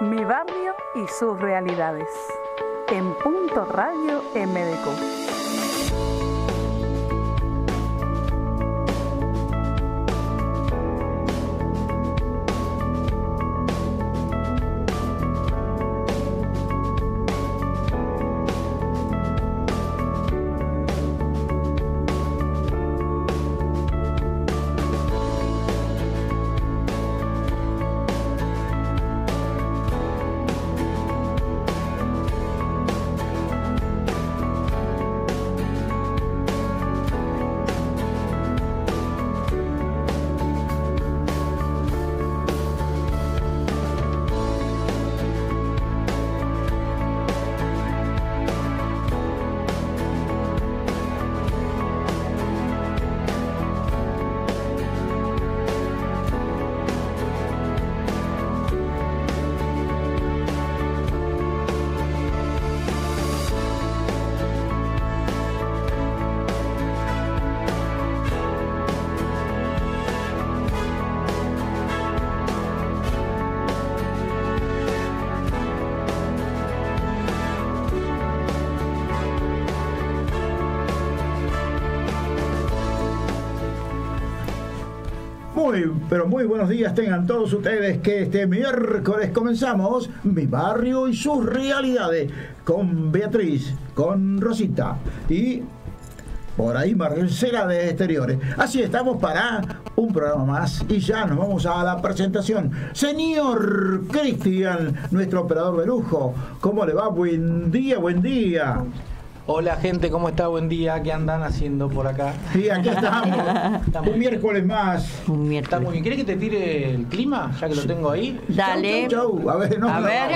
Mi barrio y sus realidades. En Punto Radio MDQ. Muy buenos días tengan todos ustedes que este miércoles comenzamos Mi Barrio y sus realidades con Beatriz, con Rosita y por ahí Marcela de Exteriores. Así estamos para un programa más y ya nos vamos a la presentación. Señor Cristian, nuestro operador de lujo, ¿cómo le va? Buen día, buen día. Hola gente, ¿cómo está? Buen día. ¿Qué andan haciendo por acá? Sí, aquí estamos. un miércoles más. Un miércoles. Está muy bien. ¿Quieres que te tire el clima? Ya que lo tengo ahí. Dale. A ver, no, a ver,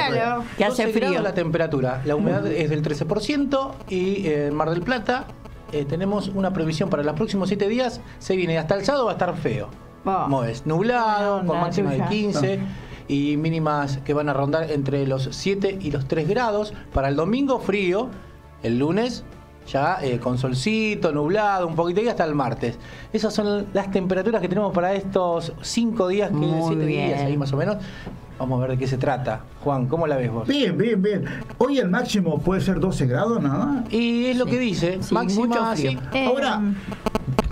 que hace frío. la temperatura. La humedad es del 13% y en Mar del Plata eh, tenemos una previsión para los próximos 7 días. Se viene hasta el sábado va a estar feo. Oh. Es nublado, con máxima de 15 y mínimas que van a rondar entre los 7 y los 3 grados. Para el domingo frío el lunes ya eh, con solcito, nublado, un poquito y hasta el martes. Esas son las temperaturas que tenemos para estos cinco días, que siete días ahí más o menos. Vamos a ver de qué se trata. Juan, ¿cómo la ves vos? Bien, bien, bien. Hoy el máximo puede ser 12 grados nada. Y es lo que dice, máximo así. Ahora,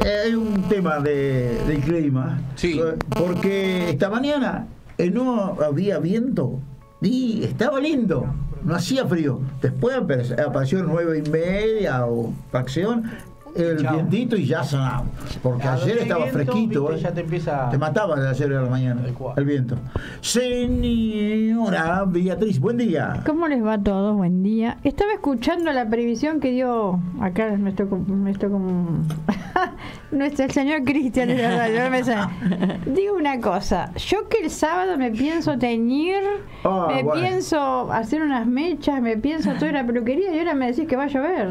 eh, hay un tema de, del clima. Sí. Porque esta mañana eh, no había viento y estaba lindo no hacía frío. Después apareció nueve y media o fracción el vientito y ya sonaba. Porque ayer estaba fresquito. ¿eh? Ya te, empieza... te mataba de ayer a la mañana el, viento. Señora Beatriz, buen día. ¿Cómo les va a todos? Buen día. Estaba escuchando la previsión que dio acá nuestro, nuestro, nuestro el señor Cristian. Digo una cosa. Yo que el sábado me pienso teñir, ah, me pienso hacer unas mechas, me pienso toda la peluquería y ahora me decís que va a llover.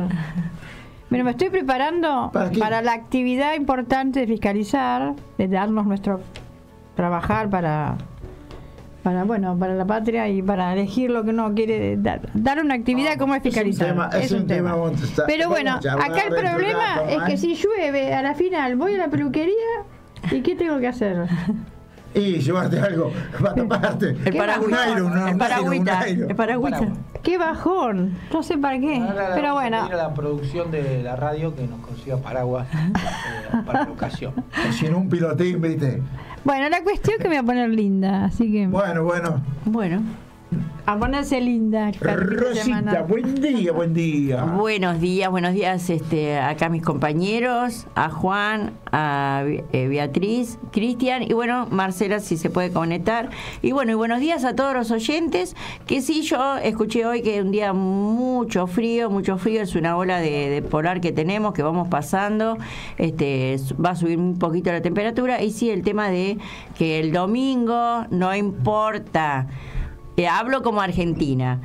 Bueno, me estoy preparando ¿Para, la actividad importante de fiscalizar, de darnos nuestro trabajar para para bueno para la patria y para elegir lo que uno quiere dar, dar una actividad como es fiscalizar es un tema, pero bueno acá el problema es que si llueve a la final voy a la peluquería y qué tengo que hacer y llevarte algo para taparte. El paragüita. El paragüita. El paragüita. Qué bajón. No sé para qué. pero bueno. Mira la producción de la radio que nos consiga paraguas eh, para la ocasión. Si en un pilotín, viste. Bueno, la cuestión es que me voy a poner linda, así que. Bueno, bueno. Bueno. A ponerse linda. Rosita, buen día, buen día. Buenos días, buenos días este, acá mis compañeros, a Juan, a eh, Beatriz, Cristian y bueno, Marcela si se puede conectar. Y bueno, y buenos días a todos los oyentes, que sí, yo escuché hoy que un día mucho frío, mucho frío, es una ola de, polar que tenemos, que vamos pasando, este, va a subir un poquito la temperatura y sí, el tema de que el domingo no importa hablo como argentina.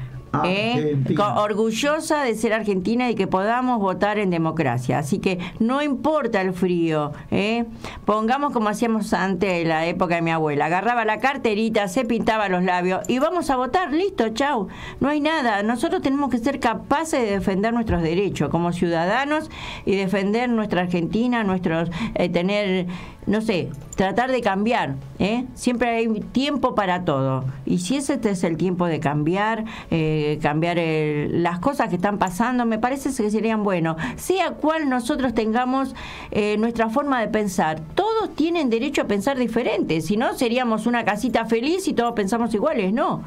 ¿eh? orgullosa de ser argentina y que podamos votar en democracia. Así que no importa el frío, ¿eh? pongamos como hacíamos antes en la época de mi abuela, agarraba la carterita, se pintaba los labios y vamos a votar, listo, chau. No hay nada, nosotros tenemos que ser capaces de defender nuestros derechos como ciudadanos y defender nuestra Argentina, nuestros, eh, tener no sé, tratar de cambiar. ¿eh? Siempre hay tiempo para todo. Y si ese es el tiempo de cambiar, eh, cambiar las cosas que están pasando, me parece que serían buenos. Sea cual nosotros tengamos eh, nuestra forma de pensar, todos tienen derecho a pensar diferente. Si no, seríamos una casita feliz y todos pensamos iguales, ¿no?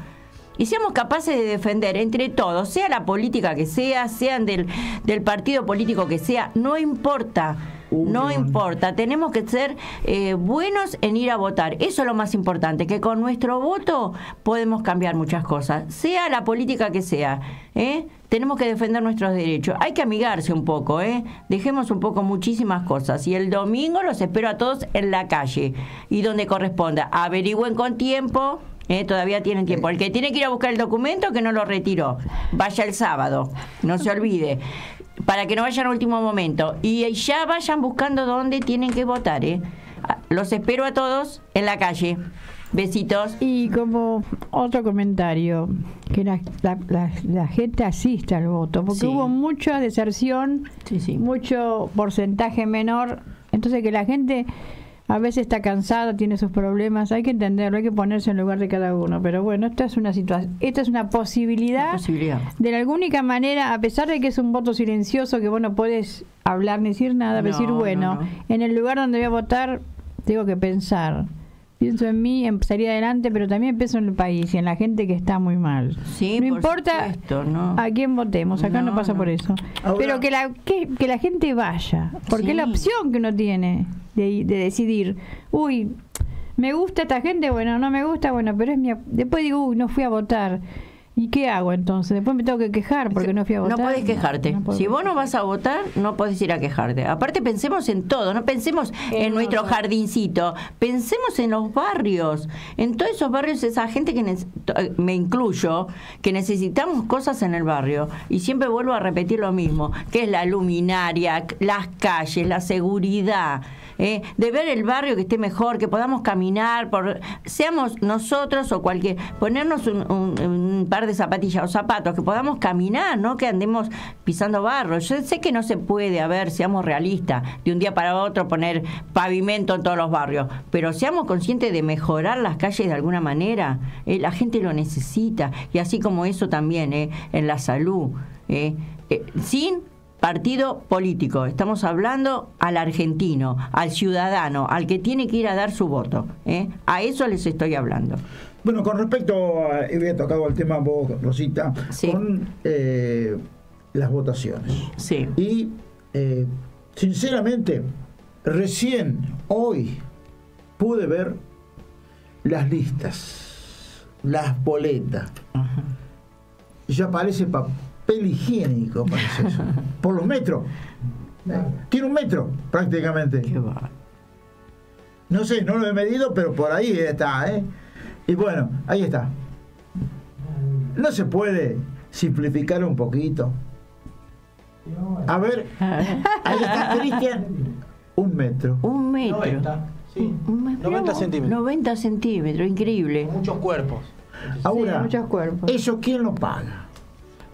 y seamos capaces de defender entre todos, sea la política que sea, sean del, del partido político que sea, no importa no importa, tenemos que ser eh, buenos en ir a votar. Eso es lo más importante, que con nuestro voto podemos cambiar muchas cosas, sea la política que sea. ¿eh? Tenemos que defender nuestros derechos. Hay que amigarse un poco, ¿eh? Dejemos un poco muchísimas cosas. Y el domingo los espero a todos en la calle y donde corresponda. Averigüen con tiempo. ¿eh? todavía tienen tiempo. El que tiene que ir a buscar el documento, que no lo retiró. Vaya el sábado, no se olvide para que no vayan al último momento. Y ya vayan buscando dónde tienen que votar. ¿eh? Los espero a todos en la calle. Besitos. Y como otro comentario, que la, la, gente asista al voto, porque hubo mucha deserción, mucho porcentaje menor, entonces que la gente a veces está cansado, tiene sus problemas, hay que entenderlo, hay que ponerse en lugar de cada uno. Pero bueno, esta es una situación, esta es una posibilidad, de la única manera, a pesar de que es un voto silencioso, que vos no podés hablar ni decir nada, decir, bueno, en el lugar donde voy a votar, tengo que pensar. Pienso en mí, en salir adelante, pero también pienso en el país y en la gente que está muy mal. no importa a quién votemos, acá no, pasa por eso. pero que la, que, que, la gente vaya, porque es la opción que uno tiene de, decidir, uy, me gusta esta gente, bueno, no me gusta, bueno, pero es mi... Después digo, uy, no fui a votar. ¿Y qué hago entonces? Después me tengo que quejar porque no fui a votar. No puedes quejarte. si vos no vas a votar, no puedes ir a quejarte. Aparte, pensemos en todo, no pensemos en, nuestro jardincito, pensemos en los barrios, en todos esos barrios, esa gente que me incluyo, que necesitamos cosas en el barrio. Y siempre vuelvo a repetir lo mismo, que es la luminaria, las calles, la seguridad ¿eh? de ver el barrio que esté mejor, que podamos caminar, por, seamos nosotros o cualquier, ponernos un, par de zapatillas o zapatos, que podamos caminar, no que andemos pisando barro. Yo sé que no se puede, a ver, seamos realistas, de un día para otro poner pavimento en todos los barrios, pero seamos conscientes de mejorar las calles de alguna manera. ¿eh? la gente lo necesita, y así como eso también ¿eh? en la salud. sin partido político, estamos hablando al argentino, al ciudadano, al que tiene que ir a dar su voto. ¿eh? A eso les estoy hablando. Bueno, con respecto, a, había tocado el tema vos, Rosita, con eh, las votaciones. Sí. Y, eh, sinceramente, recién hoy pude ver las listas, las boletas. Ya aparece papel higiénico, parece eso. Por los metros. Tiene un metro, prácticamente. No sé, no lo he medido, pero por ahí está, ¿eh? Y bueno, ahí está. No se puede simplificar un poquito. A ver, ahí está Cristian. Un metro. Un metro. 90, sí. 90 centímetros. 90 centímetros, increíble. Muchos cuerpos. Ahora, muchos cuerpos. ¿eso quién lo paga?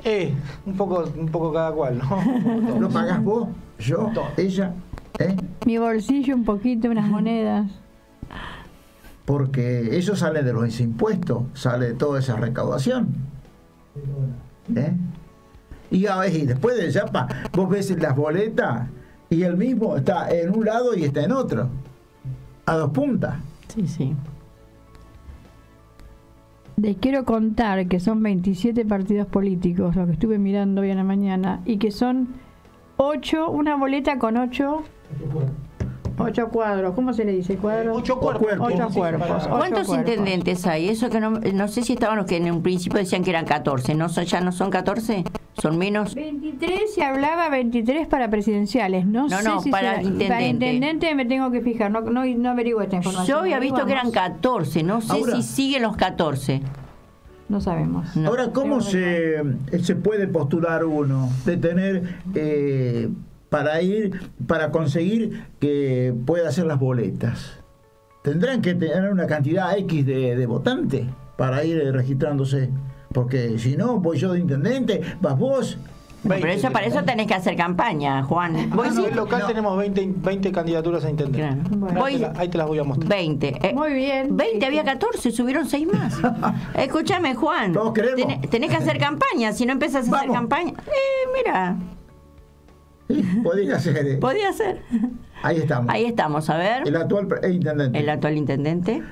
Eh, un poco, un poco cada cual, ¿no? ¿Lo pagas vos? ¿Yo? ¿Ella? ¿Eh? Mi bolsillo un poquito, unas monedas. Porque eso sale de los impuestos, sale de toda esa recaudación. ¿Eh? Y, a y después de Yapa, vos ves las boletas y el mismo está en un lado y está en otro. A dos puntas. Sí, sí. Les quiero contar que son 27 partidos políticos, lo que estuve mirando hoy en la mañana, y que son 8, una boleta con 8 Ocho cuadros, ¿cómo se le dice? ¿Cuadros? Ocho cuerpos. Ocho cuerpos. ¿Cuántos intendentes hay? Eso que no, no sé si estaban los que en un principio decían que eran 14, ¿no? ¿Ya no son 14? ¿Son menos? 23 se hablaba 23 para presidenciales, no, no sé no, si para intendente. Para intendente me tengo que fijar, no, no, no averiguo esta información. Yo había visto que eran 14, no sé si siguen los 14. No sabemos. Ahora, ¿cómo se, se puede postular uno de tener... Eh, para ir, para conseguir que pueda hacer las boletas. Tendrán que tener una cantidad X de, votantes para ir registrándose. Porque si no, voy yo de intendente, vas vos pero eso, para eso tenés que hacer campaña, Juan. En el local tenemos 20, 20 candidaturas a intendente. ahí, te las voy a mostrar. 20. Eh, Muy bien. 20, había 14, subieron 6 más. Escúchame, Juan. Todos queremos. Tenés, que hacer campaña, si no empezás a hacer campaña. Eh, mira. podía ser. Eh. Podía ser. Ahí estamos. Ahí estamos, a ver. El actual intendente. El actual intendente.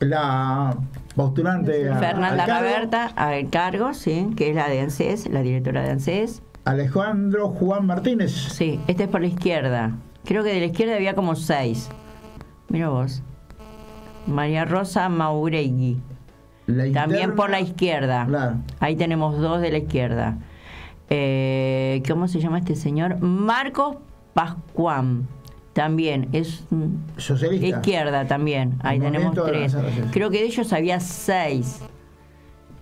La postulante. Fernanda Roberta, al cargo, sí, que es la de ANSES, la directora de ANSES. Alejandro Juan Martínez. Sí, este es por la izquierda. Creo que de la izquierda había como seis. Mira vos. María Rosa Mauregui. También por la izquierda. Claro. Ahí tenemos dos de la izquierda. Eh, ¿Cómo se llama este señor? Marcos Pascuán. También es socialista. Izquierda también. Ahí tenemos tres. Creo que de ellos había seis.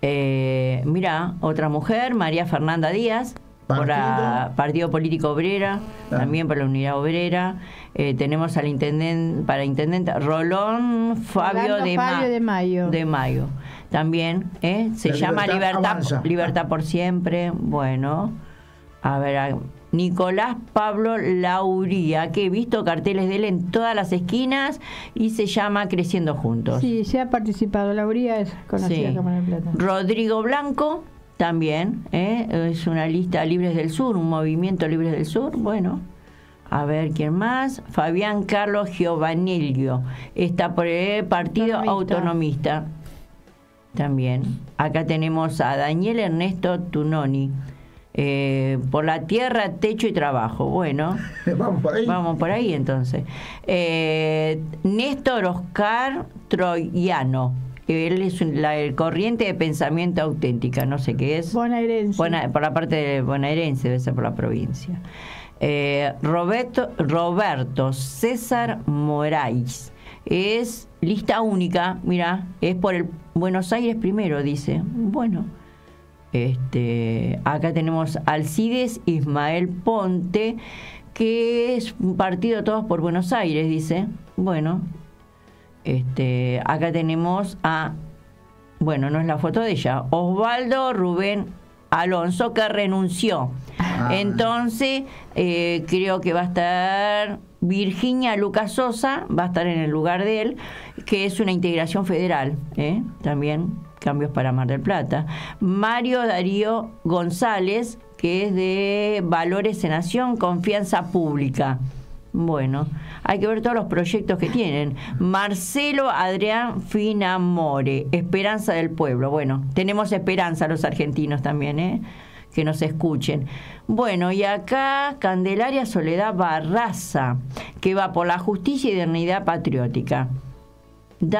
Eh, mira, otra mujer, María Fernanda Díaz, por la Partido Político Obrera, también por la Unidad Obrera. Eh, tenemos al intendente, para intendente, Rolón Fabio, de, Mayo. De Mayo. También, ¿eh? se llama Libertad, Libertad por Siempre. Bueno, a ver, Nicolás Pablo Lauría, que he visto carteles de él en todas las esquinas y se llama Creciendo Juntos. Sí, se ha participado. Lauría es conocida como el Plata. Rodrigo Blanco, también, ¿eh? es una lista Libres del Sur, un movimiento Libres del Sur, bueno. A ver, ¿quién más? Fabián Carlos Giovanilio. Está por el Partido Autonomista. También. Acá tenemos a Daniel Ernesto Tunoni. Eh, por la tierra, techo y trabajo. Bueno, vamos por ahí. Vamos por ahí entonces. Eh, Néstor Oscar Troyano él es la corriente de pensamiento auténtica, no sé qué es. Bonaerense. por la parte de bonaerense, debe ser por la provincia. Eh, Roberto, Roberto César Moraes. Es lista única, mira, es por el Buenos Aires primero, dice. Bueno. Este, acá tenemos Alcides Ismael Ponte, que es un partido todos por Buenos Aires, dice. Bueno, este, acá tenemos a, bueno, no es la foto de ella, Osvaldo Rubén Alonso que renunció. Ah. Entonces, eh, creo que va a estar Virginia Lucas Sosa, va a estar en el lugar de él, que es una integración federal, ¿eh? también cambios para Mar del Plata. Mario Darío González, que es de Valores en Nación, Confianza Pública. Bueno, hay que ver todos los proyectos que tienen. Marcelo Adrián Finamore, Esperanza del Pueblo. Bueno, tenemos esperanza los argentinos también, ¿eh? Que nos escuchen. Bueno, y acá Candelaria Soledad Barraza, que va por la justicia y dignidad patriótica.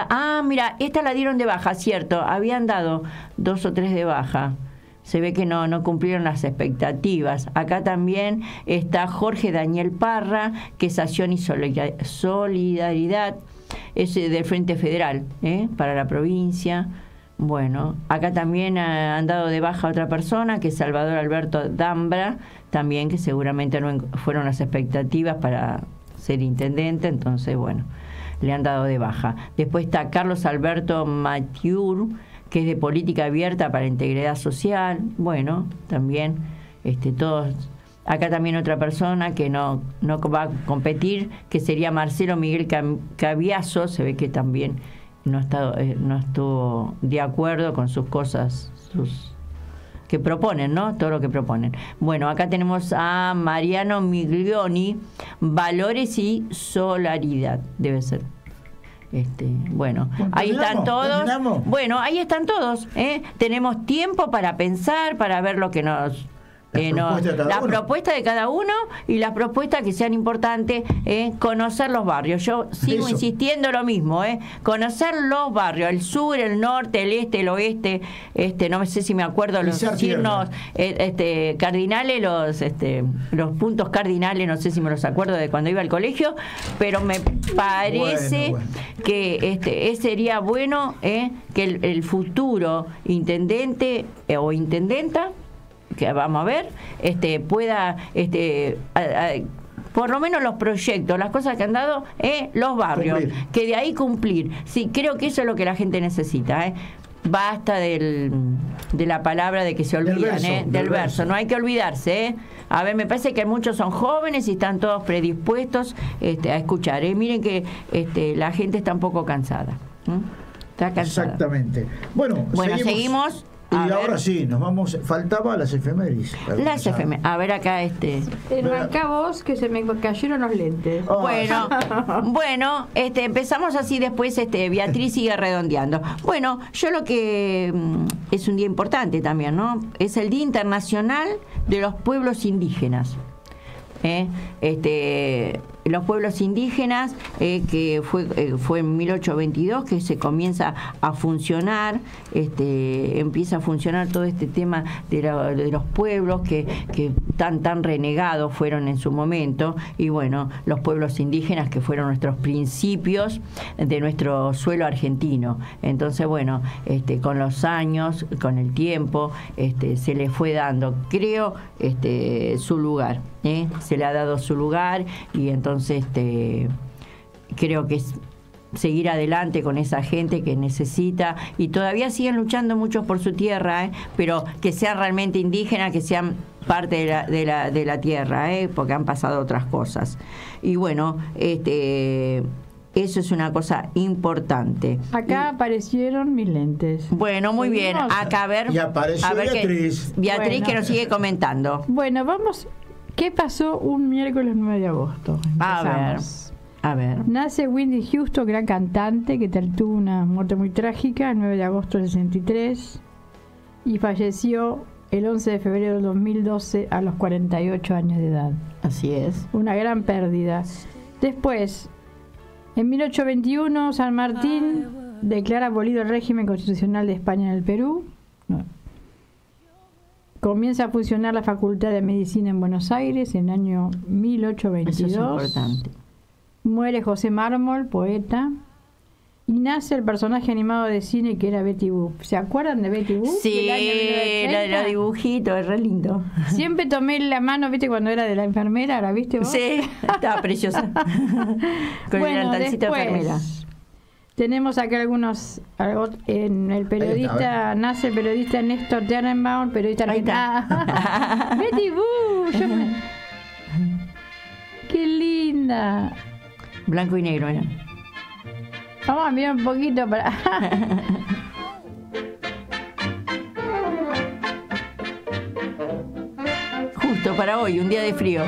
ah, mira, esta la dieron de baja, cierto. Habían dado dos o tres de baja se ve que no, no cumplieron las expectativas. Acá también está Jorge Daniel Parra, que es Acción y Solidaridad, es del Frente Federal ¿eh? para la provincia. Bueno, acá también han dado de baja otra persona, que es Salvador Alberto Dambra, también que seguramente no fueron las expectativas para ser intendente, entonces bueno, le han dado de baja. Después está Carlos Alberto Matiur, que es de política abierta para integridad social, bueno, también este, todos acá también otra persona que no, no va a competir, que sería Marcelo Miguel Caviazo, se ve que también no, estado, eh, no estuvo de acuerdo con sus cosas, sus que proponen, ¿no? Todo lo que proponen. Bueno, acá tenemos a Mariano Miglioni, Valores y Solaridad, debe ser. Este, bueno, ahí están todos. Bueno, ahí están todos. ¿eh? Tenemos tiempo para pensar, para ver lo que nos la propuesta de cada uno. y las propuestas que sean importantes, eh, conocer los barrios. Yo sigo insistiendo lo mismo, eh, conocer los barrios, el sur, el norte, el este, el oeste, este, no sé si me acuerdo los signos eh, este, cardinales, los, este, los puntos cardinales, no sé si me los acuerdo de cuando iba al colegio, pero me parece que este, sería bueno eh, que el futuro intendente o intendenta que vamos a ver, este, pueda, este, por lo menos los proyectos, las cosas que han dado, eh, los barrios, que de ahí cumplir. Sí, creo que eso es lo que la gente necesita. Eh. Basta del, de la palabra de que se Del olvidan, verso, ¿eh? del del, verso. verso. No hay que olvidarse, ¿eh? A ver, me parece que muchos son jóvenes y están todos predispuestos este, a escuchar. ¿eh? Miren que este, la gente está un poco cansada. ¿m? Está cansada. Exactamente. Bueno, Bueno, seguimos. Y A ver. ahora sí, nos vamos. Faltaba las efemérides. Las FM. A ver acá este. Enmarcá vos que se me cayeron los lentes. Ah, Bueno, bueno, este, empezamos así después, este, Beatriz sigue redondeando. Bueno, yo lo que mm, es un día importante también, ¿no? Es el Día Internacional de los Pueblos Indígenas. ¿eh? Este, los pueblos indígenas, eh, que fue, eh, fue en 1822 que se comienza a funcionar, este, empieza a funcionar todo este tema de, la- de los pueblos que, que tan, tan renegados fueron en su momento, y bueno, los pueblos indígenas que fueron nuestros principios de nuestro suelo argentino. Entonces, bueno, este, con los años, con el tiempo, este, se le fue dando, creo, este, su lugar. ¿Eh? Se le ha dado su lugar y entonces este, creo que es seguir adelante con esa gente que necesita y todavía siguen luchando muchos por su tierra, ¿eh? pero que sean realmente indígenas, que sean parte de la, de la, de la tierra, ¿eh? porque han pasado otras cosas. Y bueno, este, eso es una cosa importante. Acá aparecieron mis lentes. Bueno, muy bien. Acá a ver. Y apareció a ver que- Beatriz. Beatriz Bueno. que nos sigue comentando. Bueno, vamos. ¿Qué pasó un miércoles 9 de agosto? A ver. Empezamos. A ver. Nace Wendy Houston, gran cantante, que tuvo una muerte muy trágica el 9 de agosto del 63 y falleció el 11 de febrero del 2012 a los 48 años de edad. Así es. Una gran pérdida. Después, en 1821, San Martín declara abolido el régimen constitucional de España en el Perú. No. Comienza a funcionar la Facultad de Medicina en Buenos Aires en el año Eso es 1822. importante. Muere José Mármol, poeta. Y nace el personaje animado de cine que era Betty Boop. ¿Se acuerdan de Betty Boop? Sí, 1980? los dibujitos, es re lindo. Siempre tomé la mano, ¿viste? Cuando era de la enfermera, ¿la viste vos? Sí, estaba preciosa. Con Bueno, el de enfermera. Tenemos acá algunos. En el periodista, nace el periodista Néstor Tannenbaum, periodista argentino. Betty Boo, yo me- Qué linda. Blanco y negro, ¿eh? Vamos a mirar un poquito para. Justo para hoy, un día de frío.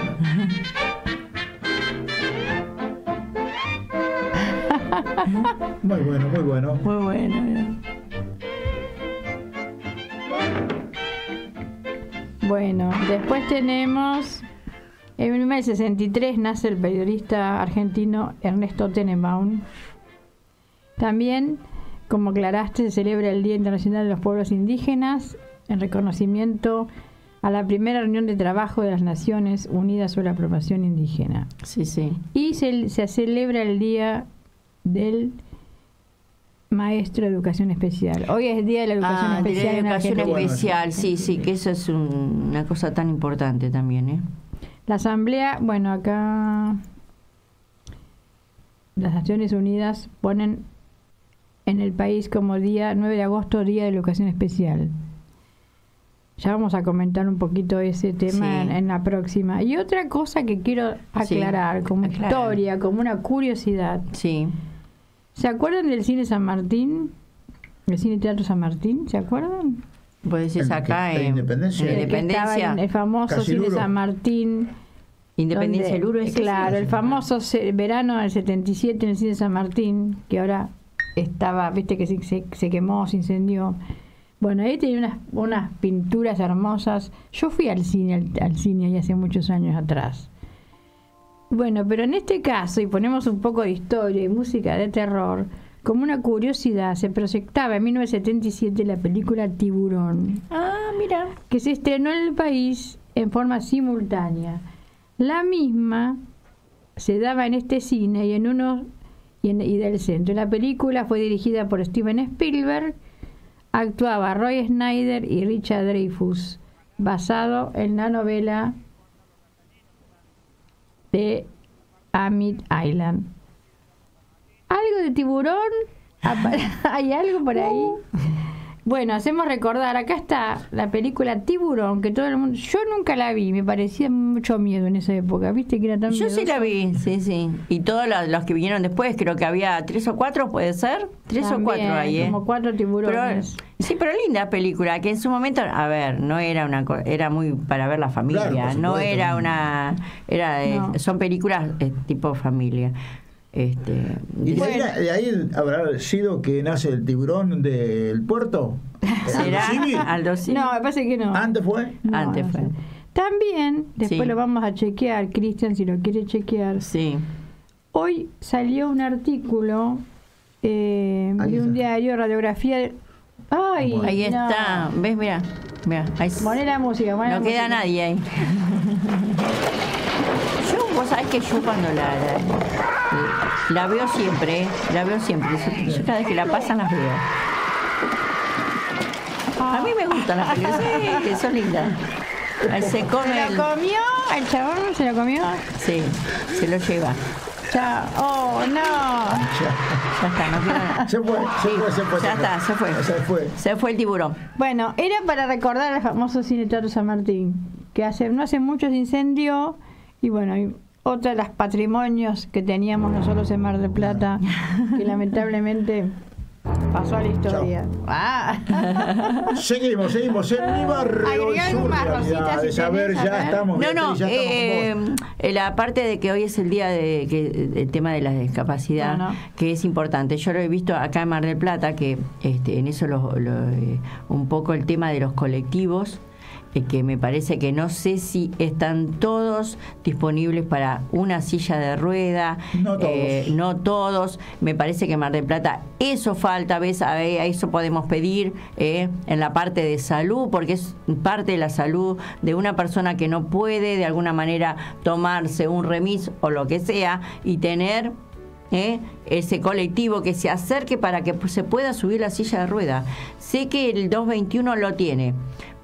Muy bueno, muy bueno. Muy bueno. Bueno, después tenemos. En 1963 nace el periodista argentino Ernesto Tenenbaum. También, como aclaraste, se celebra el Día Internacional de los Pueblos Indígenas en reconocimiento a la primera reunión de trabajo de las Naciones Unidas sobre la apropiación indígena. Sí, sí. Y se, se celebra el Día del Maestro de Educación Especial. Hoy es el Día de la Educación Ah, de Especial la en educación especial, sí, sí, que eso es un- una cosa tan importante también, ¿eh? La Asamblea, bueno, acá las Naciones Unidas ponen en el país como día 9 de agosto, Día de la Educación Especial. Ya vamos a comentar un poquito ese tema Sí. en, en la próxima. Y otra cosa que quiero Sí, aclarar como historia, como una curiosidad. Sí. ¿Se acuerdan del cine San Martín? El cine Teatro San Martín, ¿se acuerdan? Vos decís El acá en Independencia. en El que estaba Independencia. en el famoso Casi cine. San Martín. Independencia del Uro es ese? Claro, el famoso verano del 77 en el cine San Martín, que ahora estaba, viste que se, se- se quemó, se incendió. Bueno, ahí tenía unas, unas pinturas hermosas. Yo fui al cine, al, al cine ahí hace muchos años atrás. Bueno, pero en este caso, y ponemos un poco de historia y música de terror, como una curiosidad, se proyectaba en 1977 la película Tiburón Ah, mira. que se estrenó en el país en forma simultánea. La misma se daba en este cine y en uno y, en- y del centro. La película fue dirigida por Steven Spielberg, actuaba Roy Snyder y Richard Dreyfuss, basado en la novela de Amit Island. ¿Algo de tiburón? ¿Hay algo por ahí? Bueno, hacemos recordar, acá está la película Tiburón, que todo el mundo, yo nunca la vi, me parecía mucho miedo en esa época, ¿viste que era tan Yo sí la vi, sí, sí. Y todos los, los que vinieron después, creo que había tres o cuatro, ¿puede ser? Tres o cuatro ahí, ¿eh? Como cuatro tiburones. sí, pero linda película, que en su momento, a ver, no era una co- era muy para ver la familia, Claro, no era una era eh, No. son películas eh, tipo familia. Este, ¿Y de, Bueno. ahí, de ahí habrá sido que nace el tiburón del puerto? ¿Será ¿Aldo? No, me parece que no. ¿Antes fue? No, Antes no fue. sé. También, después Sí. lo vamos a chequear, Cristian, si lo quiere chequear. Sí. Hoy salió un artículo eh, de un diario, radiografía. de- ¡Ay! Ahí no. está. ¿Ves? Mira. Mira, ahí Poné la música, poné la No queda música. nadie ahí. Vos sabés que yo cuando la, la, la veo siempre, ¿eh? la veo siempre. Yo, yo cada vez que la pasan las veo. A mí me gustan las películas, sí, que son lindas. Ahí se come ¿Se lo comió? ¿El chabón se lo comió? Sí, se lo lleva. Ya. ¡Oh, no! Ya está, no queda nada. Se fue, se Sí, fue, se fue. ya está, se fue. Se fue. Se fue el tiburón. Bueno, era para recordar al famoso cine Teatro San Martín, que hace no hace mucho se incendió y bueno, y otra de las patrimonios que teníamos nosotros en Mar del Plata, que lamentablemente pasó a la historia. Ah. Seguimos, seguimos en mi barrio. Agregar si A ver, ya estamos. No, no, Beatriz, ya estamos eh, vos. eh, la parte de que hoy es el día de que el tema de la discapacidad, No, no. que es importante. Yo lo he visto acá en Mar del Plata, que este, en eso lo, lo, eh, un poco el tema de los colectivos, que me parece que no sé si están todos disponibles para una silla de rueda. No todos. eh, no todos. Me parece que Mar del Plata eso falta, ¿ves? A, a eso podemos pedir eh, en la parte de salud, porque es parte de la salud de una persona que no puede de alguna manera tomarse un remis o lo que sea y tener ¿eh? Ese colectivo que se acerque para que se pueda subir la silla de rueda. Sé que el 221 lo tiene,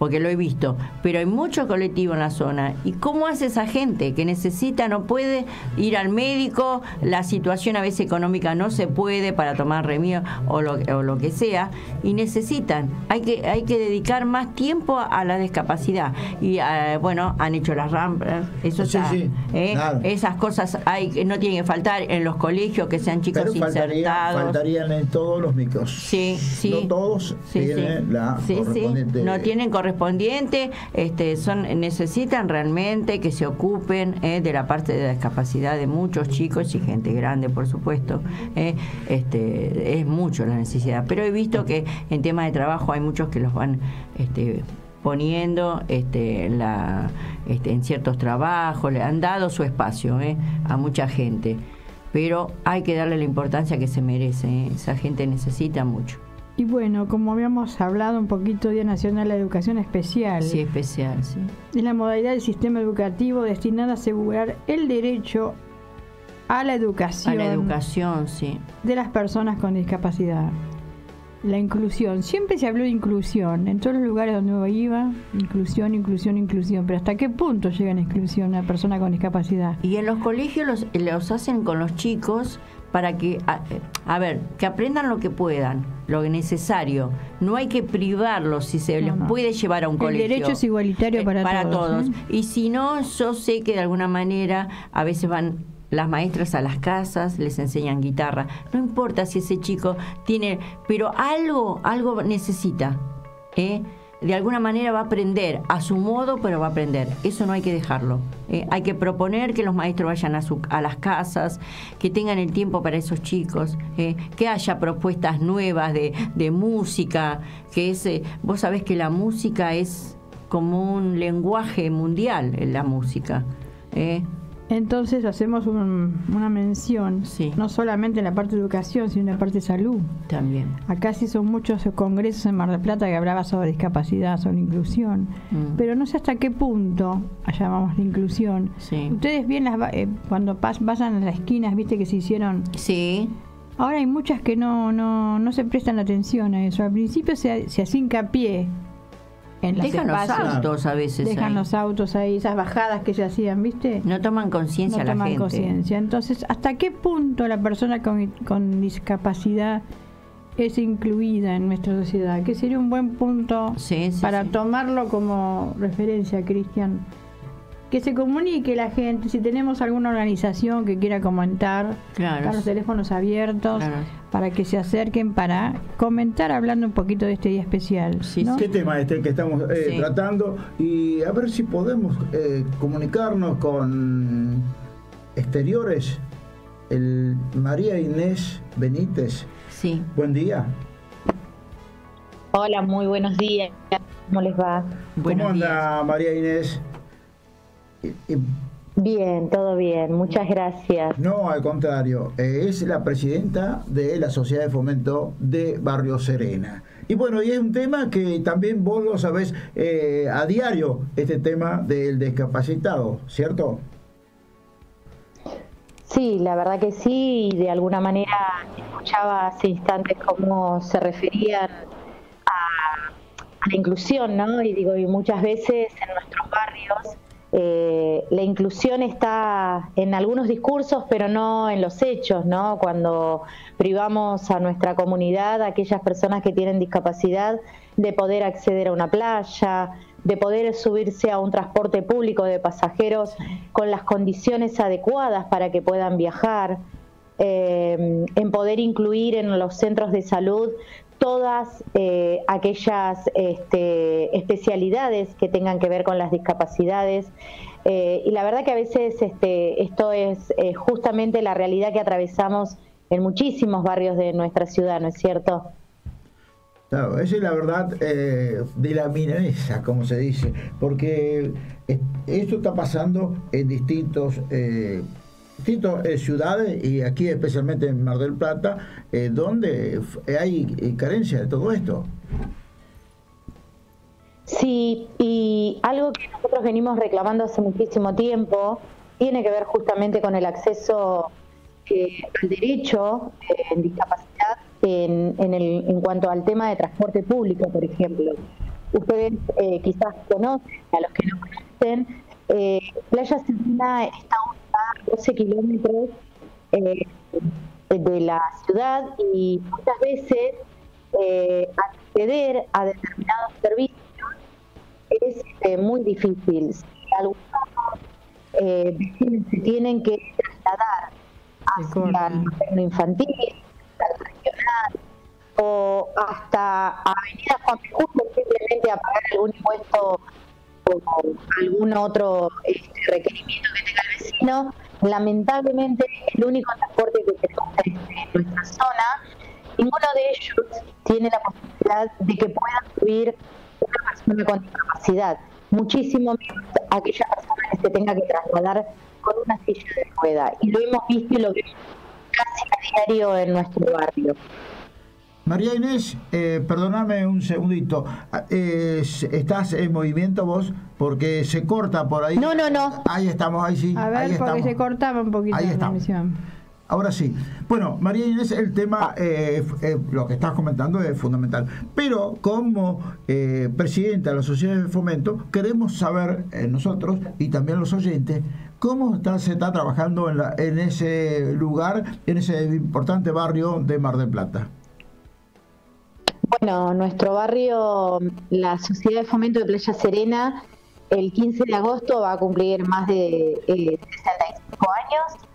porque lo he visto, pero hay mucho colectivo en la zona. ¿Y cómo hace esa gente que necesita, no puede ir al médico, la situación a veces económica no se puede para tomar remio o lo, o lo que sea, y necesitan, hay que, hay que dedicar más tiempo a, la discapacidad. Y eh, bueno, han hecho las rampas, eso Sí, está, sí, ¿eh? claro. esas cosas hay que no tienen que faltar en los colegios que sean chicos Pero faltaría, insertados. faltarían en todos los micros. Sí, sí. No todos Sí, tienen sí. la Sí, correspondiente. No tienen correspondiente, este, son, necesitan realmente que se ocupen eh, de la parte de la discapacidad de muchos chicos y gente grande, por supuesto. eh, este, es mucho la necesidad. Pero he visto que en temas de trabajo hay muchos que los van este, poniendo este, la, este, en ciertos trabajos, le han dado su espacio eh, a mucha gente. Pero hay que darle la importancia que se merece. eh. Esa gente necesita mucho. Y bueno, como habíamos hablado un poquito, Día Nacional de la Educación Especial. Sí, especial, sí. Es la modalidad del sistema educativo destinada a asegurar el derecho a la A educación, la educación, sí. de las personas con discapacidad. La inclusión. Siempre se habló de inclusión. En todos los lugares donde uno iba, inclusión, inclusión, inclusión. Pero ¿hasta qué punto llega la inclusión a una persona con discapacidad? Y en los colegios los, los hacen con los chicos para que, a, a ver, que aprendan lo que puedan, lo necesario. No hay que privarlos si se No, les no. puede llevar a un El colegio. derecho es igualitario Eh, para todos, ¿eh? Y si no, yo sé que de alguna manera a veces van las maestras a las casas, les enseñan guitarra. No importa si ese chico tiene, pero algo, algo necesita. ¿eh? De alguna manera va a aprender, a su modo, pero va a aprender. Eso no hay que dejarlo. ¿eh? Hay que proponer que los maestros vayan a, su, a las casas, que tengan el tiempo para esos chicos, ¿eh? que haya propuestas nuevas de, de música, que es, eh, vos sabés que la música es como un lenguaje mundial, la música. Entonces hacemos un- una mención, Sí. no solamente en la parte de educación, sino en la parte de salud. También. Acá se hizo muchos congresos en Mar del Plata que hablaba sobre discapacidad, sobre inclusión, Mm. pero no sé hasta qué punto llamamos de inclusión. Sí. Ustedes bien las, eh, cuando pas, pasan en las esquinas, viste que se hicieron. Sí, Ahora hay muchas que no, no, no se prestan atención a eso. Al principio se, se hacía hincapié en dejan los autos a veces. dejan ahí. los autos ahí, esas bajadas que se hacían, viste. No toman conciencia no la toman gente. conciencia. Entonces, ¿hasta qué punto la persona con, con discapacidad es incluida en nuestra sociedad, que sería un buen punto para tomarlo como referencia, Cristian. Que se comunique la gente, si tenemos alguna organización que quiera comentar, claro. los teléfonos abiertos, para que se acerquen para comentar hablando un poquito de este día especial. ¿Qué tema este que estamos eh, tratando? Y a ver si podemos eh, comunicarnos con exteriores. El María Inés Benítez Sí. Buen día. Hola, muy buenos días. ¿Cómo les va? ¿Cómo anda María Inés? Bien, todo bien, muchas gracias. No, al contrario, eh, es la presidenta de la Sociedad de Fomento de Barrio Serena. Y bueno, y es un tema que también vos lo sabés eh, a diario, este tema del discapacitado, ¿cierto? Sí, la verdad que sí, y de alguna manera escuchaba hace instantes cómo se referían a, la inclusión, ¿no? Y digo, y muchas veces en nuestros barrios eh, la inclusión está en algunos discursos, pero no en los hechos, ¿no? Cuando privamos a nuestra comunidad, a aquellas personas que tienen discapacidad, de poder acceder a una playa, de poder subirse a un transporte público de pasajeros con las condiciones adecuadas para que puedan viajar, eh, en poder incluir en los centros de salud todas eh, aquellas este, especialidades que tengan que ver con las discapacidades. Eh, y la verdad que a veces este, esto es justamente la realidad que atravesamos en muchísimos barrios de nuestra ciudad, ¿no es cierto? Claro, esa es la verdad eh, de la milanesa, como se dice, porque esto está pasando en distintos, eh, distintas eh, ciudades y aquí especialmente en Mar del Plata, donde hay carencia de todo esto. Sí, y algo que nosotros venimos reclamando hace muchísimo tiempo tiene que ver justamente con el acceso al derecho en discapacidad en, el, en cuanto al tema de transporte público, por ejemplo. Ustedes eh, quizás conocen, a los que no conocen, eh, Playa Serena está 12 kilómetros eh, de la ciudad y muchas veces acceder a determinados servicios es muy difícil. Algunos vecinos se tienen que trasladar hacia el gobierno infantil, o hasta Avenida Juan P. simplemente a pagar algún impuesto o algún otro este, requerimiento que tenga el vecino. Lamentablemente, el único transporte que tenemos en nuestra zona, ninguno de ellos tiene la posibilidad de que pueda subir una persona con discapacidad. Muchísimo menos aquella persona que se tenga que trasladar con una silla de rueda. Y lo hemos visto y lo vemos casi a diario en nuestro barrio. María Inés, eh, perdóname un segundito. ¿Estás en movimiento vos? Porque se corta por ahí. No, no, no. Ahí estamos, ahí sí. A ver, porque se cortaba un poquito ahí la. Ahora sí. Bueno, María Inés, el tema, eh, eh, lo que estás comentando es fundamental. Pero como eh, presidenta de la Sociedad de Fomento, queremos saber nosotros y también los oyentes cómo está, se está trabajando en, la, en ese lugar, en ese importante barrio de Mar del Plata. Bueno, nuestro barrio, la Sociedad de Fomento de Playa Serena, el 15 de agosto va a cumplir más de 65 años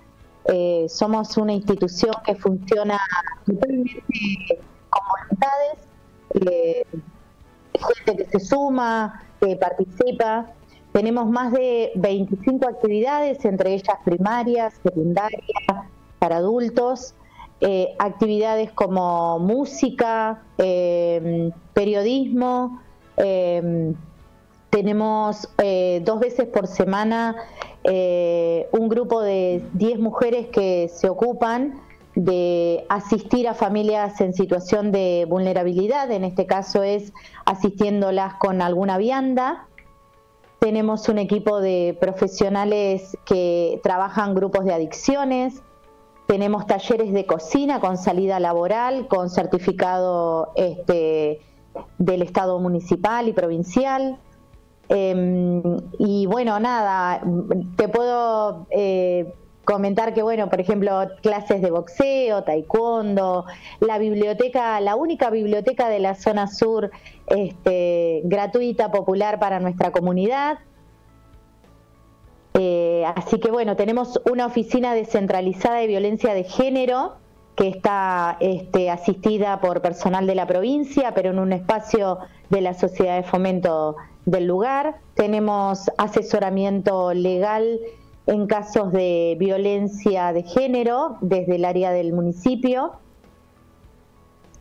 eh, somos una institución que funciona totalmente con voluntades, eh, gente que se suma, que participa. Tenemos más de 25 actividades, entre ellas primarias, secundarias, para adultos, eh, actividades como música, periodismo. tenemos dos veces por semana eh, un grupo de 10 mujeres que se ocupan de asistir a familias en situación de vulnerabilidad, en este caso es asistiéndolas con alguna vianda. Tenemos un equipo de profesionales que trabajan grupos de adicciones, tenemos talleres de cocina con salida laboral, con certificado este, del Estado municipal y provincial. Em, y bueno, nada, te puedo eh, comentar que, bueno, por ejemplo, clases de boxeo, taekwondo, la biblioteca, la única biblioteca de la zona sur este, gratuita, popular para nuestra comunidad. Eh, así que bueno, tenemos una oficina descentralizada de violencia de género que está este, asistida por personal de la provincia, pero en un espacio de la sociedad de fomento del lugar. Tenemos asesoramiento legal en casos de violencia de género desde el área del municipio.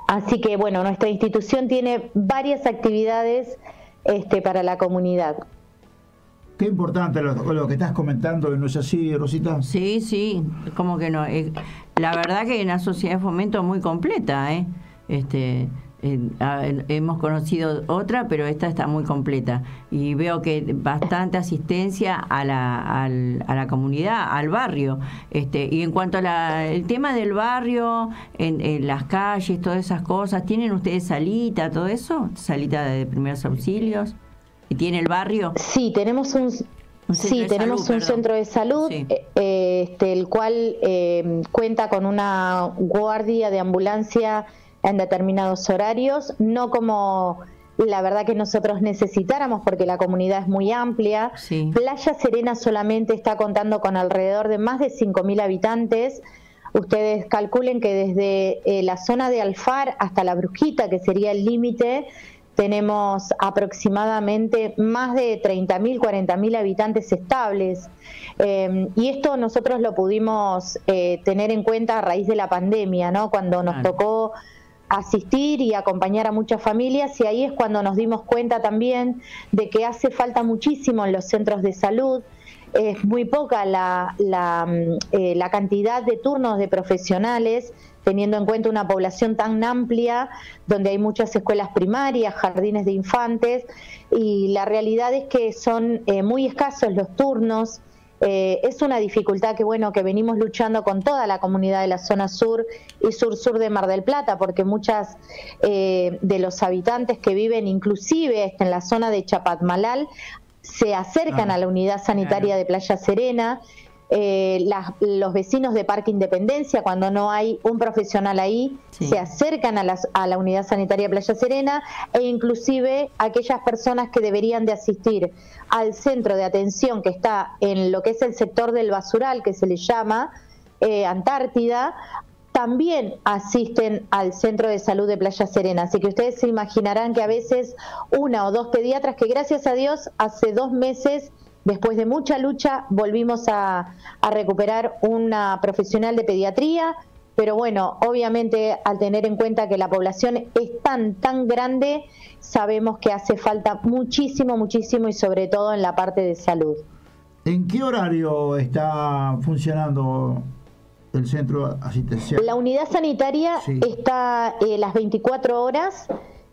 Así que bueno, nuestra institución tiene varias actividades este, para la comunidad. Qué importante lo, que estás comentando, ¿no es así, Rosita? Sí, sí, como que no. Eh, la verdad que en la sociedad de fomento muy completa, ¿eh? Este, hemos conocido otra, pero esta está muy completa. Y veo que bastante asistencia a la, a la comunidad, al barrio. Este, y en cuanto al tema del barrio, en, las calles, todas esas cosas, ¿tienen ustedes salita, todo eso? ¿Salita de primeros auxilios? ¿Y tiene el barrio? Sí, tenemos un, sí, tenemos un centro de salud, eh, este, el cual eh, cuenta con una guardia de ambulancia en determinados horarios, no como la verdad que nosotros necesitáramos porque la comunidad es muy amplia. Playa Serena solamente está contando con alrededor de más de 5.000 habitantes. Ustedes calculen que desde eh, la zona de Alfar hasta la Brujita, que sería el límite, tenemos aproximadamente más de 30.000, 40.000 habitantes estables. Eh, y esto nosotros lo pudimos eh, tener en cuenta a raíz de la pandemia, ¿no? Cuando nos tocó asistir y acompañar a muchas familias y ahí es cuando nos dimos cuenta también de que hace falta muchísimo en los centros de salud. Es muy poca la, la, mm, eh, la cantidad de turnos de profesionales teniendo en cuenta una población tan amplia, donde hay muchas escuelas primarias, jardines de infantes, y la realidad es que son eh, muy escasos los turnos, eh, es una dificultad que bueno que venimos luchando con toda la comunidad de la zona sur y sur-sur de Mar del Plata, porque muchas eh, de los habitantes que viven inclusive en la zona de Chapatmalal se acercan a la unidad sanitaria de Playa Serena eh, los vecinos de Parque Independencia, cuando no hay un profesional ahí, se acercan a, a, la unidad sanitaria Playa Serena e inclusive aquellas personas que deberían de asistir al centro de atención que está en lo que es el sector del basural, que se le llama eh, Antártida, también asisten al centro de salud de Playa Serena. Así que ustedes se imaginarán que a veces una o dos pediatras que gracias a Dios hace dos meses Después de mucha lucha volvimos a, recuperar una profesional de pediatría, pero bueno, obviamente al tener en cuenta que la población es tan, tan grande, sabemos que hace falta muchísimo, muchísimo y sobre todo en la parte de salud. ¿En qué horario está funcionando el centro asistencial? La unidad sanitaria está eh, las 24 horas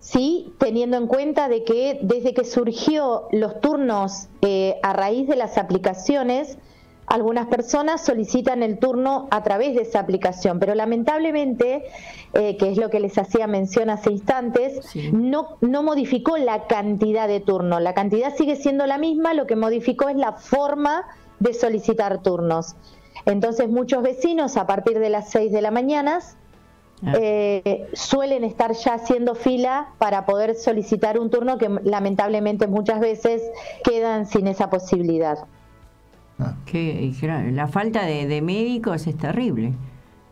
sí, teniendo en cuenta de que desde que surgió los turnos eh, a raíz de las aplicaciones, algunas personas solicitan el turno a través de esa aplicación, pero lamentablemente, eh, que es lo que les hacía mención hace instantes, no, no modificó la cantidad de turnos. La cantidad sigue siendo la misma, lo que modificó es la forma de solicitar turnos. Entonces muchos vecinos a partir de las 6 de la mañana. Eh, suelen estar ya haciendo fila para poder solicitar un turno que lamentablemente muchas veces quedan sin esa posibilidad. Ah. Que, la falta de médicos es terrible.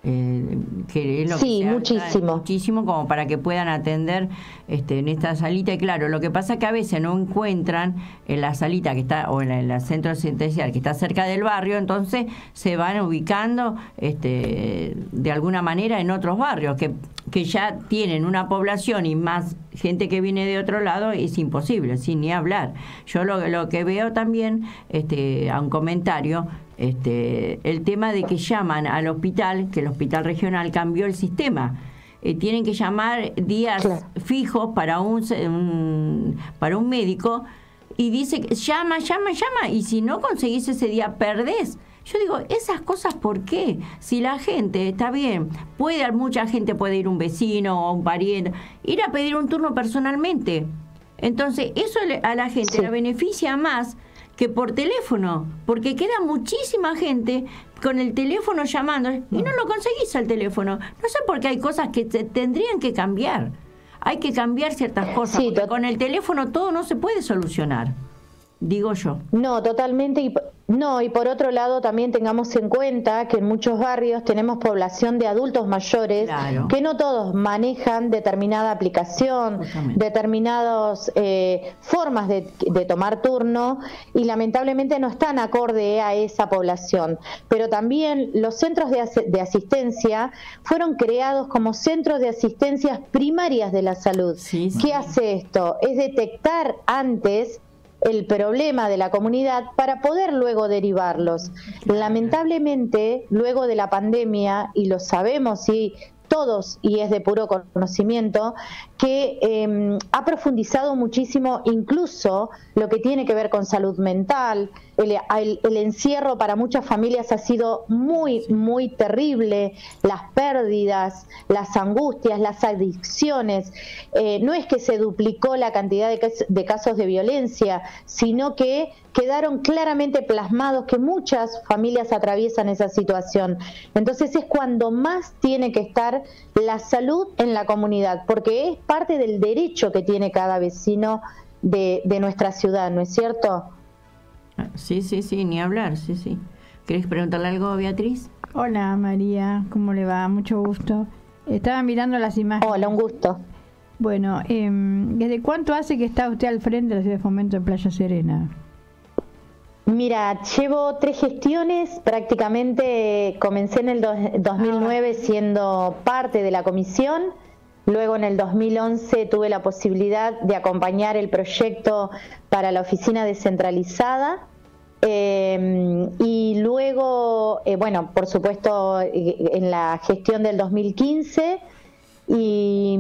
Eh, que es lo sí, muchísimo. muchísimo como para que puedan atender este, en esta salita. Y claro, lo que pasa es que a veces no encuentran en la salita que está, o en el centro asistencial que está cerca del barrio, entonces se van ubicando este, de alguna manera en otros barrios que, que ya tienen una población y más gente que viene de otro lado, es imposible, sin ni hablar. Yo lo, lo que veo también, este, a un comentario, este, el tema de que llaman al hospital, que el hospital regional cambió el sistema. Eh, tienen que llamar días fijos para un, para un médico y dice llama, llama, llama y si no conseguís ese día perdés. Yo digo, esas cosas, ¿por qué? Si la gente está bien, puede, mucha gente puede ir un vecino o un pariente, ir a pedir un turno personalmente. Entonces, eso a la gente la beneficia más que por teléfono, porque queda muchísima gente con el teléfono llamando y no lo conseguís al teléfono. No sé por qué hay cosas que tendrían que cambiar. Hay que cambiar ciertas cosas. porque con el teléfono todo no se puede solucionar digo yo. No, totalmente. Y, no, y por otro lado también tengamos en cuenta que en muchos barrios tenemos población de adultos mayores que no todos manejan determinada aplicación, determinadas eh, formas de, tomar turno y lamentablemente no están acorde a esa población. Pero también los centros de, de asistencia fueron creados como centros de asistencias primarias de la salud. ¿Qué hace esto? Es detectar antes el problema de la comunidad para poder luego derivarlos. Lamentablemente, luego de la pandemia, y lo sabemos y todos, y es de puro conocimiento, que em, ha profundizado muchísimo incluso lo que tiene que ver con salud mental. El, encierro para muchas familias ha sido muy, muy terrible. Las pérdidas, las angustias, las adicciones. Eh, no es que se duplicó la cantidad de casos de violencia, sino que quedaron claramente plasmados que muchas familias atraviesan esa situación. Entonces es cuando más tiene que estar la salud en la comunidad, porque es parte del derecho que tiene cada vecino de, nuestra ciudad, ¿no es cierto? Sí, sí, sí, ni hablar, sí, sí. ¿Querés preguntarle algo, Beatriz? Hola, María, ¿cómo le va? Mucho gusto. Estaba mirando las imágenes. Hola, un gusto. Bueno, eh, ¿desde cuánto hace que está usted al frente de la ciudad de fomento de Playa Serena? Mira, llevo tres gestiones, prácticamente comencé en el 2009 siendo parte de la comisión, luego en el 2011 tuve la posibilidad de acompañar el proyecto para la oficina descentralizada em, y luego, eh, bueno, por supuesto, eh, en la gestión del 2015 y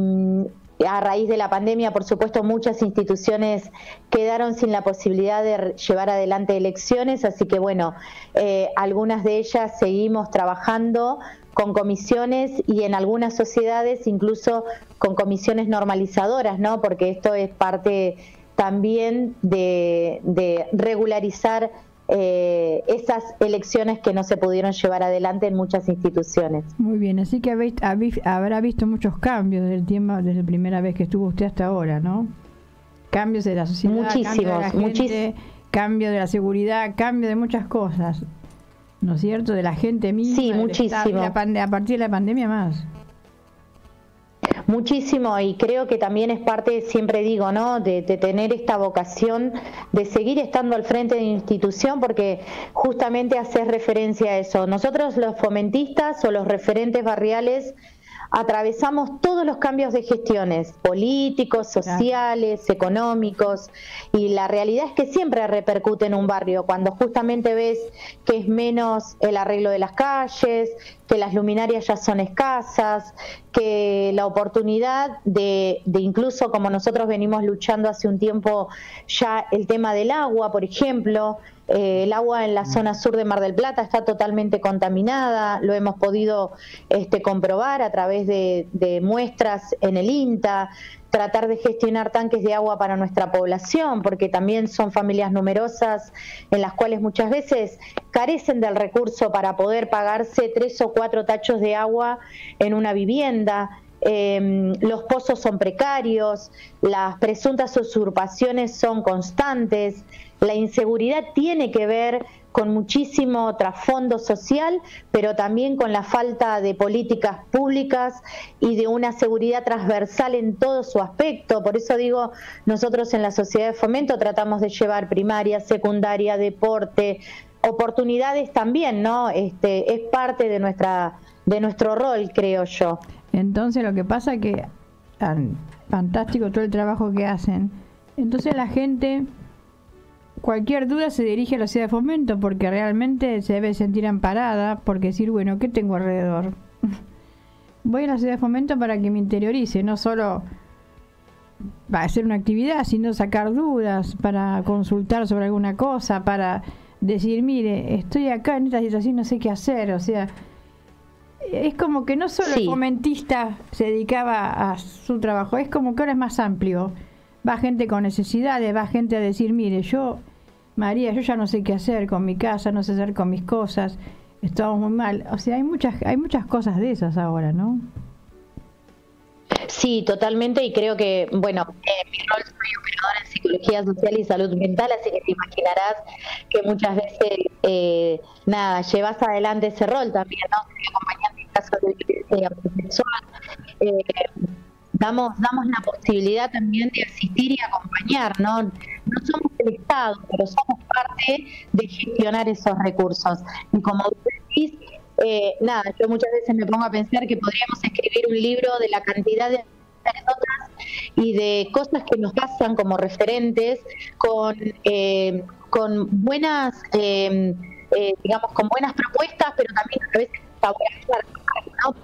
a raíz de la pandemia, por supuesto, muchas instituciones quedaron sin la posibilidad de llevar adelante elecciones, así que bueno, eh, algunas de ellas seguimos trabajando con comisiones y en algunas sociedades incluso con comisiones normalizadoras, ¿no? Porque esto es parte también de regularizar eh, esas elecciones que no se pudieron llevar adelante en muchas instituciones. Muy bien, así que habrá visto muchos cambios desde el tiempo, desde la primera vez que estuvo usted hasta ahora, ¿no? Cambios de la sociedad, muchísimos, muchísimos, cambio de la seguridad, cambio de muchas cosas, ¿no es cierto? De la gente misma. Sí, muchísimo. a partir de la pandemia más. Muchísimo y creo que también es parte, siempre digo, ¿no? De, tener esta vocación de seguir estando al frente de la institución porque justamente haces referencia a eso. Nosotros los fomentistas o los referentes barriales atravesamos todos los cambios de gestiones políticos, sociales, económicos, y la realidad es que siempre repercute en un barrio, cuando justamente ves que es menos el arreglo de las calles, que las luminarias ya son escasas, que la oportunidad de, de, incluso como nosotros venimos luchando hace un tiempo ya el tema del agua, por ejemplo, eh, el agua en la zona sur de Mar del Plata está totalmente contaminada, lo hemos podido este, comprobar a través de, muestras en el INTA, tratar de gestionar tanques de agua para nuestra población, porque también son familias numerosas en las cuales muchas veces carecen del recurso para poder pagarse tres o cuatro tachos de agua en una vivienda. Em, los pozos son precarios, las presuntas usurpaciones son constantes, la inseguridad tiene que ver con muchísimo trasfondo social, pero también con la falta de políticas públicas y de una seguridad transversal en todo su aspecto. Por eso digo, nosotros en la sociedad de fomento tratamos de llevar primaria, secundaria, deporte, oportunidades también, ¿no? Este, es parte de nuestra de nuestro rol, creo yo. Entonces lo que pasa que fantástico todo el trabajo que hacen. Entonces la gente cualquier duda se dirige a la ciudad de fomento porque realmente se debe sentir amparada porque decir, bueno, ¿qué tengo alrededor? Voy a la ciudad de fomento para que me interiorice, no solo va a hacer una actividad, sino sacar dudas, para consultar sobre alguna cosa, para decir, mire, estoy acá en esta situación, no sé qué hacer, o sea, es como que no solo el fomentista se dedicaba a su trabajo, es como que ahora es más amplio. Va gente con necesidades, va gente a decir, mire, yo María, yo ya no sé qué hacer con mi casa, no sé hacer con mis cosas, estamos muy mal. O sea, hay muchas, hay muchas cosas de esas ahora, ¿no? Sí, totalmente, y creo que, bueno, eh, mi rol soy operadora en psicología social y salud mental, así que te imaginarás que muchas veces, eh, nada, llevas adelante ese rol también, ¿no? Soy acompañante en caso de sexual. Eh, damos, damos la posibilidad también de asistir y acompañar, ¿no? No somos el Estado, pero somos parte de gestionar esos recursos. Y como decís, eh, nada, yo muchas veces me pongo a pensar que podríamos escribir un libro de la cantidad de anécdotas y de cosas que nos pasan como referentes con, eh, con buenas, eh, digamos, con buenas propuestas, pero también a veces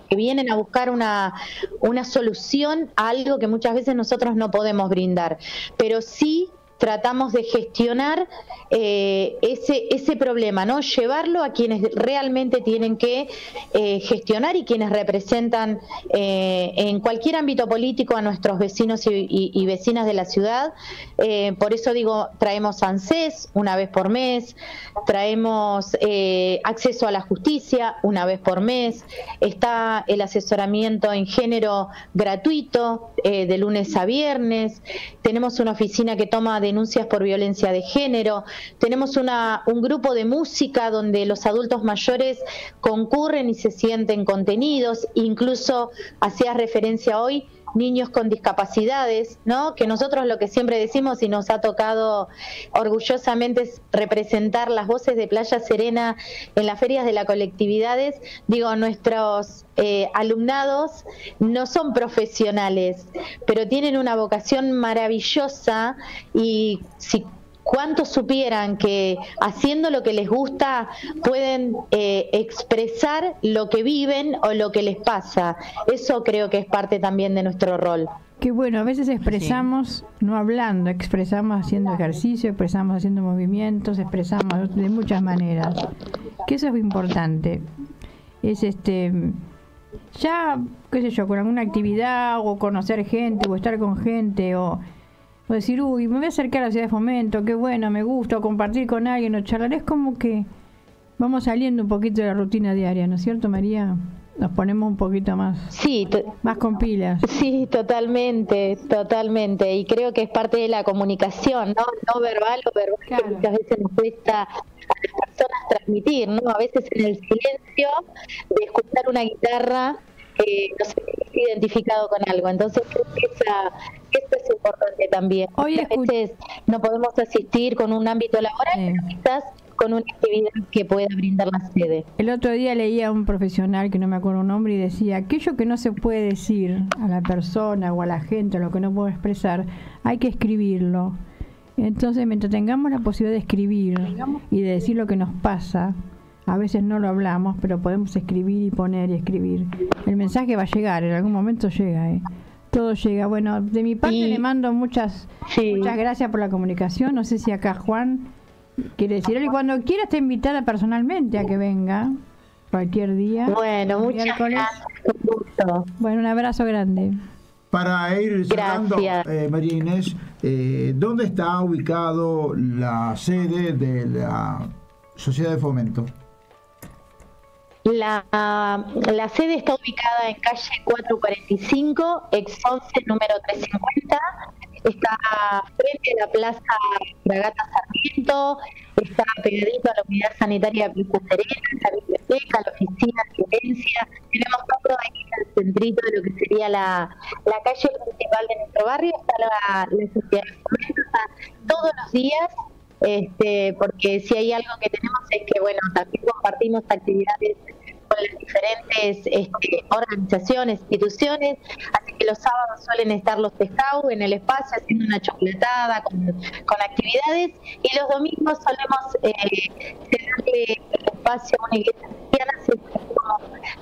que vienen a buscar una, una solución a algo que muchas veces nosotros no podemos brindar. Pero sí tratamos de gestionar eh, ese, ese problema, ¿no? Llevarlo a quienes realmente tienen que eh, gestionar y quienes representan eh, en cualquier ámbito político a nuestros vecinos y, vecinas de la ciudad. por eso digo, traemos ANSES una vez por mes, traemos acceso a la justicia una vez por mes, está el asesoramiento en género gratuito de lunes a viernes, tenemos una oficina que toma de denuncias por violencia de género. Tenemos una, un grupo de música donde los adultos mayores concurren y se sienten contenidos. Incluso hacías referencia hoy niños con discapacidades, ¿no? Que nosotros lo que siempre decimos y nos ha tocado orgullosamente es representar las voces de Playa Serena en las ferias de la colectividades. Digo, nuestros eh, alumnados no son profesionales, pero tienen una vocación maravillosa y si cuántos supieran que haciendo lo que les gusta pueden eh, expresar lo que viven o lo que les pasa. Eso creo que es parte también de nuestro rol. Que bueno, a veces expresamos no hablando, expresamos haciendo ejercicio, expresamos haciendo movimientos, expresamos de muchas maneras. Que eso es muy importante. Es este ya, qué sé yo, con alguna actividad o conocer gente o estar con gente o o decir, uy, me voy a acercar a la ciudad de fomento, qué bueno, me gusta, o compartir con alguien, o charlar, es como que vamos saliendo un poquito de la rutina diaria, ¿no es cierto, María? Nos ponemos un poquito más, sí, más con pilas. Sí, totalmente, totalmente. Y creo que es parte de la comunicación, ¿no? No verbal o verbal, que muchas veces nos cuesta a las personas transmitir, ¿no? A veces en el silencio de escuchar una guitarra eh, no sé, identificado con algo. Entonces creo que esa, eso es importante también. A veces no podemos asistir con un ámbito laboral, pero quizás con una actividad que pueda brindar la sede. El otro día leía a un profesional que no me acuerdo un nombre y decía, aquello que no se puede decir a la persona o a la gente, lo que no puedo expresar, hay que escribirlo. Entonces, mientras tengamos la posibilidad de escribir y de decir lo que nos pasa, a veces no lo hablamos, pero podemos escribir y poner y escribir. El mensaje va a llegar, en algún momento llega. ¿eh? Todo llega. Bueno, de mi parte le mando muchas, muchas gracias por la comunicación. No sé si acá Juan quiere decir Y cuando quiera está invitada personalmente a que venga cualquier día. Bueno, muchas gracias. Bueno, un abrazo grande. Para ir cerrando, eh, María Inés, eh, ¿dónde está ubicado la sede de la Sociedad de Fomento? La, sede está ubicada en calle 445, ex 11, número 350. Está frente a la Plaza Fragata Sarmiento, está pegadito a la Unidad Sanitaria de Serena, la biblioteca, la oficina, ciencia. Tenemos todo ahí en el centrito de lo que sería la, calle principal de nuestro barrio. Está la, Sociedad de Fomento, todos los días este, porque si hay algo que tenemos es que, bueno, también compartimos actividades con las diferentes este, organizaciones, instituciones, así que los sábados suelen estar los pescados en el espacio haciendo una chocolatada con, actividades y los domingos solemos eh, tenerle el espacio a una iglesia cristiana, como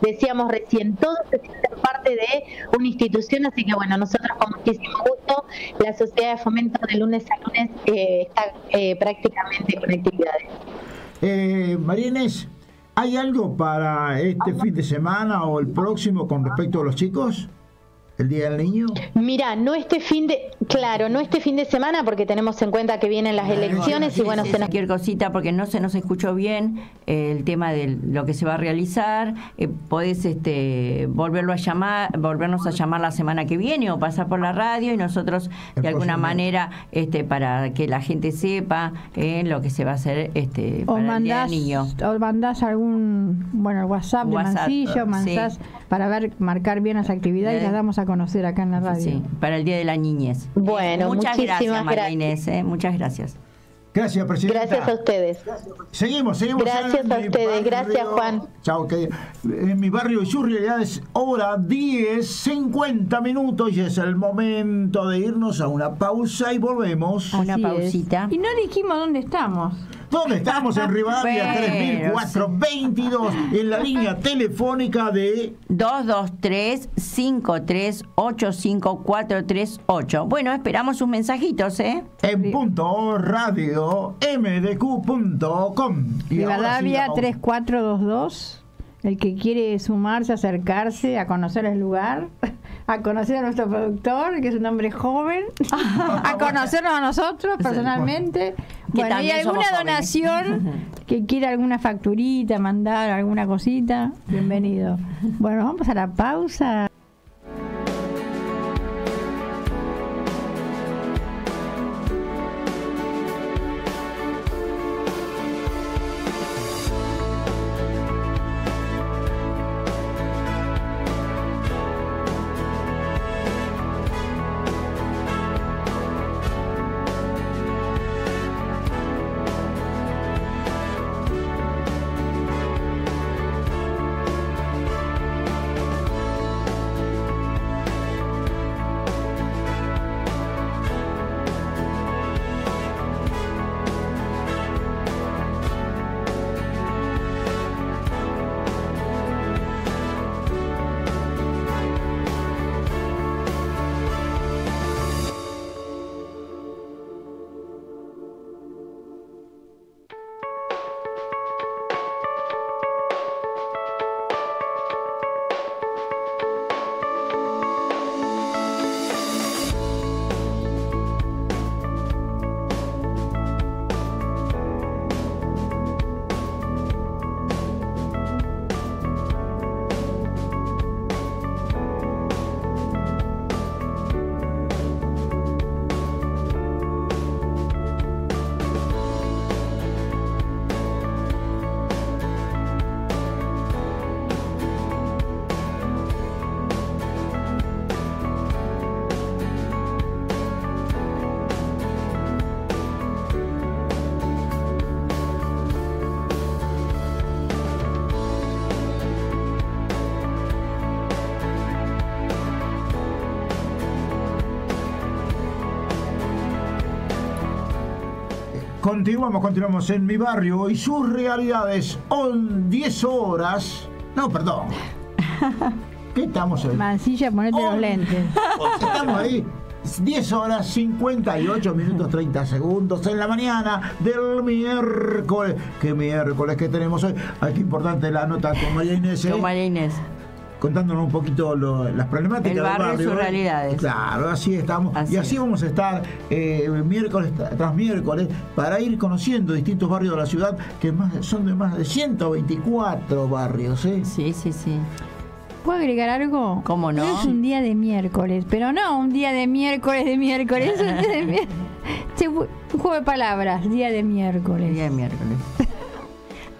decíamos recién, todos se sienten parte de una institución, así que bueno, nosotros con muchísimo gusto, la Sociedad de Fomento de lunes a lunes eh, está eh, prácticamente con actividades. Eh, Marines, ¿hay algo para este fin de semana o el próximo con respecto a los chicos? ¿El Día del Niño? Mira, no este fin de, Claro, no este fin de semana porque tenemos en cuenta que vienen las elecciones y bueno, se nos... cualquier cosita porque no se nos escuchó bien eh, el tema de lo que se va a realizar. Eh, podés este, volverlo a llamar, volvernos a llamar la semana que viene o pasar por la radio y nosotros El de alguna manera este, para que la gente sepa eh, lo que se va a hacer este, O para el Día del niño. o mandás algún, bueno, el WhatsApp, WhatsApp, de Mancillo, sí. mandás para ver, marcar bien las actividades y Eh. las damos a conocer acá en la radio. Sí, para el Día de la Niñez. Bueno, muchas muchísimas gracias, María. Inés. eh, muchas gracias. Gracias, presidenta. Gracias a ustedes. Seguimos, seguimos. Gracias a ustedes, gracias. Juan. Chao, que en mi barrio y sus realidades, hora 10, 50 minutos y es el momento de irnos a una pausa y volvemos. Una Así es. pausita. Y no dijimos dónde estamos. ¿Dónde estamos? En Rivadavia Pero, 3422, en la línea telefónica de 223-5385-438. Bueno, esperamos sus mensajitos, ¿eh? en punto radio mdq.com. Sí, Rivadavia la pausa. 3422. El que quiere sumarse, acercarse, a conocer el lugar, a conocer a nuestro productor, que es un hombre joven, a conocernos a nosotros personalmente. Que Bueno, y alguna donación que quiera alguna facturita, mandar alguna cosita, bienvenido. Bueno, vamos a la pausa. Continuamos, continuamos en mi barrio y sus realidades. On 10 horas. No, perdón. ¿Qué estamos hoy? Mancilla, ponete Oh. los lentes. Estamos ahí. 10 horas 58 minutos 30 segundos en la mañana del miércoles. ¿Qué miércoles que tenemos hoy? Aquí importante la nota con María Inés. ¿eh? Con María Inés. Contándonos un poquito lo- las problemáticas El barrio y del sus ¿eh? realidades. Claro, así estamos. Así y así es. vamos a estar eh, miércoles tras miércoles para ir conociendo distintos barrios de la ciudad que más, son de más de 124 barrios. ¿eh? Sí, sí, sí. ¿Puedo agregar algo? ¿Cómo no? Es un día de miércoles, pero no un día de miércoles de miércoles. Es un día de miércoles. Un juego de palabras, día de miércoles. Día de miércoles.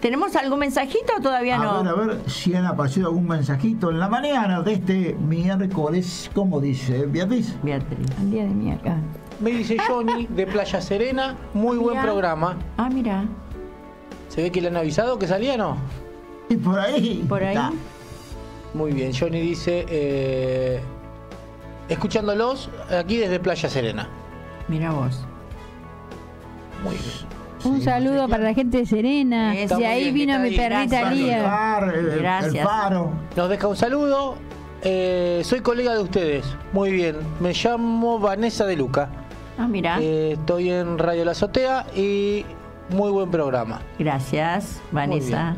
¿Tenemos algún mensajito o todavía A no? ver, a ver si han aparecido algún mensajito en la mañana de este miércoles, como dice Beatriz. Beatriz. El día de miércoles. Me dice Johnny de Playa Serena, muy buen Mira. programa. Ah, mira. ¿Se ve que le han avisado que salía no? Y por ahí. Por ahí. está. Muy bien, Johnny dice, eh, escuchándolos aquí desde Playa Serena. Mira vos. Muy bien. Un Sí, saludo para la gente de Serena. Y ahí bien, vino mi perrita Lía. far, el- el Gracias. faro. Nos deja un saludo. Eh, soy colega de ustedes. Muy bien. Me llamo Vanessa de Luca. Ah, mira. Eh, estoy en Radio La Azotea y muy buen programa. Gracias, Vanessa.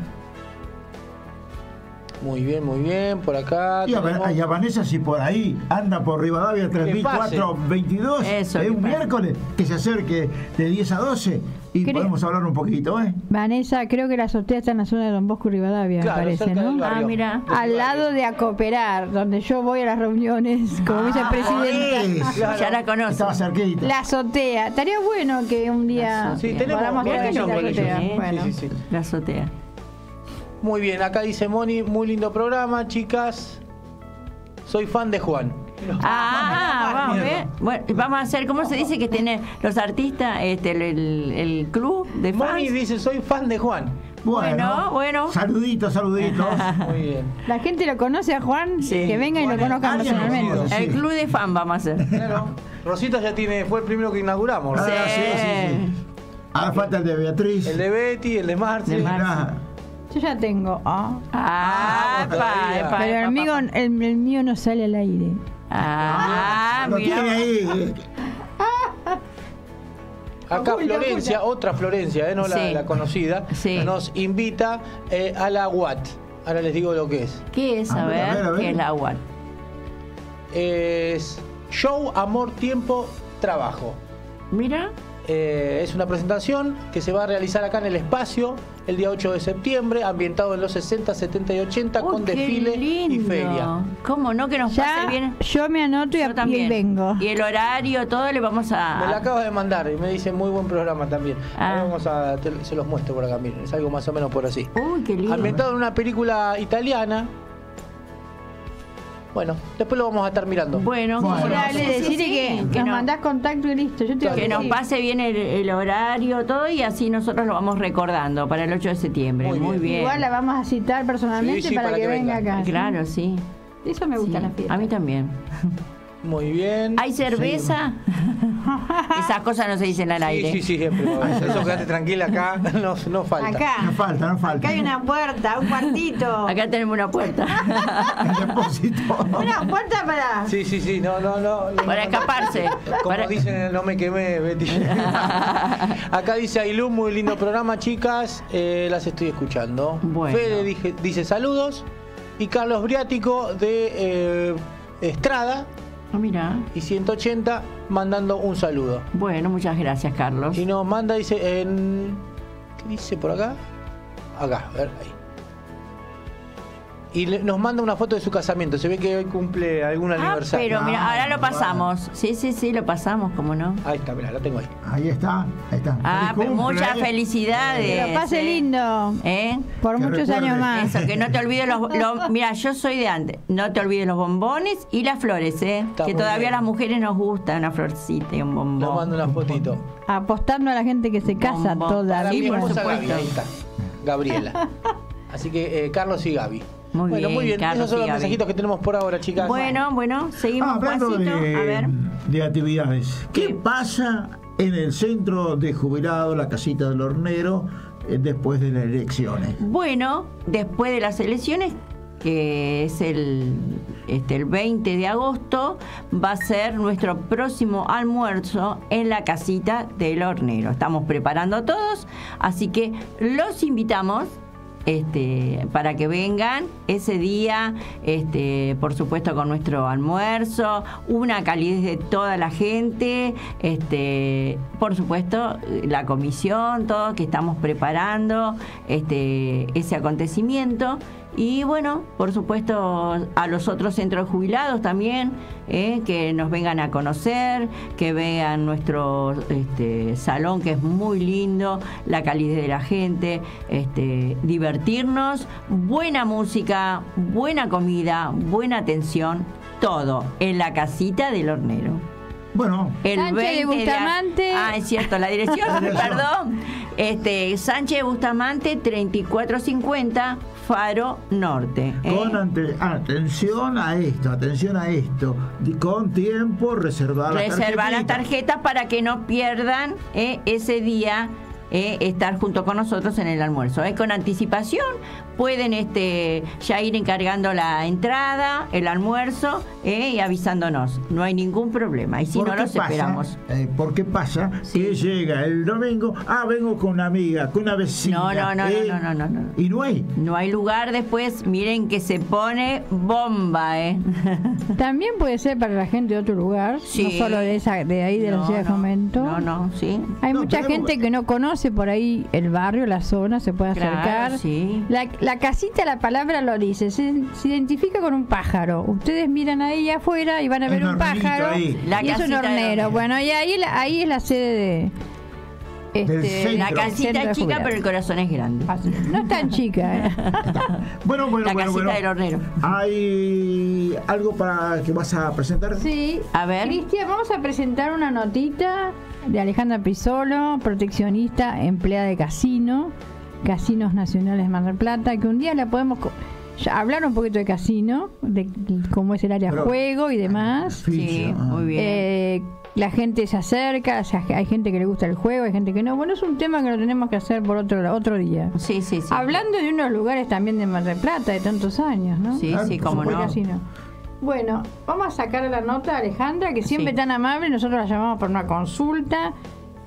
Muy bien, muy bien. Por acá. Y a, tenemos- y a Vanessa, si por ahí anda por Rivadavia pase. 3422, Eso, es un pase. miércoles, que se acerque de 10 a 12 y Creo- podemos hablar un poquito, ¿eh? Vanessa, creo que la azotea está en la zona de Don Bosco y Rivadavia, Claro, me parece, ¿no? barrio. Ah, mira. Al lado de Acoperar, donde yo voy a las reuniones como vicepresidenta. Ah, Claro. Ya la conoce. Estaba cerquita. La azotea. Estaría bueno que un día Sí, tenemos la azotea. Bueno. Sí, sí, sí. La azotea. Muy bien, acá dice Moni, muy lindo programa, chicas. Soy fan de Juan. Ah, vamos a ver. Bueno, vamos a hacer, ¿cómo se dice que tienen los artistas, este, el, el- el club de fans? Moni dice, soy fan de Juan. Bueno, bueno. Saluditos, saluditos. Muy bien. La gente lo conoce a Juan, Sí. que venga y lo Juan alguien personalmente. conocido. El club de fan vamos a hacer. Claro. Rosita ya tiene, fue el primero que inauguramos. Ah, ¿no? sí, sí, sí. Ahora falta el de Beatriz. El de Betty, el de Marce. De Marce. Ah, Yo ya tengo. ah. Ah, epa, Pero epa, el mío, epa. el, el mío no sale al aire. Ah, lo mira. tiene ahí. Acá Florencia, otra Florencia, ¿eh? no la, Sí. la conocida, Sí. nos invita eh, a la UAT. Ahora les digo lo que es. ¿Qué es? A A ver, a ver, ver, a ver. ¿qué es la UAT? Es Show, Amor, Tiempo, Trabajo. Mira. Eh, es una presentación que se va a realizar acá en el espacio el día 8 de septiembre, ambientado en los 60, 70 y 80 Uy, con desfile y lindo. feria. ¿Cómo no? Que nos Ya pase bien. yo me anoto y, Yo y también. vengo. Y el horario, todo le vamos a. Me la acaba de mandar y me dice muy buen programa también. Ah. Ahora vamos a, te- se los muestro por acá, miren, es algo más o menos por así. Uy, qué lindo. Ambientado en una película italiana. Bueno, después lo vamos a estar mirando. Bueno, Bueno. Dale, sí, sí, decirle sí, que, que nos no- mandás contacto y listo. Yo te que nos pase bien el, el horario, todo, y así nosotros lo vamos recordando para el 8 de septiembre. Muy Muy, bien. bien. Igual la vamos a citar personalmente Sí, sí, para, para que, que venga venga. acá. Claro, sí. Eso me gusta Sí. la fiesta. A mí también. Muy bien. ¿Hay cerveza? Esas cosas no se dicen al aire. Sí, sí, sí, siempre. Eso quédate tranquila acá, no, no falta. Acá. No falta, no falta. Acá hay una puerta, un cuartito. Acá tenemos una puerta. El depósito. Una puerta para. Sí, sí, sí, no, no, no. Para escaparse. Como Para- dicen, en el no me quemé, Betty. Acá dice Ailú, muy lindo programa, chicas. Eh, las estoy escuchando. Bueno. Fede dije- dice saludos. Y Carlos Briático de eh, Estrada Ah, mira. y 180 mandando un saludo. Bueno, muchas gracias, Carlos. Y nos manda, dice, en. ¿Qué dice por acá? Acá, a ver, ahí. Y le- nos manda una foto de su casamiento. Se ve que hoy cumple algún Ah, aniversario. pero mira, Ah, ahora lo pasamos. Sí, sí, sí, lo pasamos, ¿cómo no? Ahí está, mira, la tengo ahí. Ahí está, ahí está. Ah, cumple, muchas felicidades. Que lo pase ¿eh? lindo. ¿Eh? Por Que muchos recuerde. años más. Eso, que no te olvides los, los- Mira, yo soy de antes. No te olvides los bombones y las flores, ¿eh? Está que todavía bien. a las mujeres nos gusta una florcita y un bombón. Nos manda una fotito. Apostando a la gente que se casa Bombón. Para todavía. mi por supuesto. Gaby, ahí está. Gabriela. Así que eh, Carlos y Gaby. Muy bueno, bien, muy bien. Carlos Esos son los mensajitos que tenemos por ahora, chicas. Bueno, bueno, seguimos Ah, hablando Juancito. de, A ver. de actividades. ¿Qué Sí. pasa en el centro de jubilados, la casita del hornero, eh, después de las elecciones? Bueno, después de las elecciones, que es el, este, el 20 de agosto, va a ser nuestro próximo almuerzo en la casita del hornero. Estamos preparando todos, así que los invitamos. Este, para que vengan ese día, este, por supuesto con nuestro almuerzo, una calidez de toda la gente, este, por supuesto la comisión, todo que estamos preparando este, ese acontecimiento. Y bueno, por supuesto a los otros centros jubilados también, eh, que nos vengan a conocer, que vean nuestro este, salón que es muy lindo, la calidez de la gente, este, divertirnos, buena música, buena comida, buena atención, todo en la casita del hornero. Bueno, El Sánchez de 20 a- Bustamante. Ah, es cierto, la dirección, perdón. Este, Sánchez de Bustamante, 3450, Faro Norte. ¿eh? con ante- atención a esto, atención a esto. Con tiempo, reservar las Reservar las tarjetas para que no pierdan eh, ese día eh, estar junto con nosotros en el almuerzo. Es con anticipación, pueden este, ya ir encargando la entrada, el almuerzo eh, y avisándonos. No hay ningún problema. Y si no, los esperamos. Eh, ¿Por qué pasa que llega el domingo? Ah, vengo con una amiga, con una vecina. No, no, no, no, no, no, no, ¿Y no hay? No hay lugar después. Miren que se pone bomba, ¿eh? También puede ser para la gente de otro lugar, no solo de, esa, de ahí de la ciudad de Fomento. No, no, sí. Hay mucha gente que no conoce por ahí el barrio, la zona, se puede acercar. Sí. La, la, casita, la palabra lo dice, se, identifica con un pájaro. Ustedes miran ahí afuera y van a ver un pájaro. y es un hornero. Bueno, y ahí, ahí es la sede de este, la casita es chica, pero el corazón es grande. Ah, no es tan chica. ¿eh? bueno, bueno, la bueno, casita del hornero. ¿Hay algo para que vas a presentar? Sí. A ver. Cristian, vamos a presentar una notita de Alejandra Pisolo, proteccionista, empleada de casino, Casinos Nacionales Mar del Plata, que un día la podemos hablar un poquito de casino, de cómo es el área de juego y demás. Sí, muy bien. Eh, la gente se acerca, hay gente que le gusta el juego, hay gente que no. Bueno, es un tema que lo tenemos que hacer por otro otro día. Sí, sí, sí. Hablando de unos lugares también de Mar del Plata, de tantos años, ¿no? Sí, sí, como no. Bueno, vamos a sacar la nota a Alejandra, que siempre tan amable, nosotros la llamamos por una consulta,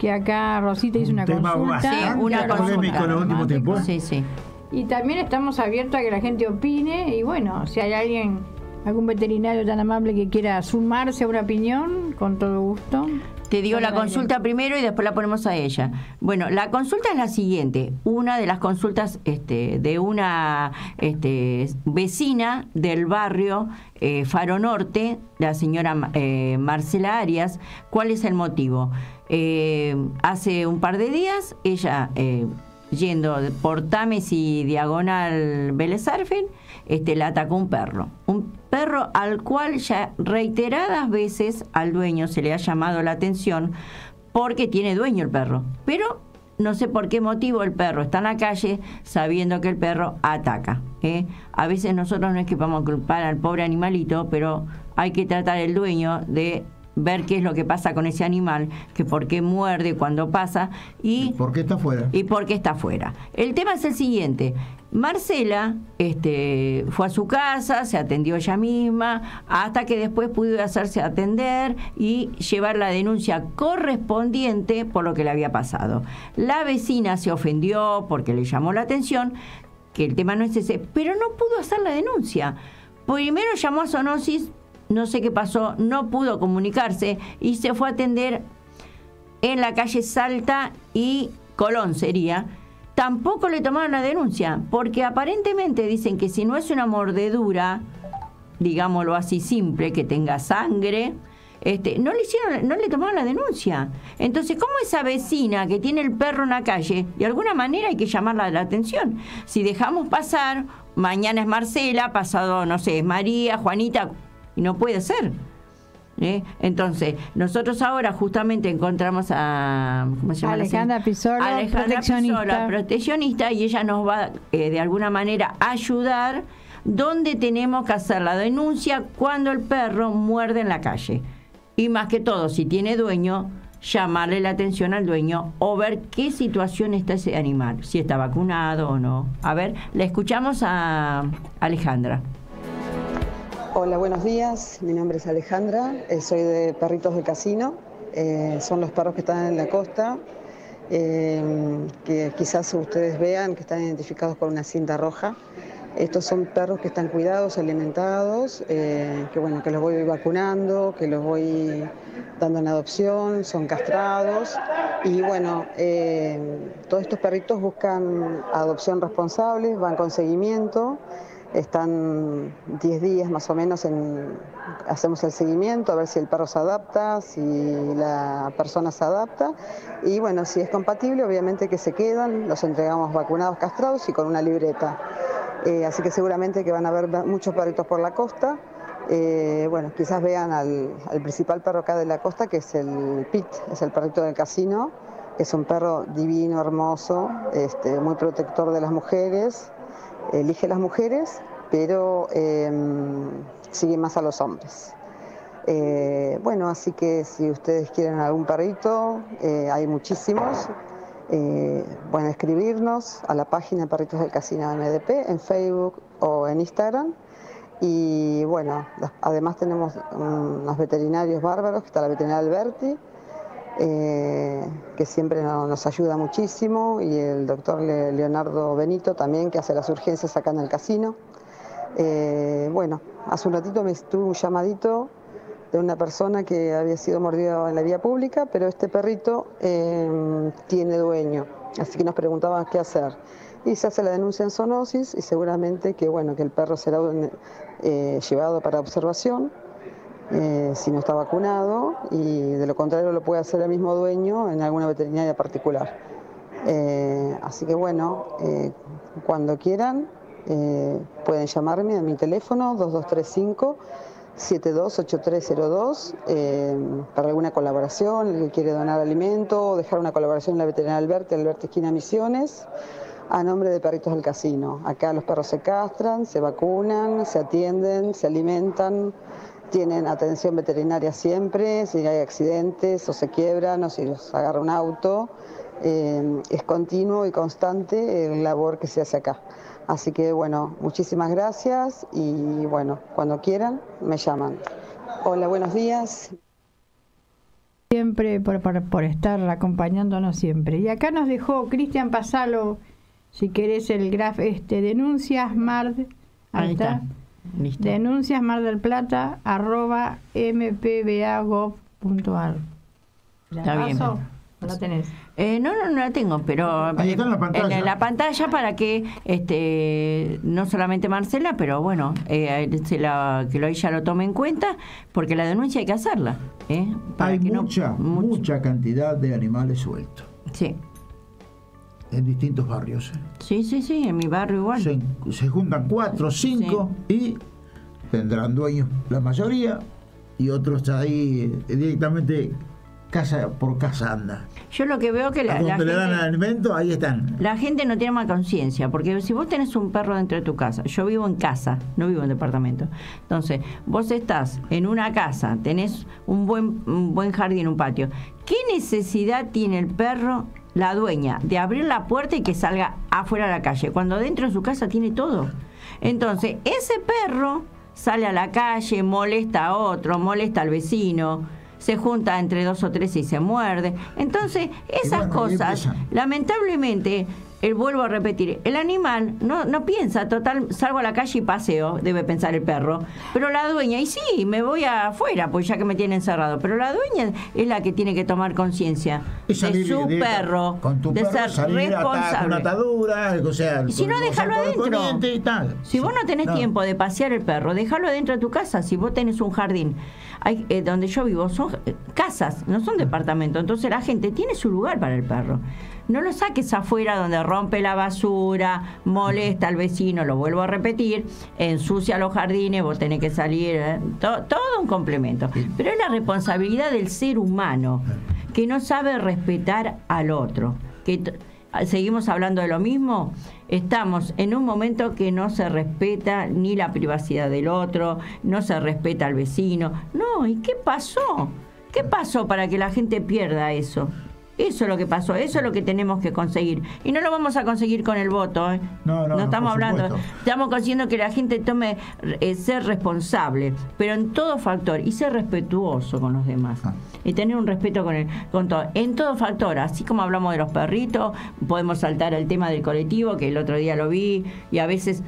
que acá Rosita hizo una consulta. una consulta. En el último tiempo. Sí, sí. Y también estamos abiertos a que la gente opine y bueno, si hay alguien algún veterinario tan amable que quiera sumarse a una opinión, con todo gusto. Te digo la consulta primero y después la ponemos a ella. Bueno, la consulta es la siguiente. Una de las consultas este, de una este, vecina del barrio eh, Faro Norte, la señora eh, Marcela Arias. ¿Cuál es el motivo? Eh, hace un par de días, ella yendo por Tames y Diagonal Vélez este, la atacó un perro. Un perro al cual ya reiteradas veces al dueño se le ha llamado la atención porque tiene dueño el perro. Pero no sé por qué motivo el perro está en la calle sabiendo que el perro ataca. ¿eh? A veces nosotros no es que vamos a culpar al pobre animalito, pero hay que tratar el dueño de ver qué es lo que pasa con ese animal, que por qué muerde cuando pasa y, por qué está fuera. Y por qué está fuera. El tema es el siguiente. Marcela este, fue a su casa, se atendió ella misma, hasta que después pudo hacerse atender y llevar la denuncia correspondiente por lo que le había pasado. La vecina se ofendió porque le llamó la atención, que el tema no es ese, pero no pudo hacer la denuncia. Primero llamó a Sonosis no sé qué pasó, no pudo comunicarse y se fue a atender en la calle Salta y Colón sería. Tampoco le tomaron la denuncia, porque aparentemente dicen que si no es una mordedura, digámoslo así simple, que tenga sangre, este, no le hicieron, no le tomaron la denuncia. Entonces, ¿cómo esa vecina que tiene el perro en la calle, de alguna manera hay que llamarla la atención? Si dejamos pasar, mañana es Marcela, pasado, no sé, es María, Juanita, y no puede ser. ¿Eh? Entonces, nosotros ahora justamente encontramos a ¿cómo se llama Alejandra proteccionista. proteccionista, y ella nos va eh, de alguna manera a ayudar donde tenemos que hacer la denuncia cuando el perro muerde en la calle. Y más que todo, si tiene dueño, llamarle la atención al dueño o ver qué situación está ese animal, si está vacunado o no. A ver, le escuchamos a Alejandra. Hola, buenos días. Mi nombre es Alejandra, eh, soy de Perritos de Casino. Eh, son los perros que están en la costa, eh, que quizás ustedes vean que están identificados con una cinta roja. Estos son perros que están cuidados, alimentados, que bueno, que los voy vacunando, que los voy dando en adopción, son castrados y bueno, todos estos perritos buscan adopción responsable, van con seguimiento están 10 días más o menos en, hacemos el seguimiento a ver si el perro se adapta, si la persona se adapta y bueno, si es compatible obviamente que se quedan, los entregamos vacunados, castrados y con una libreta. Eh, así que seguramente que van a haber muchos perritos por la costa. Eh, bueno, quizás vean al, principal perro acá de la costa, que es el Pit, es el perrito del casino. Es un perro divino, hermoso, este, muy protector de las mujeres, elige a las mujeres, pero em, sigue más a los hombres. Eh, bueno, así que si ustedes quieren algún perrito, eh, hay muchísimos. Eh, pueden escribirnos a la página Perritos del Casino MDP en Facebook o en Instagram. Y bueno, además tenemos unos veterinarios bárbaros, que está la veterinaria Alberti, eh, que siempre nos ayuda muchísimo, y el doctor Leonardo Benito también, que hace las urgencias acá en el casino. Eh, bueno, hace un ratito me estuvo un llamadito de una persona que había sido mordido en la vía pública, pero este perrito eh, tiene dueño, así que nos preguntaban qué hacer. Y se hace la denuncia en zoonosis y seguramente que, bueno, que el perro será llevado para observación eh, si no está vacunado y de lo contrario lo puede hacer el mismo dueño en alguna veterinaria particular. Eh, así que bueno, eh, cuando quieran pueden llamarme a mi teléfono 2235 728302 para alguna colaboración, el que quiere donar alimento o dejar una colaboración en la veterinaria Alberti, Alberti Esquina Misiones a nombre de Perritos del Casino. Acá los perros se castran, se vacunan, se atienden, se alimentan, tienen atención veterinaria siempre, si hay accidentes o se quiebran o si los agarra un auto. Eh, es continuo y constante el labor que se hace acá. Así que bueno, muchísimas gracias y bueno, cuando quieran me llaman. Hola, buenos días. Siempre por, por, estar acompañándonos siempre. Y acá nos dejó Cristian Pasalo, si querés el graf este, denuncias Mard. Ahí, está Denuncias Mar del Plata arroba mpba.gov.ar. Está bien. ¿No la tenés? Eh, no, no, no la tengo, pero en la pantalla. En la pantalla para que este no solamente Marcela, pero bueno, eh, se la, que lo, ella lo tome en cuenta, porque la denuncia hay que hacerla. ¿eh? hay mucha, mucha cantidad de animales sueltos. Sí en distintos barrios. ¿eh? Sí, sí, sí, en mi barrio igual. Se, juntan cuatro, cinco y tendrán dueños la mayoría y otros ahí eh, directamente casa por casa anda. Yo lo que veo que la, gente, le dan alimento, ahí están. La gente no tiene más conciencia, porque si vos tenés un perro dentro de tu casa, yo vivo en casa, no vivo en departamento. Entonces, vos estás en una casa, tenés un buen, un buen jardín, un patio. ¿Qué necesidad tiene el perro la dueña de abrir la puerta y que salga afuera a la calle, cuando dentro de su casa tiene todo. Entonces, ese perro sale a la calle, molesta a otro, molesta al vecino, se junta entre dos o tres y se muerde. Entonces, esas cosas, lamentablemente, el, vuelvo a repetir, el animal no, no piensa, total, salgo a la calle y paseo, debe pensar el perro, pero la dueña, y sí, me voy afuera, pues ya que me tiene encerrado, pero la dueña es la que tiene que tomar conciencia de su perro, de ser responsable. atadura, o sea, y si no, déjalo adentro. Si vos no tenés tiempo de pasear el perro, déjalo adentro de tu casa, si vos tenés un jardín. Hay, eh, donde yo vivo son eh, casas, no son departamentos, entonces la gente tiene su lugar para el perro no lo saques afuera donde rompe la basura, molesta al vecino, lo vuelvo a repetir, ensucia los jardines, vos tenés que salir, ¿eh? todo, un complemento. Pero es la responsabilidad del ser humano que no sabe respetar al otro. Que seguimos hablando de lo mismo, estamos en un momento que no se respeta ni la privacidad del otro, no se respeta al vecino. No, ¿y qué pasó? ¿Qué pasó para que la gente pierda eso? Eso es lo que pasó, eso es lo que tenemos que conseguir. Y no lo vamos a conseguir con el voto, ¿eh? No, no, no estamos hablando. Estamos consiguiendo que la gente tome eh, ser responsable, pero en todo factor, y ser respetuoso con los demás. Ah. Y tener un respeto con, el, con todo. En todo factor, así como hablamos de los perritos, podemos saltar el tema del colectivo, que el otro día lo vi, y a veces,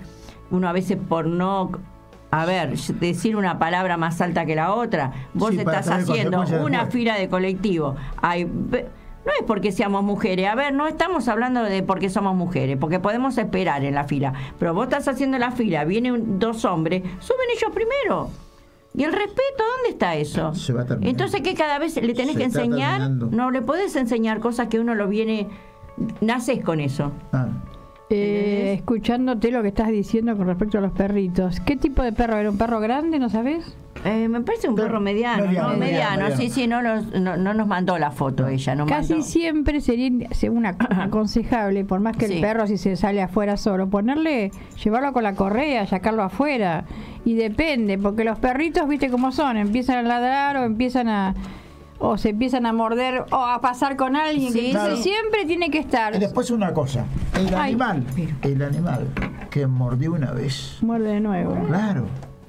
uno a veces por no a ver, decir una palabra más alta que la otra, vos estás haciendo una fila de colectivo. Hay no es porque seamos mujeres. A ver, no estamos hablando de porque somos mujeres, porque podemos esperar en la fila. Pero vos estás haciendo la fila, vienen dos hombres, suben ellos primero. ¿Y el respeto? ¿Dónde está eso? Entonces, que cada vez le tenés que enseñar? No le podés enseñar cosas que uno lo viene. Naces con eso. Ah. Eh, escuchándote lo que estás diciendo con respecto a los perritos, ¿qué tipo de perro era? ¿Un perro grande, no sabes? Eh, me parece un perro mediano, mediano, ¿no? mediano, sí, sí, no, no, nos mandó la foto ella. No Casi siempre sería, según aconsejable, por más que el perro si se sale afuera solo, ponerle, llevarlo con la correa, sacarlo afuera. Y depende, porque los perritos, viste cómo son, empiezan a ladrar o empiezan a o se empiezan a morder o a pasar con alguien. Sí, que sí. siempre tiene que estar. Y después una cosa, el Ay, animal, el animal que mordió una vez, Muerde de nuevo. claro,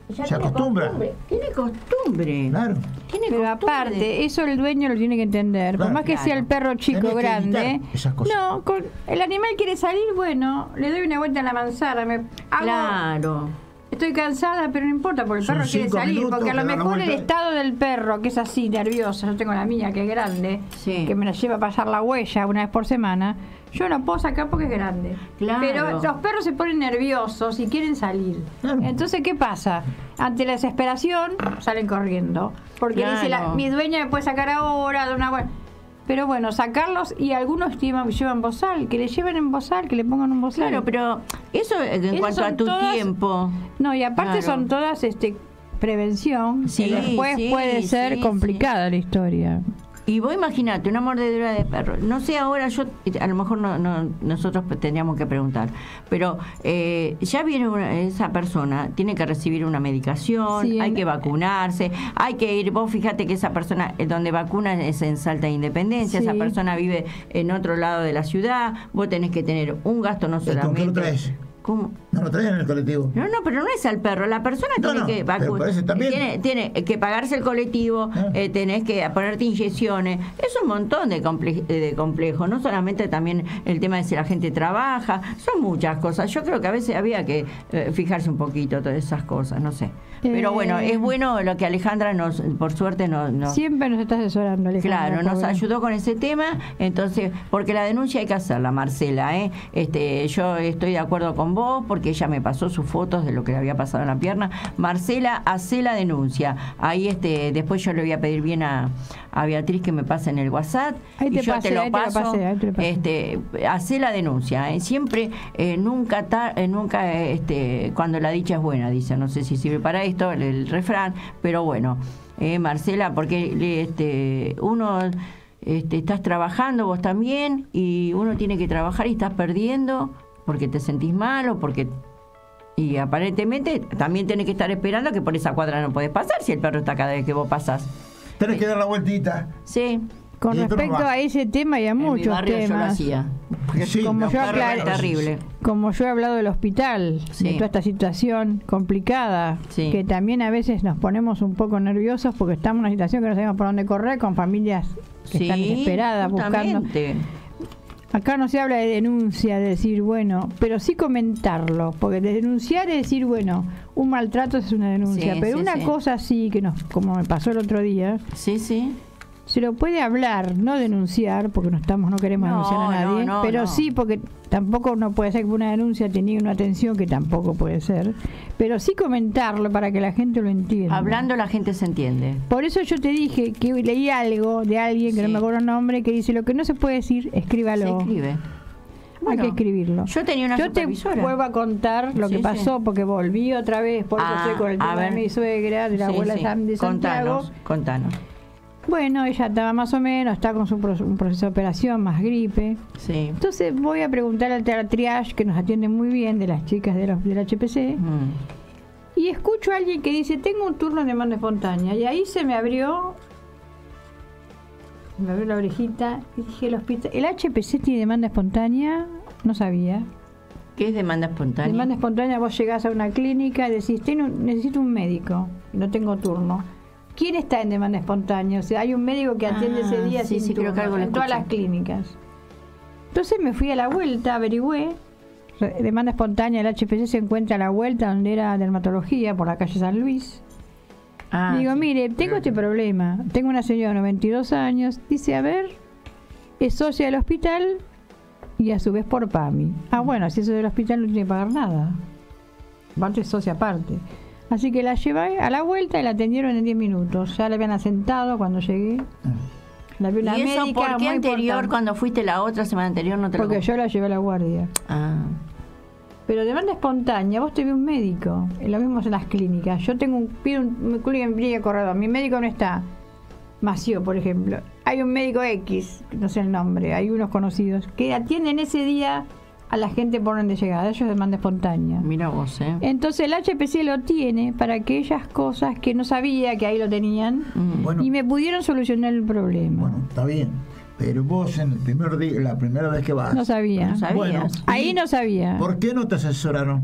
Ya se acostumbra, costumbre. Tiene costumbre. claro. Tiene Pero costumbre. aparte, eso el dueño lo tiene que entender. Claro. Por más que sea el perro chico grande. esas cosas. No, con, el animal quiere salir, bueno, le doy una vuelta a la manzana. Me hago, Claro. Estoy cansada, pero no importa, porque el Son perro quiere salir. minutos, porque a lo mejor el estado del perro, que es así, nervioso, yo tengo la mía que es grande, Sí. que me la lleva a pasar la huella una vez por semana, yo no puedo sacar porque es grande. Claro. Pero los perros se ponen nerviosos y quieren salir. Entonces, ¿qué pasa? Ante la desesperación, salen corriendo. Porque Claro. dice, la- mi dueña me puede sacar ahora, de una vuelta. Pero bueno, sacarlos y algunos llevan, llevan bozal, que le lleven en bozal, que le pongan un bozal. Claro, pero eso en cuanto a tu todas- tiempo. No, y aparte Claro. son todas este prevención, Sí, que después sí, puede ser sí, complicada la historia. Y vos imagínate, una mordedura de perro. No sé, ahora yo, a lo mejor no, no- nosotros tendríamos que preguntar, pero eh, ya viene una- esa persona, tiene que recibir una medicación, Sí, hay en- que vacunarse, hay que ir, vos fíjate que esa persona, eh, donde vacuna es en Salta de Independencia, Sí. esa persona vive en otro lado de la ciudad, vos tenés que tener un gasto no ¿Con qué solamente... lo traes? ¿Cómo? No lo traes en el colectivo. No, no, pero no es al perro. La persona No, tiene no, que pero vacu- parece también. tiene, tiene que pagarse el colectivo, Ah. eh, tenés que ponerte inyecciones. Es un montón de, comple- de complejo. No solamente también el tema de si la gente trabaja. Son muchas cosas. Yo creo que a veces había que eh, fijarse un poquito todas esas cosas. No sé. Pero Eh. bueno, es bueno lo que Alejandra nos, por suerte, nos, nos- Siempre nos está asesorando, Alejandra. Claro, nos pobre. ayudó con ese tema, entonces, porque la denuncia hay que hacerla, Marcela, ¿eh? Este, yo estoy de acuerdo con vos, porque ella me pasó sus fotos de lo que le había pasado en la pierna. Marcela, hace la denuncia. Ahí, este, después yo le voy a pedir bien a, a Beatriz que me pase en el WhatsApp. Ahí y yo te lo ahí te lo paso. pasé, ahí te lo pasé. Este, hace la denuncia, ¿eh? Siempre, eh, nunca, ta- eh, nunca, este, cuando la dicha es buena, dice. No sé si sirve para esto, el, el refrán, pero bueno, Marcela, porque este, uno este, estás trabajando vos también y uno tiene que trabajar y estás perdiendo porque te sentís mal o porque y aparentemente también tenés que estar esperando que por esa cuadra no podés pasar si el perro está cada vez que vos pasás. Tenés que dar la vueltita. Sí, Con respecto a ese tema y a en mi muchos barrio yo lo temas. hacía. Sí, Como yo aclaré- Terrible. Como yo he hablado del hospital, Sí. de toda esta situación complicada, Sí. que también a veces nos ponemos un poco nerviosos porque estamos en una situación que no sabemos por dónde correr, con familias que están desesperadas buscando. Acá no se habla de denuncia, de decir, bueno, pero sí comentarlo, porque de denunciar es decir, bueno, un maltrato es una denuncia, Sí, pero sí, una sí. cosa sí, que nos, como me pasó el otro día, Sí, sí. se lo puede hablar, no denunciar, porque no estamos, no queremos No, denunciar a no, nadie, no, pero no. sí, porque tampoco no puede ser que una denuncia te niegue una atención, que tampoco puede ser, pero sí comentarlo para que la gente lo entienda. Hablando la gente se entiende. Por eso yo te dije que leí algo de alguien, que no me acuerdo el nombre, que dice, lo que no se puede decir, escríbalo. Se escribe. Hay que escribirlo. Yo tenía una Yo te vuelvo a contar lo Sí, que pasó porque volví otra vez, por eso Ah, estoy con el tema de mi suegra, de la Sí, abuela. Sam- de Santiago. Contanos, contanos. Bueno, ella estaba más o menos, está con su pro- un proceso de operación, más gripe. Sí. Entonces voy a preguntar al triage, que nos atiende muy bien, de las chicas de los, del HPC, Mm. y escucho a alguien que dice, tengo un turno de demanda espontánea. Y ahí se me abrió, me abrió la orejita, y dije, el hospital, ¿el HPC tiene demanda espontánea? No sabía. ¿Qué es demanda espontánea? Demanda espontánea, vos llegás a una clínica y decís, "Tengo necesito un médico, no tengo turno. ¿Quién está en demanda espontánea? O sea, hay un médico que atiende Ah, ese día sí, sin sí, creo que turno, en todas las clínicas. Entonces me fui a la vuelta, averigüé. Demanda espontánea, el HPC se encuentra a la vuelta donde era dermatología, por la calle San Luis. Ah, Digo, sí. mire, tengo este problema. Tengo una señora de 92 años. Dice, a ver, es socia del hospital y a su vez por PAMI. Ah, bueno, si eso del hospital no tiene que pagar nada. Aparte es socia aparte. Así que la llevé a la vuelta y la atendieron en 10 minutos. Ya la habían asentado cuando llegué. La vi una ¿Y eso médica por qué anterior, importante. cuando fuiste la otra semana anterior, no te lo Porque yo la llevé a la guardia. Ah, Pero demanda espontánea, vos te ve un médico. Lo mismo en las clínicas. Yo tengo un, pido un, clínica en Corredor. Mi médico no está. Mació, por ejemplo. Hay un médico X, no sé el nombre, hay unos conocidos, que atienden ese día a la gente por orden de llegada, ellos demanda espontánea. Mira vos, ¿eh? Entonces el HPC lo tiene para aquellas cosas que no sabía que ahí lo tenían Mm. Bueno. y me pudieron solucionar el problema. Bueno, está bien. Pero vos en el primer día, la primera vez que vas, no sabía. No sabías. Bueno. Ahí no sabía. ¿por qué no te asesoraron?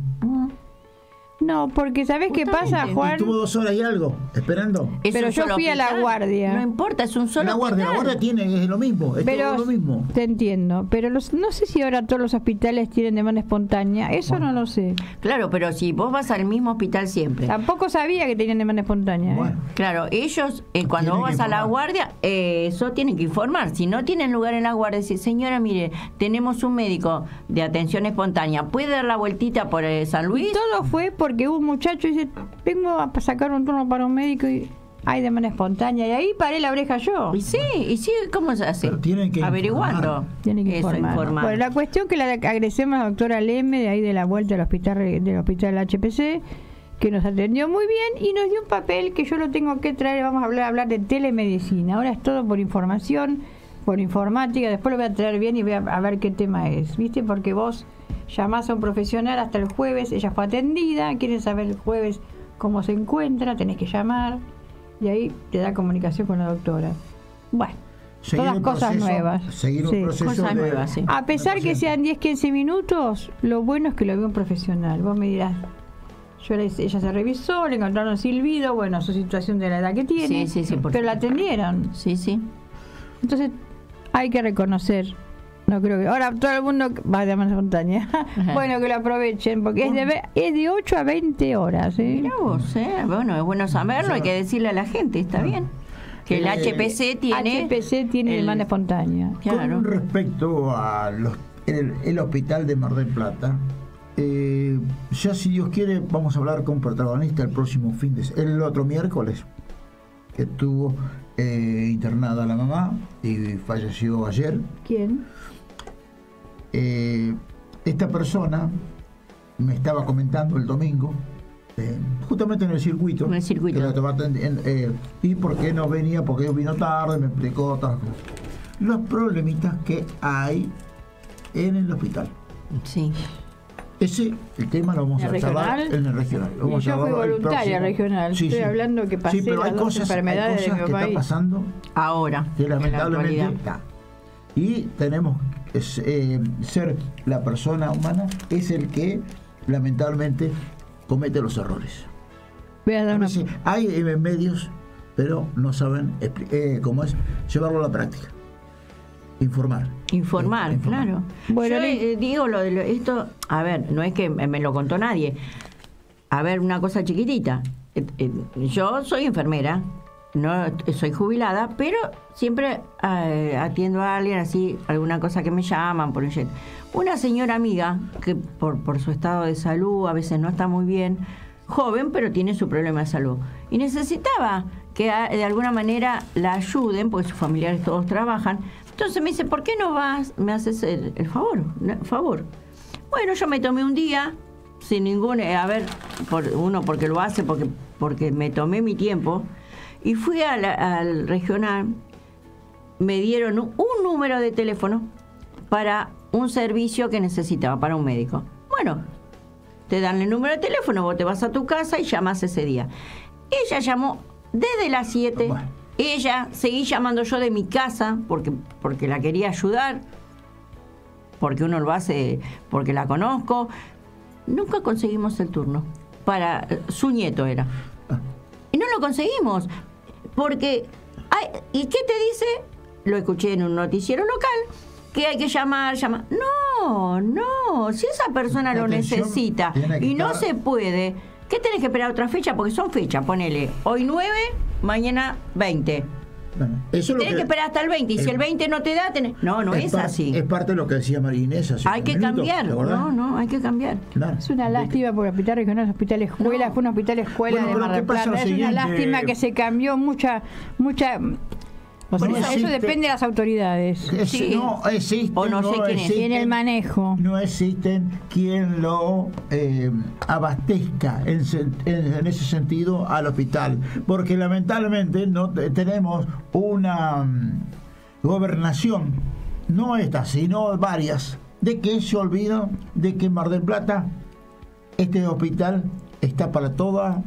No, porque ¿sabes qué pasa. Juan? Estuvo dos horas y algo esperando. Es Pero yo fui a la guardia. No importa, es un solo la guardia, la hospital. guardia tiene es lo mismo, es Pero todo lo mismo. te entiendo, pero los, no sé si ahora todos los hospitales tienen demanda espontánea, eso no lo sé. Claro, pero si vos vas al mismo hospital siempre. Tampoco sabía que tenían demanda espontánea. ¿eh? Claro, ellos, eh, cuando Tienen vos vas a la guardia, eh, eso tienen que informar. Si no tienen lugar en la guardia, decir, señora, mire, tenemos un médico de atención espontánea, ¿puede dar la vueltita por eh, San Y Luis? todo fue porque un muchacho dice, vengo a sacar un turno para un médico y hay demanda espontánea. Y ahí paré la oreja yo. Y sí, y sí, ¿cómo se hace? Pero tienen que Averiguando. informar. Tiene que Eso, informar. informar. Bueno, la cuestión que la agradecemos a la doctora Leme de ahí de la vuelta del hospital del hospital HPC que nos atendió muy bien y nos dio un papel que yo lo tengo que traer, vamos a hablar, hablar de telemedicina. Ahora es todo por información, por informática, después lo voy a traer bien y voy a, a ver qué tema es, ¿viste? Porque vos llamás a un profesional hasta el jueves, ella fue atendida, quieres saber el jueves cómo se encuentra, tenés que llamar y ahí te da comunicación con la doctora. Bueno, seguir todas cosas proceso- nuevas. Seguir un Sí. proceso Cosas de- nuevas, sí. A pesar que sean 10, 15 minutos, lo bueno es que lo veo un profesional. Vos me dirás, yo ella se revisó, le encontraron silbido, bueno, su situación de la edad que tiene, Sí, sí, sí, por pero la atendieron. Sí, sí. Entonces, hay que reconocer. No creo que. Ahora todo el mundo va de manera espontánea. bueno, que lo aprovechen, porque es de, ve- es de 8 a 20 horas. ¿eh? Mira vos, ¿eh? Bueno, es bueno saberlo, hay que decirle a la gente, está bien. Que el Eh, HPC tiene... HPC tiene el- demanda espontánea. Claro. Con respecto a los, el, el hospital de Mar del Plata, eh, ya si Dios quiere, vamos a hablar con protagonista el próximo fin de el otro miércoles, que estuvo eh, internada la mamá y falleció ayer. ¿Quién? Eh, esta persona me estaba comentando el domingo, eh, justamente en el circuito, En el circuito. eh, y por qué no venía, porque vino tarde, me explicó todas las cosas. Los problemitas que hay en el hospital. Sí. Ese, el tema lo vamos ¿En a charlar en el regional. Lo Y vamos a yo fui voluntaria regional. Estoy hablando que pasé Sí, pero hay las dos cosas, hay enfermedades de cosas mi que está país. pasando Ahora. que en la lamentablemente está. Y tenemos que eh, ser la persona humana es el que lamentablemente comete los errores. Voy a dar A una. veces hay eh, medios, pero no saben expli- eh, cómo es llevarlo a la práctica. Informar. Informar, Eh, claro. Bueno, Yo le- eh, digo lo de lo- esto, a ver, no es que me lo contó nadie. A ver, una cosa chiquitita. Yo soy enfermera, no soy jubilada, pero siempre eh, atiendo a alguien así, alguna cosa que me llaman por un Una señora amiga que por, por su estado de salud a veces no está muy bien, joven, pero tiene su problema de salud. Y necesitaba que a- de alguna manera la ayuden, porque sus familiares todos trabajan. Entonces me dice, ¿por qué no vas, me haces el, favor? favor? Bueno, yo me tomé un día, sin ningún, eh, a ver, por, uno porque lo hace, porque, porque me tomé mi tiempo, y fui al regional, me dieron un, un número de teléfono para un servicio que necesitaba, para un médico. Bueno, te dan el número de teléfono, vos te vas a tu casa y llamas ese día. Ella llamó desde las 7. Bueno. Ella, seguí llamando yo de mi casa porque, porque la quería ayudar, porque uno lo hace porque la conozco. Nunca conseguimos el turno. Para su nieto era. Y no lo conseguimos. Porque. ay, ¿Y qué te dice? Lo escuché en un noticiero local. Que hay que llamar, llamar. No, no. Si esa persona La lo necesita y no estar- se puede, ¿qué tenés que esperar otra fecha? Porque son fechas, ponele. Hoy 9, mañana 20. Bueno, eso es lo Tenés que, esperar hasta el 20. Y si el- el 20 no te da, tenés. No, no es, par- así. Es parte de lo que decía María Inés hace Hay que cambiar. No, no, hay que cambiar. Claro. Es una lástima porque el hospital regional, hospital escuela, No. fue un hospital escuela Bueno, de Mar del ¿qué pasa Plata. Es una lástima que se cambió mucha, mucha. O sea, No eso existe- depende de las autoridades. Es- Sí. No existen, O no sé quién es. existen- el manejo. No existen quien lo eh, abastezca en, sen- en- en ese sentido al hospital, porque lamentablemente no te- tenemos una mm, gobernación, no esta, sino varias, de que se olvida de que en Mar del Plata este hospital está para toda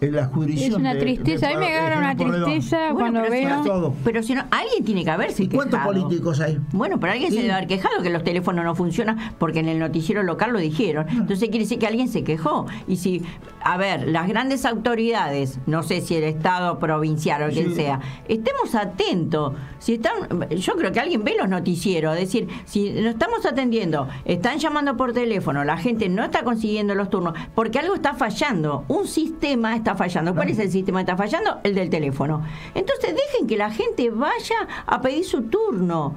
en la jurisdicción. Es una de- tristeza. de- a mí me agarra una tristeza Bueno, cuando pero si veo. Todo. Pero si no, alguien tiene que haberse ¿Y cuántos quejado. políticos hay? Bueno, pero alguien se debe haber quejado que los teléfonos no funcionan porque en el noticiero local lo dijeron. Entonces quiere decir que alguien se quejó. Y si, a ver, las grandes autoridades, no sé si el Estado provincial o quien Sí. sea, estemos atentos. Si están, yo creo que alguien ve los noticieros, es decir, si no estamos atendiendo, están llamando por teléfono, la gente no está consiguiendo los turnos, porque algo está fallando, un sistema está fallando. ¿Cuál es el sistema que está fallando? El del teléfono. Entonces dejen que la gente vaya a pedir su turno.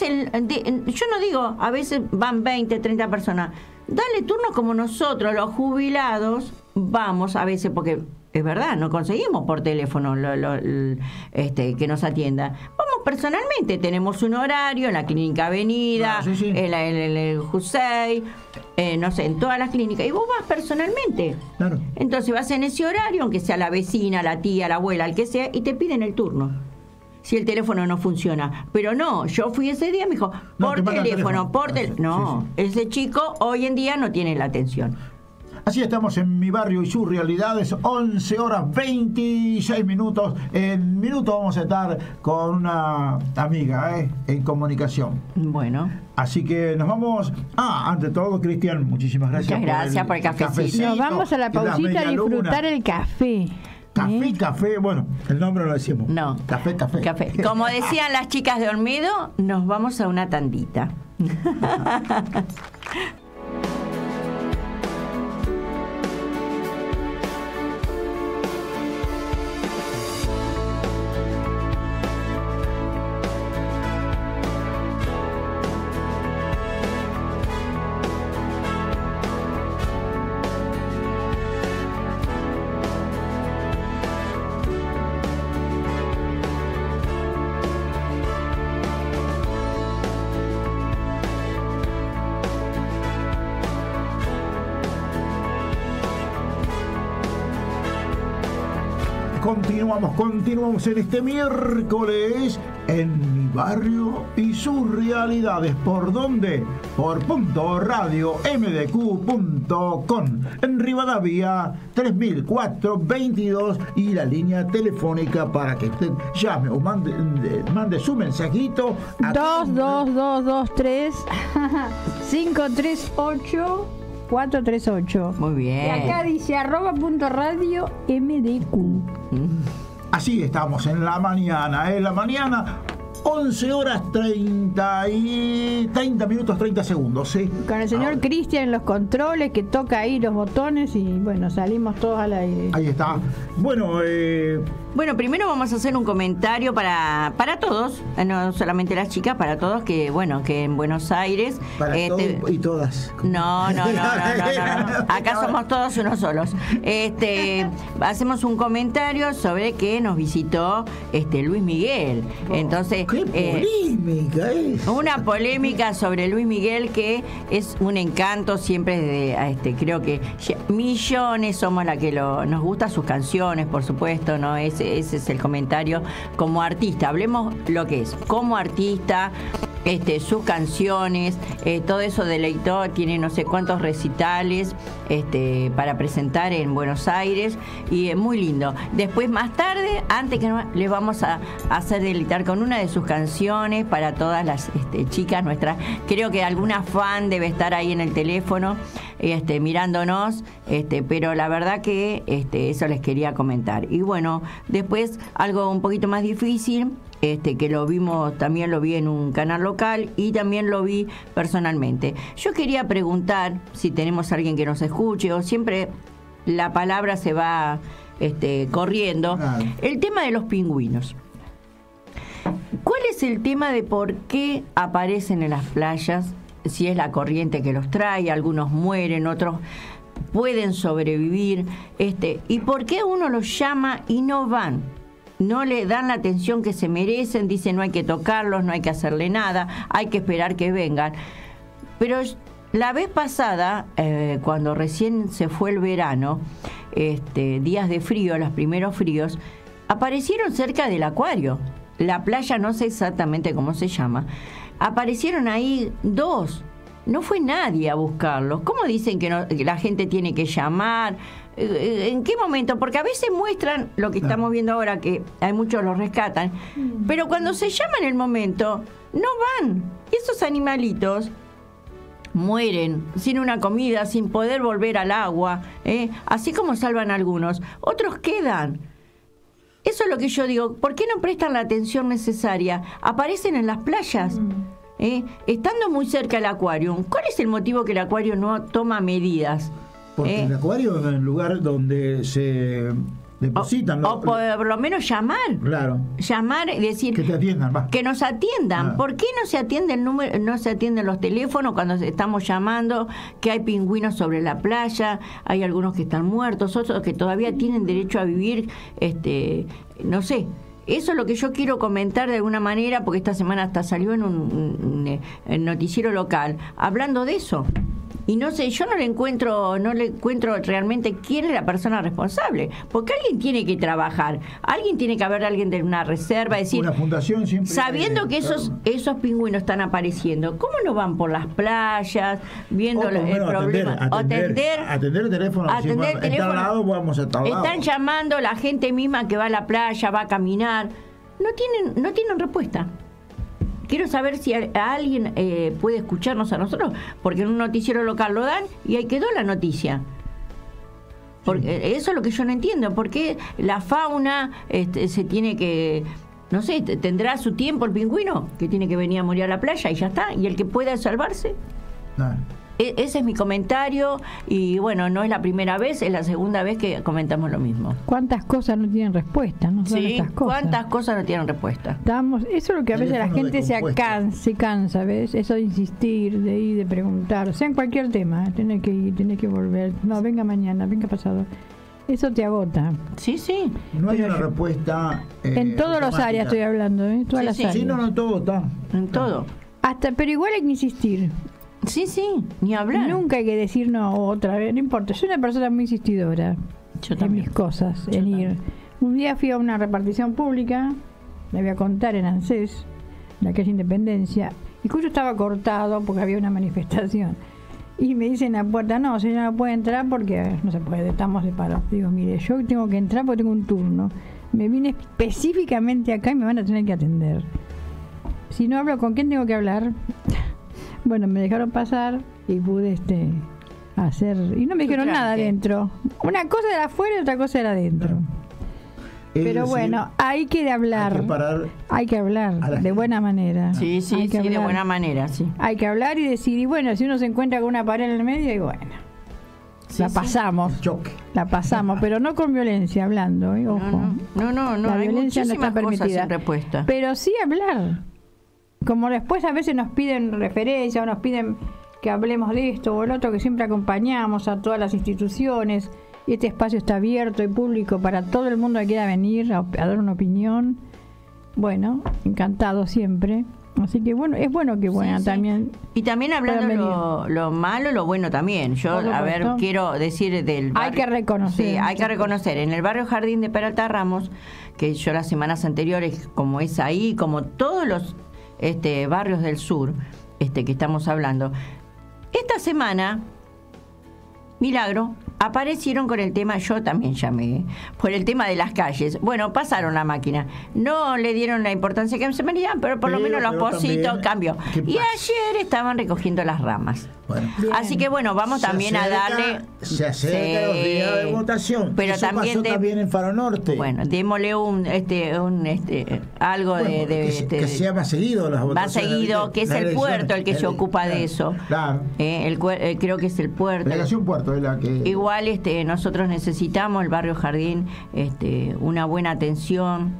El- de- yo no digo, a veces van 20, 30 personas. Dale turno como nosotros, los jubilados, vamos a veces, porque es verdad, no conseguimos por teléfono lo- lo- l- este, que nos atienda. Vamos personalmente, tenemos un horario en la Clínica Avenida, Claro, sí, sí. en la- en el, Jusey, eh, no sé, en todas las clínicas, y vos vas personalmente. Claro. Entonces vas en ese horario, aunque sea la vecina, la tía, la abuela, el que sea, y te piden el turno. Si el teléfono no funciona. Pero no, yo fui ese día, me dijo, No, por teléfono, teléfono. por Ah, teléfono. sí, No, ese chico hoy en día no tiene la atención. Así estamos en mi barrio y sus realidades, 11 horas 26 minutos. En minutos vamos a estar con una amiga ¿eh? en comunicación. Bueno, Así que nos vamos. Ah, ante todo, Cristian, muchísimas gracias. Muchas gracias por el cafecito. Nos vamos a la pausita a disfrutar el café. Café, ¿eh? café, bueno, el nombre lo decimos. no. Café, café. Café. Como decían las chicas de Olmedo, nos vamos a una tandita. Continuamos, continuamos en este miércoles en mi barrio y sus realidades. ¿Por dónde? Por punto radio mdq.com en Rivadavia 300422 y la línea telefónica para que usted llame o mande, de- mande su mensajito. a- 22223 538 438. Muy bien. Y acá dice arroba punto radio MDQ. Así estamos en la mañana, en la mañana 11 horas 30 y 30 minutos 30 segundos, ¿sí? Con el señor. Cristian en los controles que toca ahí los botones y bueno, salimos todos al aire. Ahí está. Bueno, eh, Bueno, primero vamos a hacer un comentario para, para todos, eh, no solamente las chicas, para todos que, bueno, que en Buenos Aires... para este, todos y todas. No, no, no, no, no, no. Acá somos todos unos solos. Este, hacemos un comentario sobre que nos visitó este Luis Miguel. Entonces, ¡Qué eh, polémica es! una polémica sobre Luis Miguel que es un encanto siempre de a este creo que millones somos la que lo, nos gusta sus canciones por supuesto no ese, ese es el comentario como artista. Hablemos lo que es. Como artista este, sus canciones, eh, todo eso deleitó, tiene no sé cuántos recitales este, para presentar en Buenos Aires y es muy lindo. Después, más tarde, antes que no, le vamos a, hacer deleitar con una de sus canciones para todas las este, chicas nuestras. Creo que alguna fan debe estar ahí en el teléfono este, mirándonos, este, pero la verdad que este, eso les quería comentar. Y bueno, después algo un poquito más difícil este, que lo vimos, también lo vi en un canal local y también lo vi personalmente. Yo quería preguntar si tenemos alguien que nos escuche o siempre la palabra se va este, corriendo. Claro. El tema de los pingüinos. ¿Cuál es el tema de por qué aparecen en las playas? Si es la corriente que los trae, algunos mueren, otros pueden sobrevivir, este, y por qué uno los llama y no van. No le dan la atención que se merecen, dicen no hay que tocarlos, no hay que hacerle nada, hay que esperar que vengan. Pero la vez pasada, eh, cuando recién se fue el verano, este, días de frío, los primeros fríos, aparecieron cerca del acuario. La playa no sé exactamente cómo se llama. Aparecieron ahí dos. no fue nadie a buscarlos. ¿Cómo dicen que, no, que la gente tiene que llamar? Eh, ¿En qué momento? Porque a veces muestran lo que estamos viendo ahora, que hay muchos los rescatan, pero cuando se llama en el momento, no van. Y esos animalitos mueren sin una comida, sin poder volver al agua, ¿eh? así como salvan algunos. Otros quedan. Eso es lo que yo digo. ¿Por qué no prestan la atención necesaria? Aparecen en las playas. ¿eh? Estando muy cerca del acuario, ¿cuál es el motivo que el acuario no toma medidas? Porque ¿Eh? el acuario es el lugar donde se depositan. O, los- o por lo menos llamar. Claro. Llamar y decir Que te atiendan, va. que nos atiendan. Ah. ¿Por qué no se atiende el número, no se atienden los teléfonos cuando estamos llamando? Que hay pingüinos sobre la playa, hay algunos que están muertos, otros que todavía tienen derecho a vivir, este, no sé. Eso es lo que yo quiero comentar de alguna manera, porque esta semana hasta salió en un, un- un noticiero local, hablando de eso. Y no sé, yo no le encuentro, no le encuentro realmente quién es la persona responsable, porque alguien tiene que trabajar, alguien tiene que haber alguien de una reserva, decir, Una fundación siempre. Sabiendo que esos claro. esos pingüinos están apareciendo, ¿cómo no van por las playas viendo O por lo el problema? atender, atender, atender el teléfono, atender el teléfono. lado vamos a. Están llamando la gente misma que va a la playa, va a caminar. No tienen no tienen respuesta. Quiero saber si a, a alguien eh, puede escucharnos a nosotros, porque en un noticiero local lo dan y ahí quedó la noticia. Porque eso es lo que yo no entiendo. ¿Por qué la fauna este, se tiene que... No sé, tendrá su tiempo el pingüino, que tiene que venir a morir a la playa y ya está. Y el que pueda salvarse. E- ese es mi comentario y bueno, no es la primera vez, es la segunda vez que comentamos lo mismo. ¿Cuántas cosas no tienen respuesta? No son Sí, estas cosas. ¿cuántas cosas no tienen respuesta? Estamos, eso es lo que a veces la gente se, acan- se cansa, ¿ves? Eso de insistir, de ir, de preguntar, sea en cualquier tema, ¿eh? tenés que ir, tenés que volver, no, venga mañana, venga pasado. Eso te agota. Sí, sí. No hay Pero una yo- respuesta. eh, en todas las áreas estoy hablando, ¿eh? Todas Sí, las sí. áreas. Sí, no, no, todo está. En todo. Hasta, pero igual hay que insistir. Sí, sí, ni hablar. Nunca hay que decir no otra vez, no importa. Soy una persona muy insistidora Yo en mis cosas, Yo en también. ir. Un día fui a una repartición pública, le voy a contar en ANSES, la que es Independencia, y cuyo estaba cortado porque había una manifestación. Y me dicen en la puerta, no, señora, no puede entrar porque no se puede, estamos separados. Digo, mire, yo tengo que entrar porque tengo un turno. Me vine específicamente acá y me van a tener que atender. Si no hablo, ¿con quién tengo que hablar? Bueno, me dejaron pasar y pude este hacer. Y no me dijeron nada adentro. Una cosa era afuera y otra cosa era adentro. Es Pero decir, bueno, hay que de hablar. Hay que parar. Hay que hablar de buena manera. Sí, sí, Hay que sí, de hablar. buena manera, sí. Hay que hablar y decir, y bueno, si uno se encuentra con una pared en el medio, y bueno, Sí, la pasamos. La pasamos, pero no con violencia, hablando, ¿eh? ojo. No, no, no, no, la hay violencia no está permitida. sin respuesta. Pero sí hablar. Como después a veces nos piden referencia o nos piden que hablemos de esto o el otro, que siempre acompañamos a todas las instituciones. Y este espacio está abierto y público para todo el mundo que quiera venir a, a dar una opinión. Bueno, encantado siempre. Así que bueno, es bueno que bueno Sí, sí. también. Y también hablando lo, lo malo, lo bueno también. Yo, a ver, quiero decir del Hay que reconocer Sí, hay que reconocer. En el barrio Jardín de Peralta Ramos, que yo las semanas anteriores, como es ahí, como todos los este, barrios del sur este, que estamos hablando, esta semana, Milagro, aparecieron con el tema, yo también llamé, por el tema de las calles. Bueno, pasaron la máquina. No le dieron la importancia que se merecían, pero por lo menos los pocitos cambió. ¿qué Y ayer estaban recogiendo las ramas. Bueno. Así que bueno, vamos Se también a darle. Se acerca los días de votación. Pero Eso también pasó de- también en Faro Norte. Bueno, démosle un, este, un, este, algo Bueno, de, de- que, este, que sea más seguido las más votaciones. seguido, ¿viste? que es el puerto el que se ocupa de claro, eso. Claro. Eh, el, eh, creo que es el puerto. Delegación Puerto es la que. Igual este, nosotros necesitamos el barrio Jardín este, una buena atención.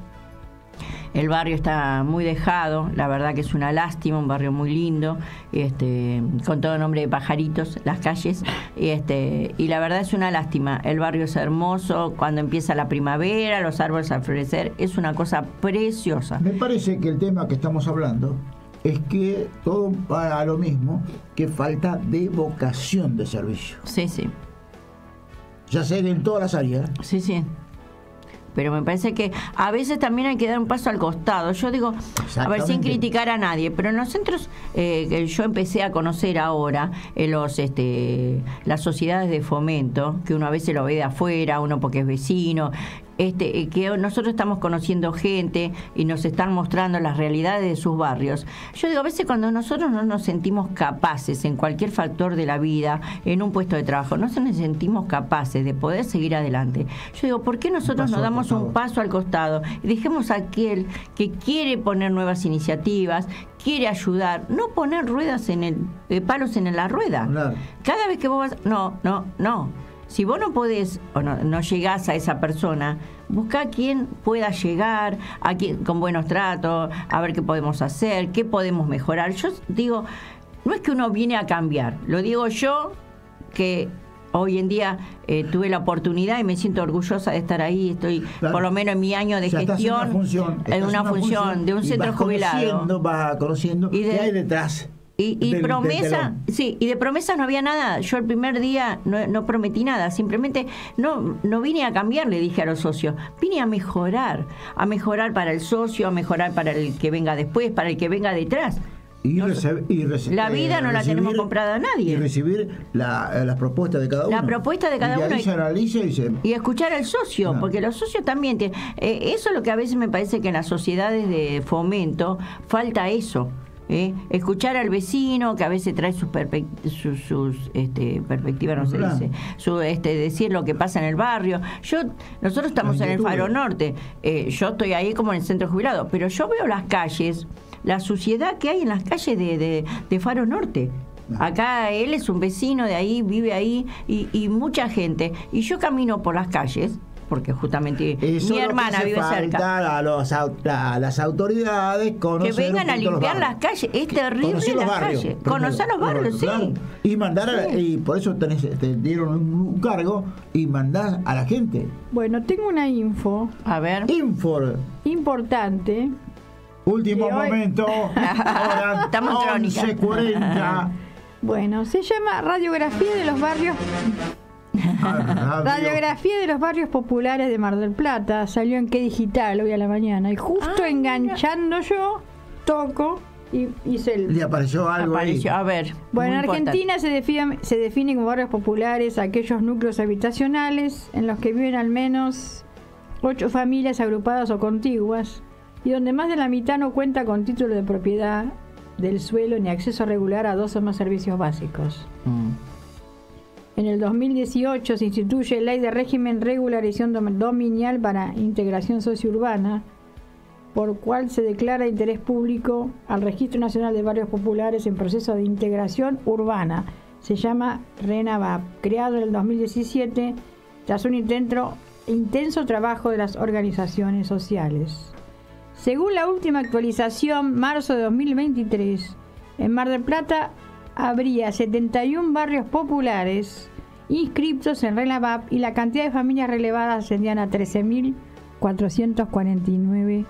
El barrio está muy dejado, la verdad que es una lástima, un barrio muy lindo, este, con todo nombre de pajaritos, las calles, y, este, y la verdad es una lástima. El barrio es hermoso, cuando empieza la primavera, los árboles a florecer, es una cosa preciosa. Me parece que el tema que estamos hablando es que todo va a lo mismo, que falta de vocación de servicio. Sí, sí, Ya sé que en todas las áreas. sí, sí. pero me parece que a veces también hay que dar un paso al costado. Yo digo, a ver, sin criticar a nadie, pero en los centros eh, que yo empecé a conocer ahora, en los este, las sociedades de fomento, que uno a veces lo ve de afuera, uno porque es vecino, este, eh, que nosotros estamos conociendo gente y nos están mostrando las realidades de sus barrios. Yo digo, a veces cuando nosotros no nos sentimos capaces en cualquier factor de la vida, en un puesto de trabajo, no nos sentimos capaces de poder seguir adelante. Yo digo, ¿por qué nosotros no damos un paso al costado y dejemos a aquel que quiere poner nuevas iniciativas, quiere ayudar, no poner ruedas en el, eh, palos en la rueda? Cada vez que vos vas, no, no, no si vos no podés o no, no llegás a esa persona, busca a quien pueda llegar, a quien, con buenos tratos, a ver qué podemos hacer, qué podemos mejorar. Yo digo, no es que uno viene a cambiar, lo digo yo que hoy en día eh, tuve la oportunidad y me siento orgullosa de estar ahí. Estoy por lo menos en mi año de gestión en una función, de un centro jubilado. va conociendo y qué hay detrás. Y, promesa, sí, y de promesa no había nada. Yo el primer día no, prometí nada, simplemente no, no vine a cambiar, le dije a los socios, vine a mejorar, a mejorar para el socio, a mejorar para el que venga después, para el que venga detrás. Y, la vida no la tenemos comprada a nadie. Y recibir la, las propuestas de cada uno. La propuesta de cada y uno. y, escuchar al socio, porque los socios también. Tienen, eh, eso es lo que a veces me parece que en las sociedades de fomento falta eso. ¿Eh? escuchar al vecino que a veces trae sus, sus, este, perspectivas, no se dice, su, este, decir lo que pasa en el barrio. Yo, nosotros estamos en el Faro Norte, eh, yo estoy ahí como en el centro jubilado, pero yo veo las calles, la suciedad que hay en las calles de, de, Faro Norte. Acá él es un vecino de ahí, vive ahí y, y mucha gente. Y yo camino por las calles porque justamente mi hermana vive cerca. A, los, a, las autoridades que vengan a limpiar las calles, es terrible conocer las calles, conocer los barrios, sí. Y mandar y por eso te dieron un cargo y mandar a la gente. Bueno, tengo una info. A ver. Info. Importante. Último momento. Estamos 11.40. Bueno, se llama Radiografía de los Barrios Radiografía de los barrios populares de Mar del Plata. Salió en qué digital hoy a la mañana. Y justo ah, enganchando yo, toco y hice el. Le apareció algo A ver. Bueno, en Argentina se define, se define como barrios populares aquellos núcleos habitacionales en los que viven al menos ocho familias agrupadas o contiguas y donde más de la mitad no cuenta con título de propiedad del suelo ni acceso regular a dos o más servicios básicos. Mm. En el 2018 se instituye Ley de Régimen Regularización Dominial para Integración Sociourbana, por cual se declara interés público al Registro Nacional de Barrios Populares en proceso de integración urbana. Se llama RENAVAP, creado en el 2017 tras un intenso trabajo de las organizaciones sociales. Según la última actualización, marzo de 2023, en Mar del Plata habría 71 barrios populares inscriptos en Relabap y la cantidad de familias relevadas ascendían a 13.449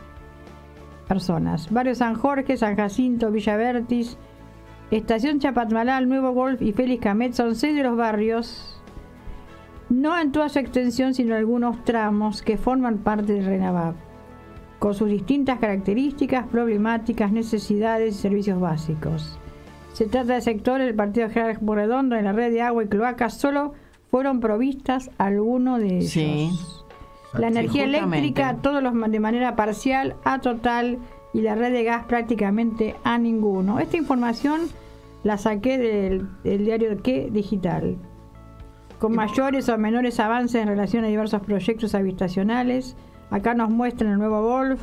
personas. Barrios San Jorge, San Jacinto, Villavertis, Estación Chapatmalal, Nuevo Golf y Félix Camet son seis de los barrios, no en toda su extensión, sino algunos tramos que forman parte de Renabap, con sus distintas características, problemáticas, necesidades y servicios básicos. Se trata de sectores del Partido General Redondo en la red de agua y cloacas, solo fueron provistas algunos de ellos. La energía eléctrica, todos los de manera parcial a total y la red de gas prácticamente a ninguno. Esta información la saqué del, diario ¿Qué? Digital. Con mayores o menores avances en relación a diversos proyectos habitacionales. Acá nos muestran el nuevo Golf,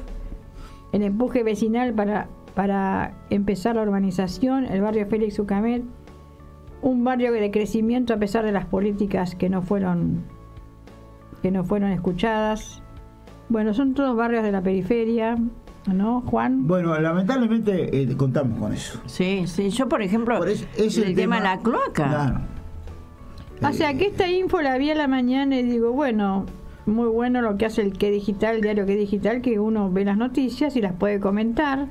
el empuje vecinal para para empezar la urbanización, el barrio Félix Ucamet, un barrio de crecimiento a pesar de las políticas que no fueron que no fueron escuchadas. Bueno, son todos barrios de la periferia, ¿no, Juan? Bueno, lamentablemente eh, contamos con eso. Sí, sí. Yo, por ejemplo, es, el, tema, de la cloaca. Claro. O sea, que esta info la vi a la mañana y digo, bueno, muy bueno lo que hace el que digital, el diario que digital, que uno ve las noticias y las puede comentar,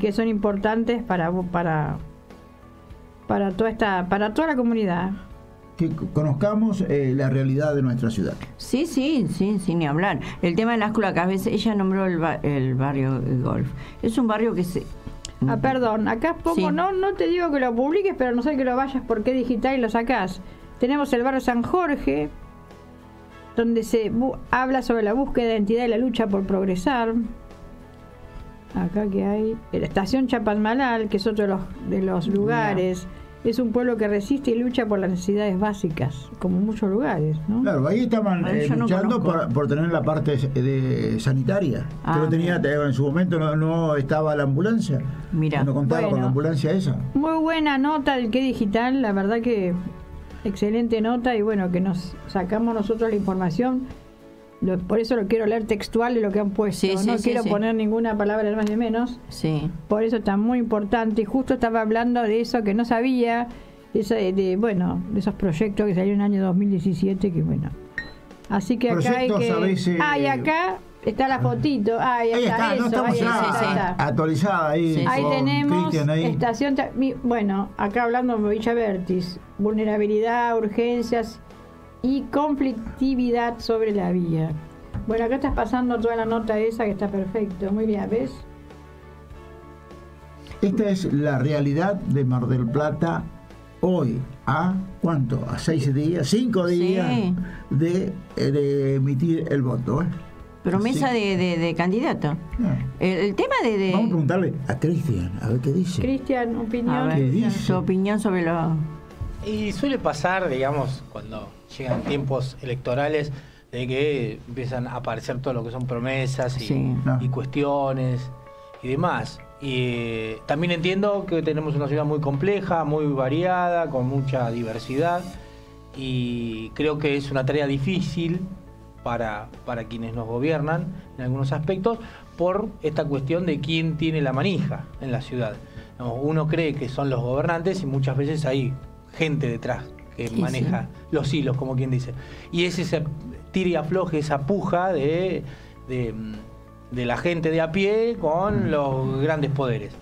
que son importantes para para para toda esta para toda la comunidad. que conozcamos eh, la realidad de nuestra ciudad. Sí, sí, sí, sin ni hablar. El tema de las cloacas, veces ella nombró el, el barrio Golf. Es un barrio que se... Ah, perdón, acá pongo, no, no te digo que lo publiques, pero no sé que lo vayas porque digital y lo sacás. Tenemos el barrio San Jorge, donde se habla sobre la búsqueda de identidad y la lucha por progresar. Acá que hay la estación Chapalmalal, que es otro de los, de los lugares. Es un pueblo que resiste y lucha por las necesidades básicas, como muchos lugares, ¿no? Claro, ahí estaban eh, luchando por, tener la parte de sanitaria. Ah, que tenía, en su momento no, estaba la ambulancia. Mira, no contaba con la ambulancia esa. Muy buena nota del que digital, la verdad que excelente nota y bueno, que nos sacamos nosotros la información. por eso lo quiero leer textual de lo que han puesto. no quiero poner ninguna palabra más de menos. Sí. Por eso está muy importante. Y justo estaba hablando de eso que no sabía, de, bueno, de esos proyectos que salieron en el año 2017, que bueno. Así que acá hay que... Ah, y acá Está la fotito. ahí, está, eso, no, ahí está, actualizada ahí. ahí tenemos estación. Bueno, acá hablando de Villa Vertis, vulnerabilidad, urgencias y conflictividad sobre la vía. Bueno, acá estás pasando toda la nota esa que está perfecto. Muy bien, ¿ves? Esta es la realidad de Mar del Plata hoy a cuánto a seis días cinco días de, de, emitir el voto ¿eh? promesa de, de, candidato. Ah. El, tema de, Vamos a preguntarle a Cristian, a ver qué dice. Cristian, opinión. Su opinión sobre lo... Y suele pasar, digamos, cuando llegan tiempos electorales, de que empiezan a aparecer todo lo que son promesas y, y cuestiones y demás. Y también entiendo que tenemos una ciudad muy compleja, muy variada, con mucha diversidad. Y creo que es una tarea difícil para, para quienes nos gobiernan en algunos aspectos por esta cuestión de quién tiene la manija en la ciudad. Uno cree que son los gobernantes y muchas veces hay gente detrás que maneja los hilos, como quien dice. Y es ese tira y afloje, esa puja de, de, la gente de a pie con mm. los grandes poderes.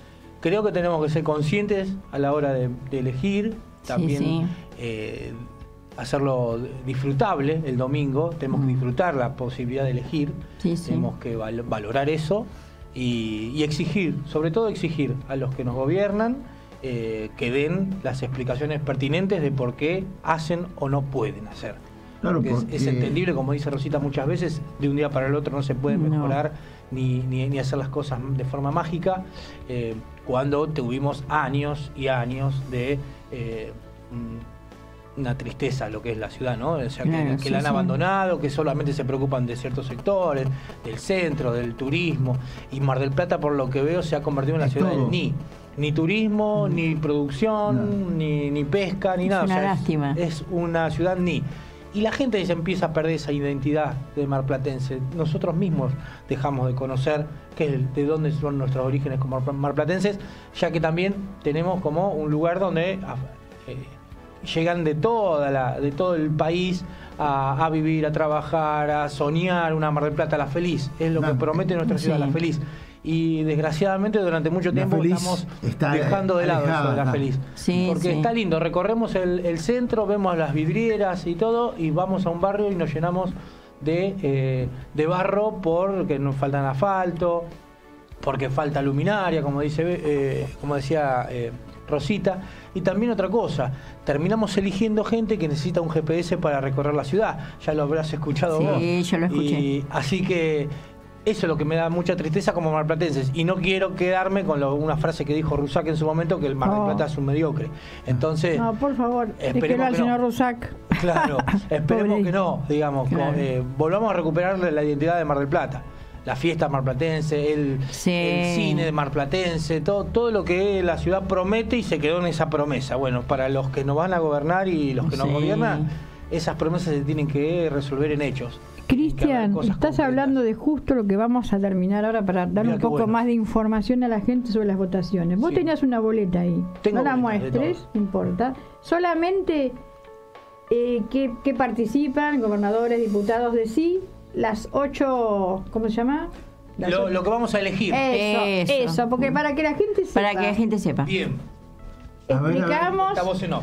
Creo que tenemos que ser conscientes a la hora de, elegir, también eh, hacerlo disfrutable el domingo, tenemos que mm. disfrutar la posibilidad de elegir, tenemos que valorar eso y, exigir, sobre todo exigir a los que nos gobiernan eh, que den las explicaciones pertinentes de por qué hacen o no pueden hacer. es, entendible, como dice Rosita muchas veces, de un día para el otro no se puede mejorar ni, ni, hacer las cosas de forma mágica, eh, cuando tuvimos años y años de... Eh, una tristeza lo que es la ciudad, ¿no? O sea, que, la han abandonado, que solamente se preocupan de ciertos sectores, del centro, del turismo. Y Mar del Plata, por lo que veo, se ha convertido en la ciudad del ni. Ni turismo, mm. ni producción, ni, ni, pesca, ni nada. Es una lástima. Es una ciudad ni. Y la gente se empieza a perder esa identidad de marplatense. Nosotros mismos dejamos de conocer qué de dónde son nuestros orígenes como marplatenses, ya que también tenemos como un lugar donde eh, llegan de toda la, de todo el país a, vivir, a trabajar, a soñar una Mar del Plata la feliz. Es lo que promete nuestra ciudad, la feliz. Y desgraciadamente durante mucho tiempo estamos dejando de lado eso de la feliz. Porque está lindo, recorremos el, centro, vemos las vidrieras y todo, y vamos a un barrio y nos llenamos de, eh, de barro porque nos faltan asfalto, porque falta luminaria, como dice, eh, como decía eh, Rosita. Y también otra cosa, terminamos eligiendo gente que necesita un GPS para recorrer la ciudad. Ya lo habrás escuchado vos. Sí, yo lo escuché. así que eso es lo que me da mucha tristeza como marplatenses. Y no quiero quedarme con una frase que dijo Rusac en su momento, que el Mar del oh. Plata es un mediocre. Entonces... No, por favor, esperemos al señor Rusac. Claro, esperemos que no, digamos. Eh, volvamos a recuperar la identidad de Mar del Plata la fiesta marplatense, el, el cine de marplatense, todo, todo lo que la ciudad promete y se quedó en esa promesa. Bueno, para los que nos van a gobernar y los que nos gobiernan, esas promesas se tienen que resolver en hechos. Cristian, estás hablando de justo lo que vamos a terminar ahora para dar un poco más de información a la gente sobre las votaciones. Vos tenías una boleta ahí, no la muestres, no importa. Solamente eh, que, que participan gobernadores, diputados de sí las ocho, ¿cómo se llama? Lo, que vamos a elegir. Eso, eso, porque para que la gente sepa. Para que la gente sepa. Bien.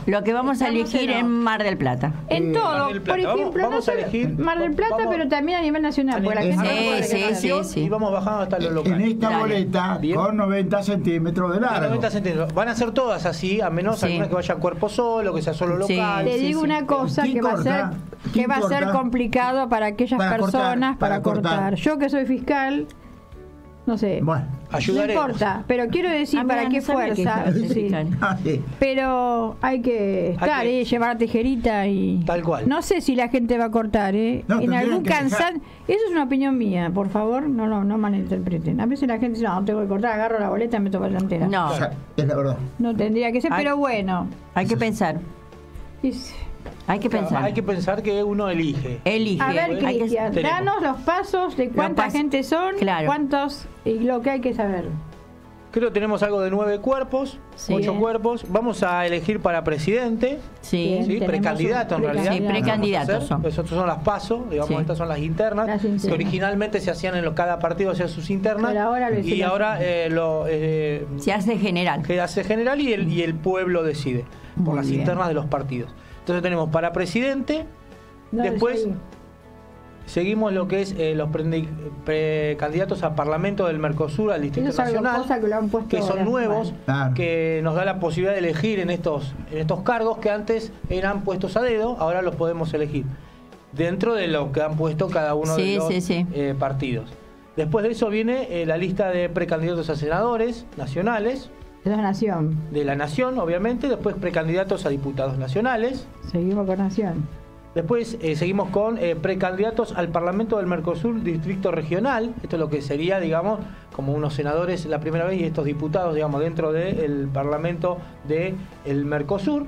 Lo que vamos a elegir en Mar del Plata. en Eh, todo. Mar del Plata. Por ejemplo, vamos a elegir- Mar del Plata, pero también a nivel nacional, porque la gente no Sí, puede sí, sí. Y vamos bajando hasta lo local. En esta boleta con 90 centímetros de largo. 90 centímetros. Van a ser todas así, a menos algunas que vayan cuerpo solo, que sea solo local. Te digo una cosa ¿Quién que va a ser que ¿Quién va a ser complicado para aquellas personas para, cortar. Yo que soy fiscal, no sé. Bueno. Ayudaremos. No importa, pero quiero decir Ah, para qué no que fuerza. sí. Ah, sí. Pero hay que estar, que- ¿eh? llevar tijerita y. Tal cual. No sé si la gente va a cortar, ¿eh? No, en algún cansancio. Eso es una opinión mía, por favor, no lo no malinterpreten. A veces la gente dice, no, tengo que cortar, agarro la boleta y me toco la entera. No, O sea, es la verdad. No tendría que ser, pero bueno. hay que pensar. Y Hay que pensar. Hay que pensar que uno elige. Elige. A ver, que- Cristian, danos los pasos de cuánta pas- gente son, Claro. cuántos y lo que hay que saber. Creo que tenemos algo de nueve cuerpos, Sí. ocho cuerpos. Vamos a elegir para presidente. Sí. Bien. Sí, precandidato en realidad. Sí, precandidato. precandidatos son. Estos son las pasos, digamos, Sí. estas son las internas, Las internas. que originalmente se hacían en lo- cada partido hacía sus internas. Pero ahora lo y ahora eh, lo eh, Se hace general. que hace general y el, y el pueblo decide por Muy las bien. internas de los partidos. Entonces tenemos para presidente, después sí. seguimos lo que es eh, los precandidatos a Parlamento del Mercosur, al Distrito Nacional, que lo han puesto que son nuevos. Claro. que nos da la posibilidad de elegir en estos, en estos cargos que antes eran puestos a dedo, ahora los podemos elegir dentro de lo que han puesto cada uno Sí, de los sí, sí. eh, partidos. Después de eso viene eh, la lista de precandidatos a senadores nacionales, Eso es Nación. de la Nación, obviamente, después precandidatos a diputados nacionales, Seguimos con Nación. después eh, seguimos con eh, precandidatos al Parlamento del Mercosur Distrito Regional, esto es lo que sería, digamos, como unos senadores la primera vez y estos diputados, digamos, dentro del Parlamento del Mercosur.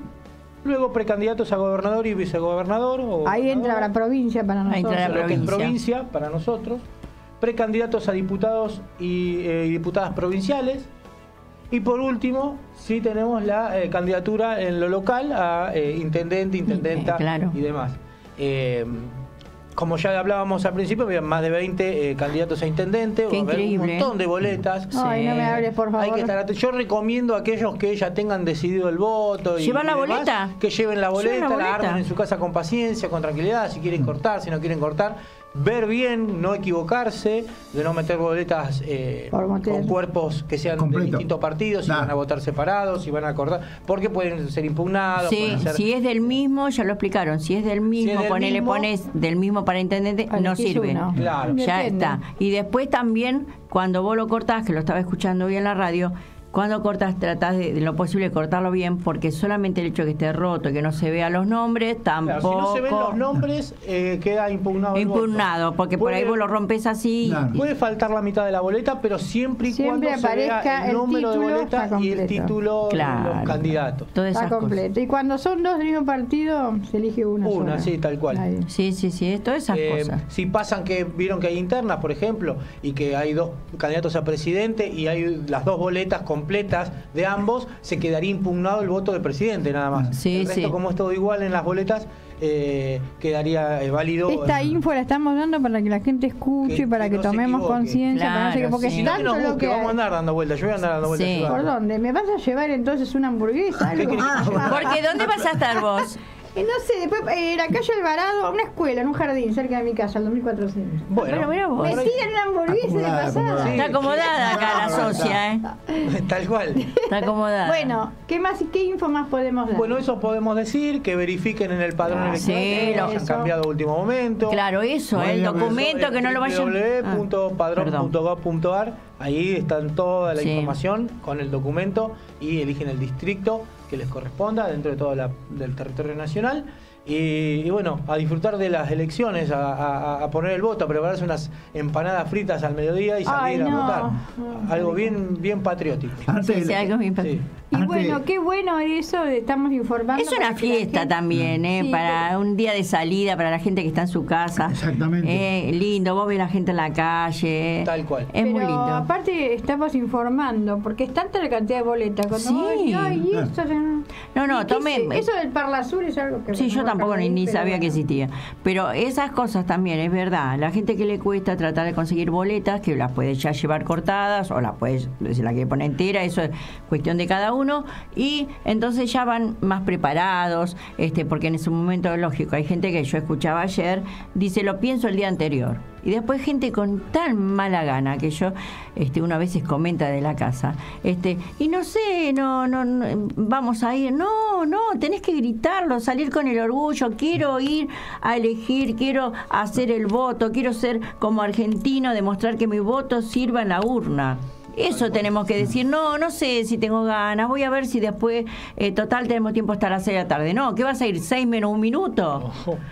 Luego precandidatos a gobernador y vicegobernador. o Ahí entra la provincia para Ahí nosotros. entra la lo que es provincia. provincia para nosotros, precandidatos a diputados y, eh, y diputadas provinciales, y por último, sí tenemos la eh, candidatura en lo local a eh, intendente, intendenta Eh, claro. y demás. Eh, como ya hablábamos al principio, había más de 20 eh, candidatos a intendente, Qué haber un increíble. montón de boletas. Ay, no me hables, por favor. Hay que estar atentos. Yo recomiendo a aquellos que ya tengan decidido el voto y ¿Llevar la y demás, boleta? que lleven la Lleven boleta, la la, boleta. armen en su casa con paciencia, con tranquilidad, si quieren cortar, si no quieren cortar, ver bien, no equivocarse, de no meter boletas eh, con cuerpos que sean Completo. de distintos partidos, si Nah. van a votar separados, si van a cortar, porque pueden ser impugnados. Sí, pueden ser- si es del mismo, ya lo explicaron, si es del mismo, del ponele, mismo- pones del mismo para intendente, no sirve. uno. Claro. Ya Depende. está. Y después también, cuando vos lo cortás, que lo estaba escuchando hoy en la radio, cuando cortas tratás de, de lo posible cortarlo bien, porque solamente el hecho de que esté roto y que no se vean los nombres, Claro, tampoco... si no se ven los nombres, eh, queda impugnado. el voto. Impugnado, porque por ahí vos lo rompes así. Claro. y- Puede faltar la mitad de la boleta, pero siempre y Siempre cuando se aparezca vea el el número de boleta y el título de Claro. los candidatos. Todas Está cosas. completo. Y cuando son dos del mismo partido, se elige una. Una, sola. sí, tal cual. Ahí. Sí, sí, sí, todas esas Eh, cosas. si pasan que vieron que hay internas, por ejemplo, y que hay dos candidatos a presidente y hay las dos boletas completas de ambos, se quedaría impugnado el voto del presidente nada más. Sí, el resto, sí. como es todo igual en las boletas, eh, quedaría eh, válido. Esta eh, info la estamos dando para que la gente escuche, Que- para que que, no se tomemos conciencia, no sé porque sí. si es no, que tanto nos lo busque, que vamos a andar dando vueltas. Yo voy a andar dando vueltas. Sí. ¿Por dónde? ¿Me vas a llevar entonces una hamburguesa? Algo? Ah? Porque ¿dónde vas a estar vos? Eh, no sé, después eh, la calle Alvarado, una escuela, en un jardín cerca de mi casa, al 2400. Bueno, mira vos. Me tiran una hamburguesa de pasada. Sí. Está acomodada acá la socia, ¿eh? Tal cual. Está acomodada. Bueno, ¿qué más y qué info más podemos dar? Bueno, eso podemos decir, que verifiquen en el padrón Ah, electoral sí, que no lo- hayan eso. cambiado a último momento. Claro, eso, el documento que no lo vayan. Www.padrón.gov.ar Ahí están toda la Sí. información con el documento y eligen el distrito que les corresponda dentro de todo la- del territorio nacional. Y, y bueno, a disfrutar de las elecciones, a, a- a poner el voto, a prepararse unas empanadas fritas al mediodía y salir Ay, a votar. No, Algo bien, bien patriótico. Antes, Sí, algo bien Sí. Y Antes- bueno, qué bueno eso, de- estamos informando. Es una fiesta gente- también, ¿eh? Sí, para un día de salida, para la gente que está en su casa. Exactamente. Eh, lindo, vos ves la gente en la calle. Tal cual. Es muy Pero lindo. aparte estamos informando, porque es tanta la cantidad de boletas. Cuando Sí. vos decís, "Ay, y esto ya no". No, no, ¿Y qué tome- sé? Eso del Parla Azul es algo que... Sí, yo no tampoco ni, sabía que existía. Pero esas cosas también, es verdad. La gente que le cuesta tratar de conseguir boletas, que las puede ya llevar cortadas o las puede, la quiere poner entera, eso es cuestión de cada uno. uno y entonces ya van más preparados, este, porque en ese momento lógico, hay gente que yo escuchaba ayer, dice lo pienso el día anterior. Y después gente con tan mala gana que yo, este, una veces comenta de la casa, este, y no sé, no, no, no, vamos a ir, no, no, tenés que gritarlo, salir con el orgullo, quiero ir a elegir, quiero hacer el voto, quiero ser como argentino, demostrar que mi voto sirva en la urna. Eso tenemos que decir, no, no sé si tengo ganas, voy a ver si después, eh, total, tenemos tiempo hasta las 6 de la tarde. No, ¿qué vas a ir? ¿Seis menos un minuto?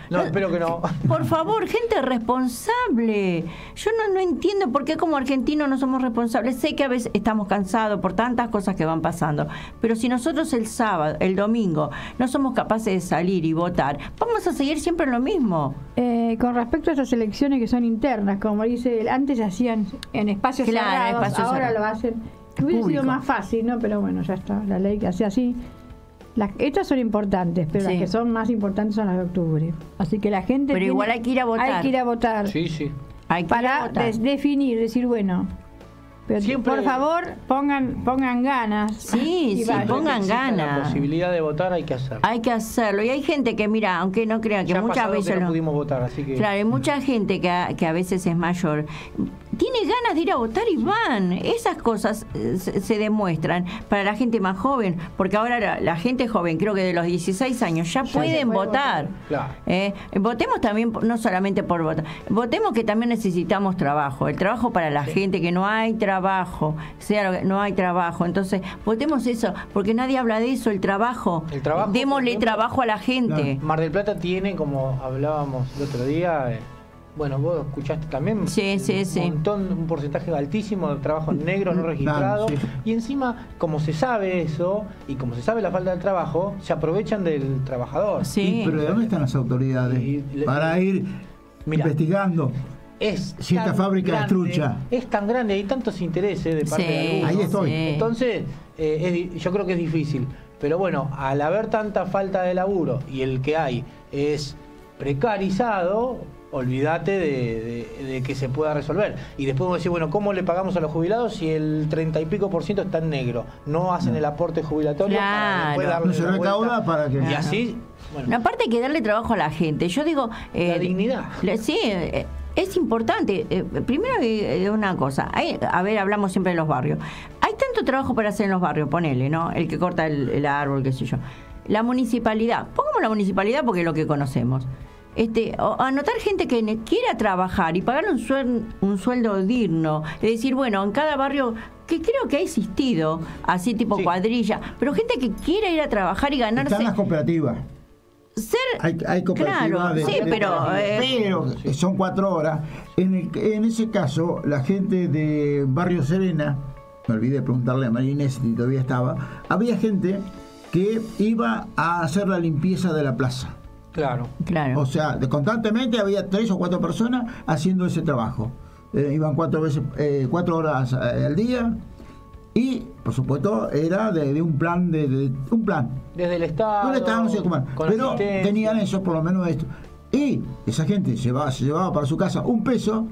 No, espero que no. Por favor, gente responsable. Yo no, no entiendo por qué como argentinos no somos responsables. Sé que a veces estamos cansados por tantas cosas que van pasando, pero si nosotros el sábado, el domingo, no somos capaces de salir y votar, vamos a seguir siempre lo mismo. Eh, con respecto a esas elecciones que son internas, como dice, él, antes se hacían en espacios Claro, cerrados, espacios ahora cerrados. Lo hacen. Que hubiera sido más fácil, ¿no? Pero bueno, ya está, la ley que hace así. Las, estas son importantes, pero Sí. las que son más importantes son las de octubre. Así que la gente. Pero tiene- igual hay que ir a votar. Hay que ir a votar. Sí, sí. Hay que ir a para votar. des- definir, decir, bueno. Pero Siempre- por favor, pongan pongan ganas. Sí, sí, pongan Exista La ganas. posibilidad de votar hay que hacerlo. Hay que hacerlo. Y hay gente que, mira, aunque no crean que Ya muchas veces que no lo- pudimos votar, así que Claro, hay mucha gente que a, que a veces es mayor. Tiene ganas de ir a votar y van. Esas cosas eh, se, se demuestran para la gente más joven, porque ahora la, la gente joven, creo que de los 16 años, ya pueden puede votar. Claro. Eh, votemos también, no solamente por votar, votemos que también necesitamos trabajo. El trabajo para la gente que no hay trabajo, sea lo que- no hay trabajo. Entonces, votemos eso, porque nadie habla de eso, el trabajo. El trabajo, Démosle ejemplo, trabajo a la gente. Mar del Plata tiene, como hablábamos el otro día, eh, bueno, vos escuchaste también Sí, sí, un sí. montón, un porcentaje altísimo de trabajo negro no registrado. sí. Y encima, como se sabe eso, y como se sabe la falta del trabajo, se aprovechan del trabajador. Sí. Y, pero ¿de dónde están las autoridades? Y- y- para ir Mira. investigando. Es Si esta fábrica es trucha. Es tan grande, hay tantos intereses de parte Sí, de algunos. Ahí estoy. sí. Entonces, eh, es yo creo que es difícil. Pero bueno, al haber tanta falta de laburo y el que hay es precarizado, olvídate de, de- de que se pueda resolver. Y después vos decís, bueno, ¿cómo le pagamos a los jubilados si el 30 y pico por ciento está en negro? No hacen el aporte jubilatorio para darle No vuelta. para que- Y así, bueno, No, aparte hay que darle trabajo a la gente. Yo digo... eh, La dignidad. la- sí, eh, es importante. Eh, primero eh, una cosa. Hay- a ver, hablamos siempre de los barrios. Hay tanto trabajo para hacer en los barrios, ponele, ¿no? El que corta el, el árbol, qué sé yo. La municipalidad. Pongamos la municipalidad porque es lo que conocemos. Este, o- anotar gente que quiera trabajar y pagar un, suel- un sueldo digno. Es decir, bueno, en cada barrio que creo que ha existido, así tipo Sí. cuadrilla, pero gente que quiera ir a trabajar y ganarse Están las cooperativas. ser Hay, hay cooperativas Claro, de- sí, de- pero, eh, pero son cuatro horas. En, el- en ese caso, la gente de Barrio Serena, me olvidé de preguntarle a María Inés si todavía estaba, había gente que iba a hacer la limpieza de la plaza. Claro. claro O sea, de- constantemente había tres o cuatro personas haciendo ese trabajo. Eh, iban cuatro veces, eh, cuatro horas eh, al día y, por supuesto, era de, de un plan de, de- un plan. Desde el Estado. No haciendo comer, con pero tenían eso, por lo menos esto. Y esa gente llevaba, se llevaba para su casa un peso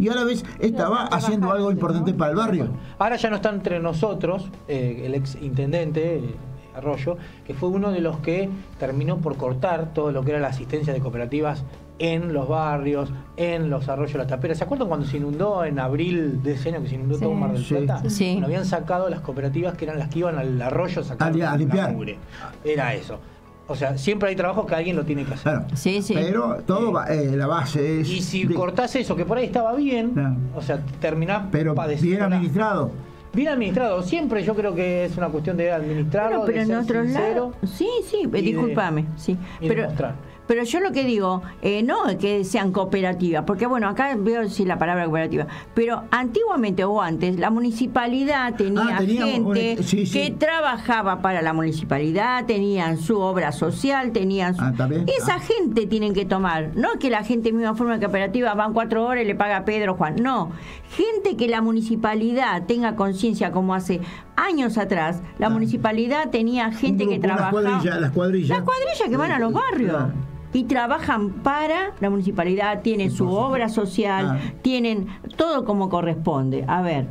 y a la vez estaba haciendo algo importante para el barrio. Ahora ya no está entre nosotros eh, el ex intendente eh, Arroyo, que fue uno de los que terminó por cortar todo lo que era la asistencia de cooperativas en los barrios, en los arroyos, las taperas. ¿Se acuerdan cuando se inundó en abril de ese año que se inundó Sí. todo Mar del Sí. Plata? Sí. Bueno, habían sacado las cooperativas que eran las que iban al arroyo a sacar A a la limpiar. mugre. Era eso. O sea, siempre hay trabajo que alguien lo tiene que hacer. Claro. Sí, sí. Pero todo va- eh, la base es. Y si de- cortás eso, que por ahí estaba bien, No. o sea, terminás pero bien administrado. Bien administrado, siempre yo creo que es una cuestión de administrarlo, Bueno, pero de en ser otros sincero. lados. Sí, sí, discúlpame. Sí. pero. Pero yo lo que digo, eh, no que sean cooperativas, porque bueno, acá veo decir la palabra cooperativa, pero antiguamente o antes, la municipalidad tenía Ah, tenía gente un- sí, sí. que trabajaba para la municipalidad, tenían su obra social, tenían su... Ah. Esa Ah. gente tienen que tomar, no que la gente misma forma que cooperativa van cuatro horas y le paga a Pedro Juan, no, gente que la municipalidad tenga conciencia como hace años atrás, la municipalidad tenía gente que trabajaba... cuadrillas, las cuadrillas. Las cuadrillas que van a los barrios. Y trabajan para la municipalidad, tienen su obra social, Ah. tienen todo como corresponde. A ver,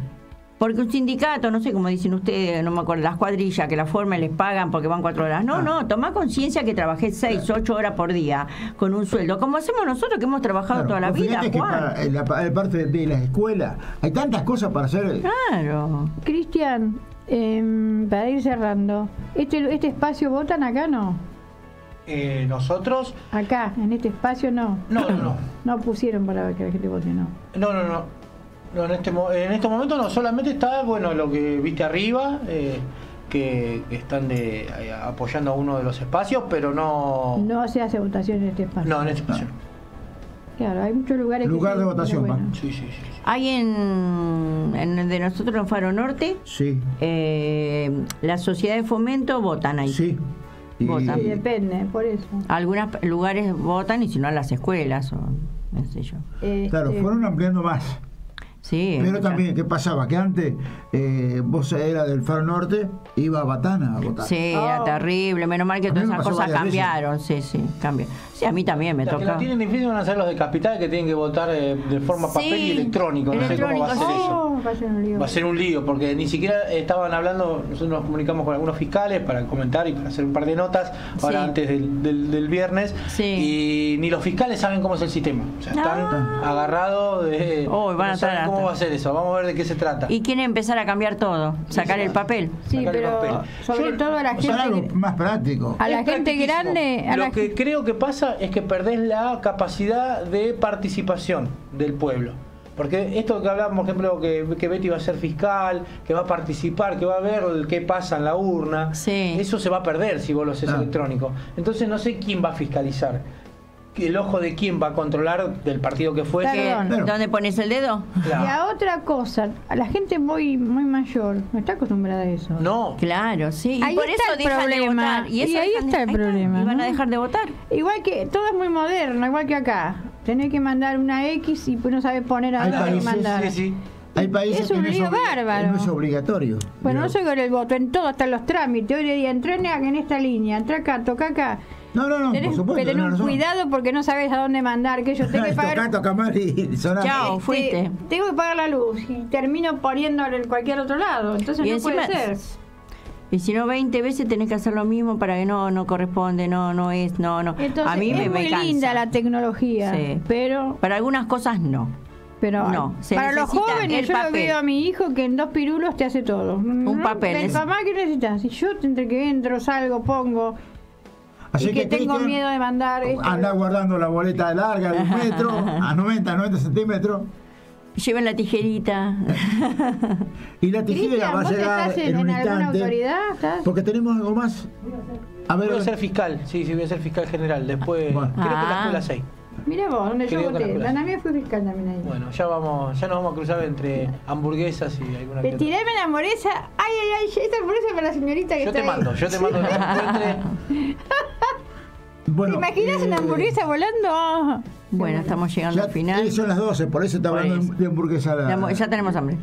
porque un sindicato, no sé cómo dicen ustedes, no me acuerdo, las cuadrillas que la forman les pagan porque van cuatro horas. No, Ah. no, toma conciencia que trabajé seis, ocho horas por día con un sueldo, como hacemos nosotros que hemos trabajado Claro, toda la vida, fíjate que Juan. para- en la, pa- en parte de las escuelas hay tantas cosas para hacer. Claro. Cristian, em, para ir cerrando, ¿este, ¿este espacio votan acá no? Eh, nosotros, Acá, en este espacio no. no, no, no. No pusieron para que la gente vote, no. No, no, no. No, en, este, mo- en este momento no, solamente está, bueno, lo que viste arriba, eh, que, que están de, eh, apoyando a uno de los espacios, pero no... No se hace votación en este espacio. No, en este espacio. Claro, hay muchos lugares que Lugar de votación, bueno. sí, sí. sí. Hay en, en el de nosotros en Faro Norte, Sí, eh, la sociedad de fomento votan ahí. sí. Y- Votan. Sí, depende, por eso. Algunos lugares votan y si no las escuelas o no sé yo. Claro, Este, fueron ampliando más. Sí. Pero también, ¿qué pasaba? Que antes eh, vos era del Faro Norte, iba a Batana a votar. Sí, era Oh. terrible. Menos mal que A todas me esas cosas veces. cambiaron. Sí, sí, cambian. Sí, a mí también me Los que toca. lo tienen difícil van a ser los de capital que tienen que votar eh, de forma Sí, papel y electrónico. No sé cómo va a ser electrónico, eso. Oh, va a ser un lío. Va a ser un lío, porque ni siquiera estaban hablando, nosotros nos comunicamos con algunos fiscales para comentar y para hacer un par de notas, ahora Sí. antes del, del- del viernes, Sí. y ni los fiscales saben cómo es el sistema. O sea, están Ah. agarrados de... Oh, van a no saben estar cómo va a ser eso, vamos a ver de qué se trata. Y quieren empezar a cambiar todo, sacar el papel. Sí, sacar el papel. sobre Yo- todo a la sea, algo gente, más práctico. a la Es gente grande, a Lo la que creo que pasa es que perdés la capacidad de participación del pueblo. Porque esto que hablábamos, por ejemplo, que, que Betty va a ser fiscal, que va a participar, que va a ver qué pasa en la urna, Sí. eso se va a perder si vos lo haces Ah. electrónico. Entonces no sé quién va a fiscalizar. El ojo de quién va a controlar del partido que fuese. ¿Qué- Perdón. Claro. ¿Dónde pones el dedo? Claro. Y a otra cosa, a la gente muy muy mayor no está acostumbrada a eso. No, Claro, sí. Y Ahí por está eso el dejan de problema. votar. Y eso ahí de- está el problema, Y van a ¿no? dejar de votar. Igual que todo es muy moderno, igual que acá. Tenés que mandar una X y pues no sabes poner a Hay dónde países, mandar. sí, sí. Hay países Es un que no lío bárbaro. no es obligatorio. Bueno, no Digamos. soy con el voto, en todo, hasta los trámites. Hoy le día entré en en esta línea, entra acá, toca acá. No, no, no, Tenés por supuesto. que tenés un razón. cuidado porque no sabes a dónde mandar, que yo tengo que pagar. Toca, toca mal y sonar. Chao. este, fuiste. Tengo que pagar la luz y termino poniéndolo en cualquier otro lado. Entonces Y no encima- puede ser. Y si no, 20 veces tenés que hacer lo mismo para que no, no corresponde, no, no es, no, no. Entonces, a mí es me, me muy cansa. linda la tecnología, Sí. pero Para algunas cosas no. pero No, se para los jóvenes el yo lo papel. veo a mi hijo que en dos pirulos te hace todo. Un papel, es- Mamá, ¿qué necesitas? Si yo entre que entro, salgo, pongo Así y que, tengo Cristian, miedo de mandar esto. Anda guardando la boleta larga de un metro a 90, 90 centímetros. Lleven la tijerita. Y la tijera va a ¿vos llegar estás en, en, un en alguna autoridad? ¿Estás? Porque tenemos algo más. A ver, Voy a ser fiscal, sí, sí, voy a ser fiscal general. Después, Bueno. creo que la Ah. escuela 6. Mira vos, donde yo voté. La mía fue fiscal también ahí. Bueno, ya vamos, ya nos vamos a cruzar entre hamburguesas y alguna otra. tirame la hamburguesa. Ay, ay, ay, esta hamburguesa para la señorita que Yo está te ahí. mando, yo te mando encuentre. bueno, ¿Te imaginas eh, una hamburguesa volando? Bueno, estamos llegando Ya al final. eh, son las 12, por eso está Por hablando eso. de hamburguesa. la- ya tenemos hambre.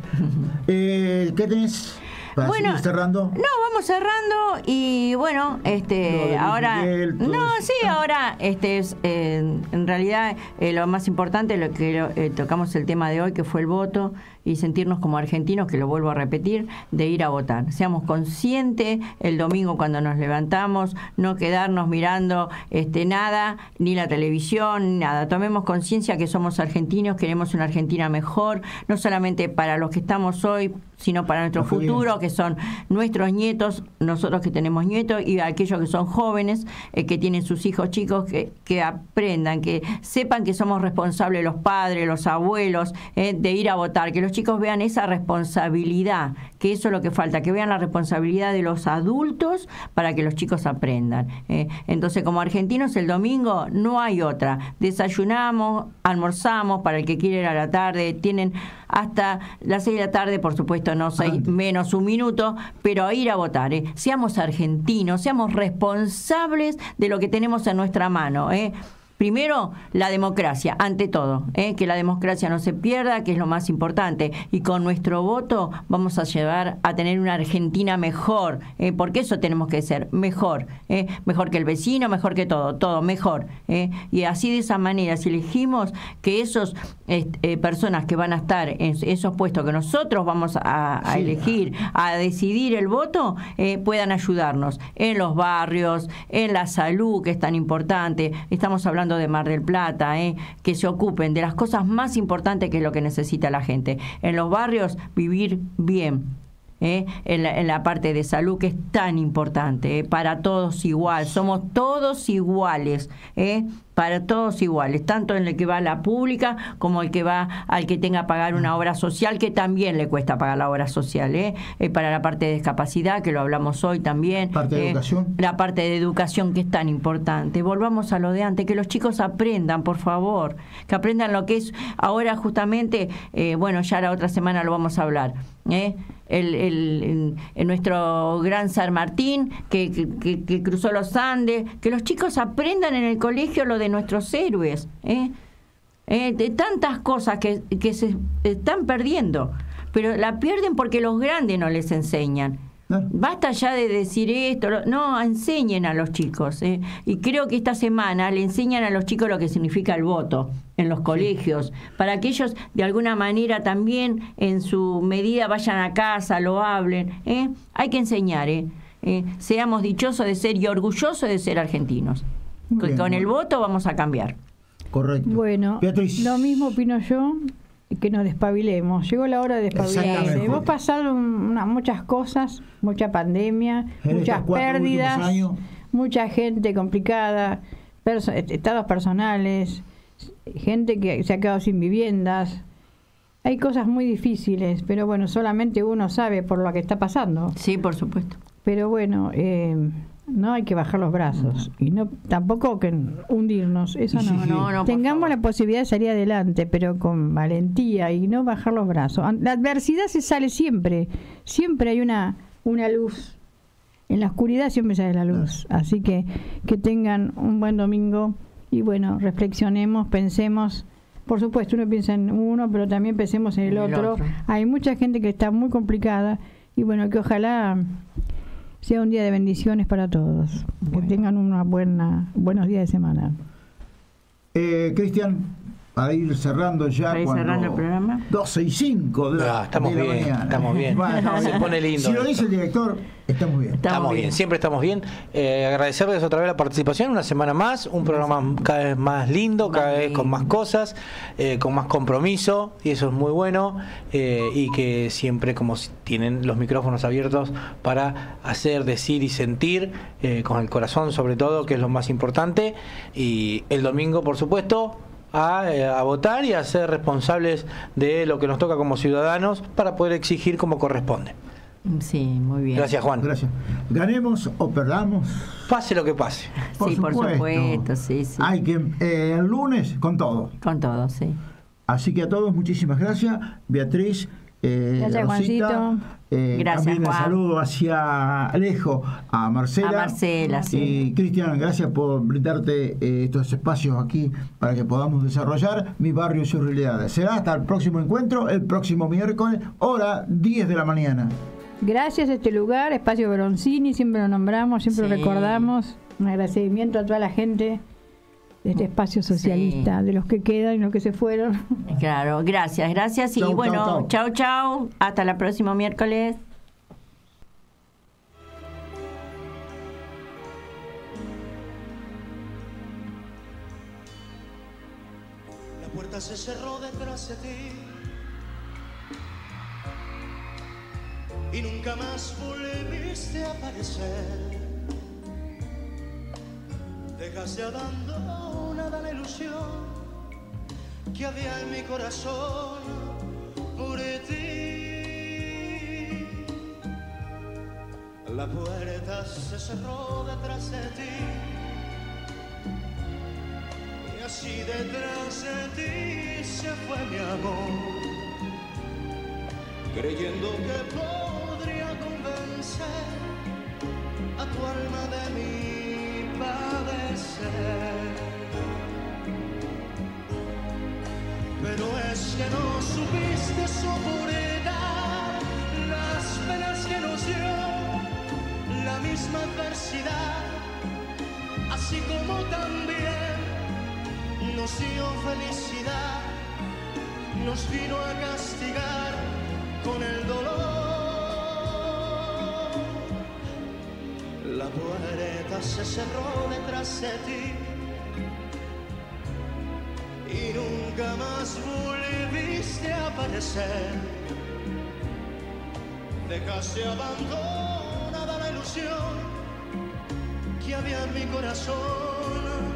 Eh, ¿Qué tenés? Bueno, cerrando. No, vamos cerrando y bueno, este, ahora, Miguel, no, sí, ahora, este, es, eh, en realidad eh, lo más importante, lo que eh, tocamos el tema de hoy, que fue el voto y sentirnos como argentinos, que lo vuelvo a repetir, de ir a votar. Seamos conscientes el domingo cuando nos levantamos, no quedarnos mirando este nada, ni la televisión, nada. Tomemos conciencia que somos argentinos, queremos una Argentina mejor, no solamente para los que estamos hoy, sino para nuestro futuro, que son nuestros nietos, nosotros que tenemos nietos y aquellos que son jóvenes, eh, que tienen sus hijos chicos, que, que aprendan, que sepan que somos responsables los padres, los abuelos, eh, de ir a votar, que los chicos vean esa responsabilidad, que eso es lo que falta, que vean la responsabilidad de los adultos para que los chicos aprendan. eh. Entonces, como argentinos, el domingo no hay otra. Desayunamos, almorzamos, para el que quiere ir a la tarde, tienen hasta las seis de la tarde, por supuesto, no seis, menos un minuto, pero a ir a votar. ¿eh? Seamos argentinos, seamos responsables de lo que tenemos en nuestra mano. ¿eh? Primero, la democracia, ante todo, ¿eh? que la democracia no se pierda, que es lo más importante. Y con nuestro voto vamos a llevar a tener una Argentina mejor, ¿eh? porque eso tenemos que ser, mejor, ¿eh? mejor que el vecino, mejor que todo, todo, mejor. Y así de esa manera, si elegimos que esos personas que van a estar en esos puestos que nosotros vamos a, elegir, a decidir el voto, puedan ayudarnos en los barrios, en la salud, que es tan importante. Estamos hablando de Mar del Plata, ¿eh? que se ocupen de las cosas más importantes que es lo que necesita la gente. En los barrios, vivir bien. ¿eh? En, la, parte de salud que es tan importante, ¿eh? para todos igual, somos todos iguales. ¿eh? Para todos iguales, tanto en el que va a la pública como el que va al que tenga que pagar una obra social, que también le cuesta pagar la obra social, ¿eh? eh para la parte de discapacidad, que lo hablamos hoy también. Parte de eh, educación. La parte de educación que es tan importante. Volvamos a lo de antes, que los chicos aprendan, por favor, que aprendan lo que es ahora justamente, eh, bueno, ya la otra semana lo vamos a hablar. ¿eh? El, el, nuestro gran San Martín, que, que, que, cruzó los Andes, que los chicos aprendan en el colegio lo de nuestros héroes, ¿eh? ¿eh? de tantas cosas que, que se están perdiendo, pero la pierden porque los grandes no les enseñan. Basta ya de decir esto, no, enseñen a los chicos. ¿eh? Y creo que esta semana le enseñan a los chicos lo que significa el voto en los colegios, para que ellos de alguna manera también en su medida vayan a casa, lo hablen. ¿eh? Hay que enseñar, ¿eh? seamos dichosos de ser y orgullosos de ser argentinos con el voto vamos a cambiar. Correcto. Bueno, lo mismo opino yo, que nos despabilemos. Llegó la hora de despabilarse. Hemos pasado muchas cosas, mucha pandemia, muchas pérdidas, mucha gente complicada, estados personales, gente que se ha quedado sin viviendas. Hay cosas muy difíciles, pero bueno, solamente uno sabe por lo que está pasando. Sí, por supuesto. Pero bueno, eh, no hay que bajar los brazos. Y no tampoco que hundirnos eso no, tengamos la posibilidad de salir adelante pero con valentía y no bajar los brazos. La adversidad se sale siempre. Siempre hay una una luz. En la oscuridad siempre sale la luz. Así que que tengan un buen domingo y bueno reflexionemos pensemos. Por supuesto uno piensa en uno pero también pensemos en el, otro. Hay mucha gente que está muy complicada y bueno que ojalá sea un día de bendiciones para todos. Que tengan una buena, buenos días de semana. Eh, Cristian, para ir cerrando ya. Para ir cerrando el programa. 12 y 5 de la, ah, estamos bien, Estamos bien. se pone lindo. Si lo dice el director, estamos bien. Estamos, bien. siempre estamos bien. Eh, agradecerles otra vez la participación, una semana más, un programa cada vez más lindo, cada vez con más cosas, eh, con más compromiso, y eso es muy bueno, eh, y que siempre como tienen los micrófonos abiertos para hacer, decir y sentir, con el corazón sobre todo, que es lo más importante, y el domingo, por supuesto, eh, a, votar y a ser responsables de lo que nos toca como ciudadanos para poder exigir como corresponde. Sí, muy bien. Gracias, Juan. Gracias. Ganemos o perdamos. Pase lo que pase. sí, por supuesto, sí, sí. Hay que, eh, el lunes, con todo. Con todo, sí. Así que a todos, muchísimas gracias. Beatriz, eh, Gracias, Juancito. Eh, gracias, también un saludo hacia Alejo, a Marcela. A Marcela, sí. Y Cristian, gracias por brindarte eh, estos espacios aquí para que podamos desarrollar mi barrio y sus realidades. Será hasta el próximo encuentro, el próximo miércoles, hora 10 de la mañana. Gracias a este lugar, Espacio Bronzini, siempre lo nombramos, siempre lo recordamos. Un agradecimiento a toda la gente de este espacio socialista, de los que quedan y los que se fueron. Claro, gracias, gracias. Y bueno, chau, chau. Hasta el próximo miércoles. La puerta se cerró detrás de ti. Y nunca más volviste a aparecer dejaste abandonada la ilusión que había en mi corazón por ti. La puerta se cerró detrás de ti y así detrás de ti se fue mi amor, creyendo que podría convencer a tu alma de mí padecer. Pero es que no supiste soportar las penas que nos dio la misma adversidad, así como también nos dio felicidad, nos vino a castigar con el dolor. Puerta se cerró detrás de ti y nunca más volviste a aparecer. Dejaste abandonada la ilusión que había en mi corazón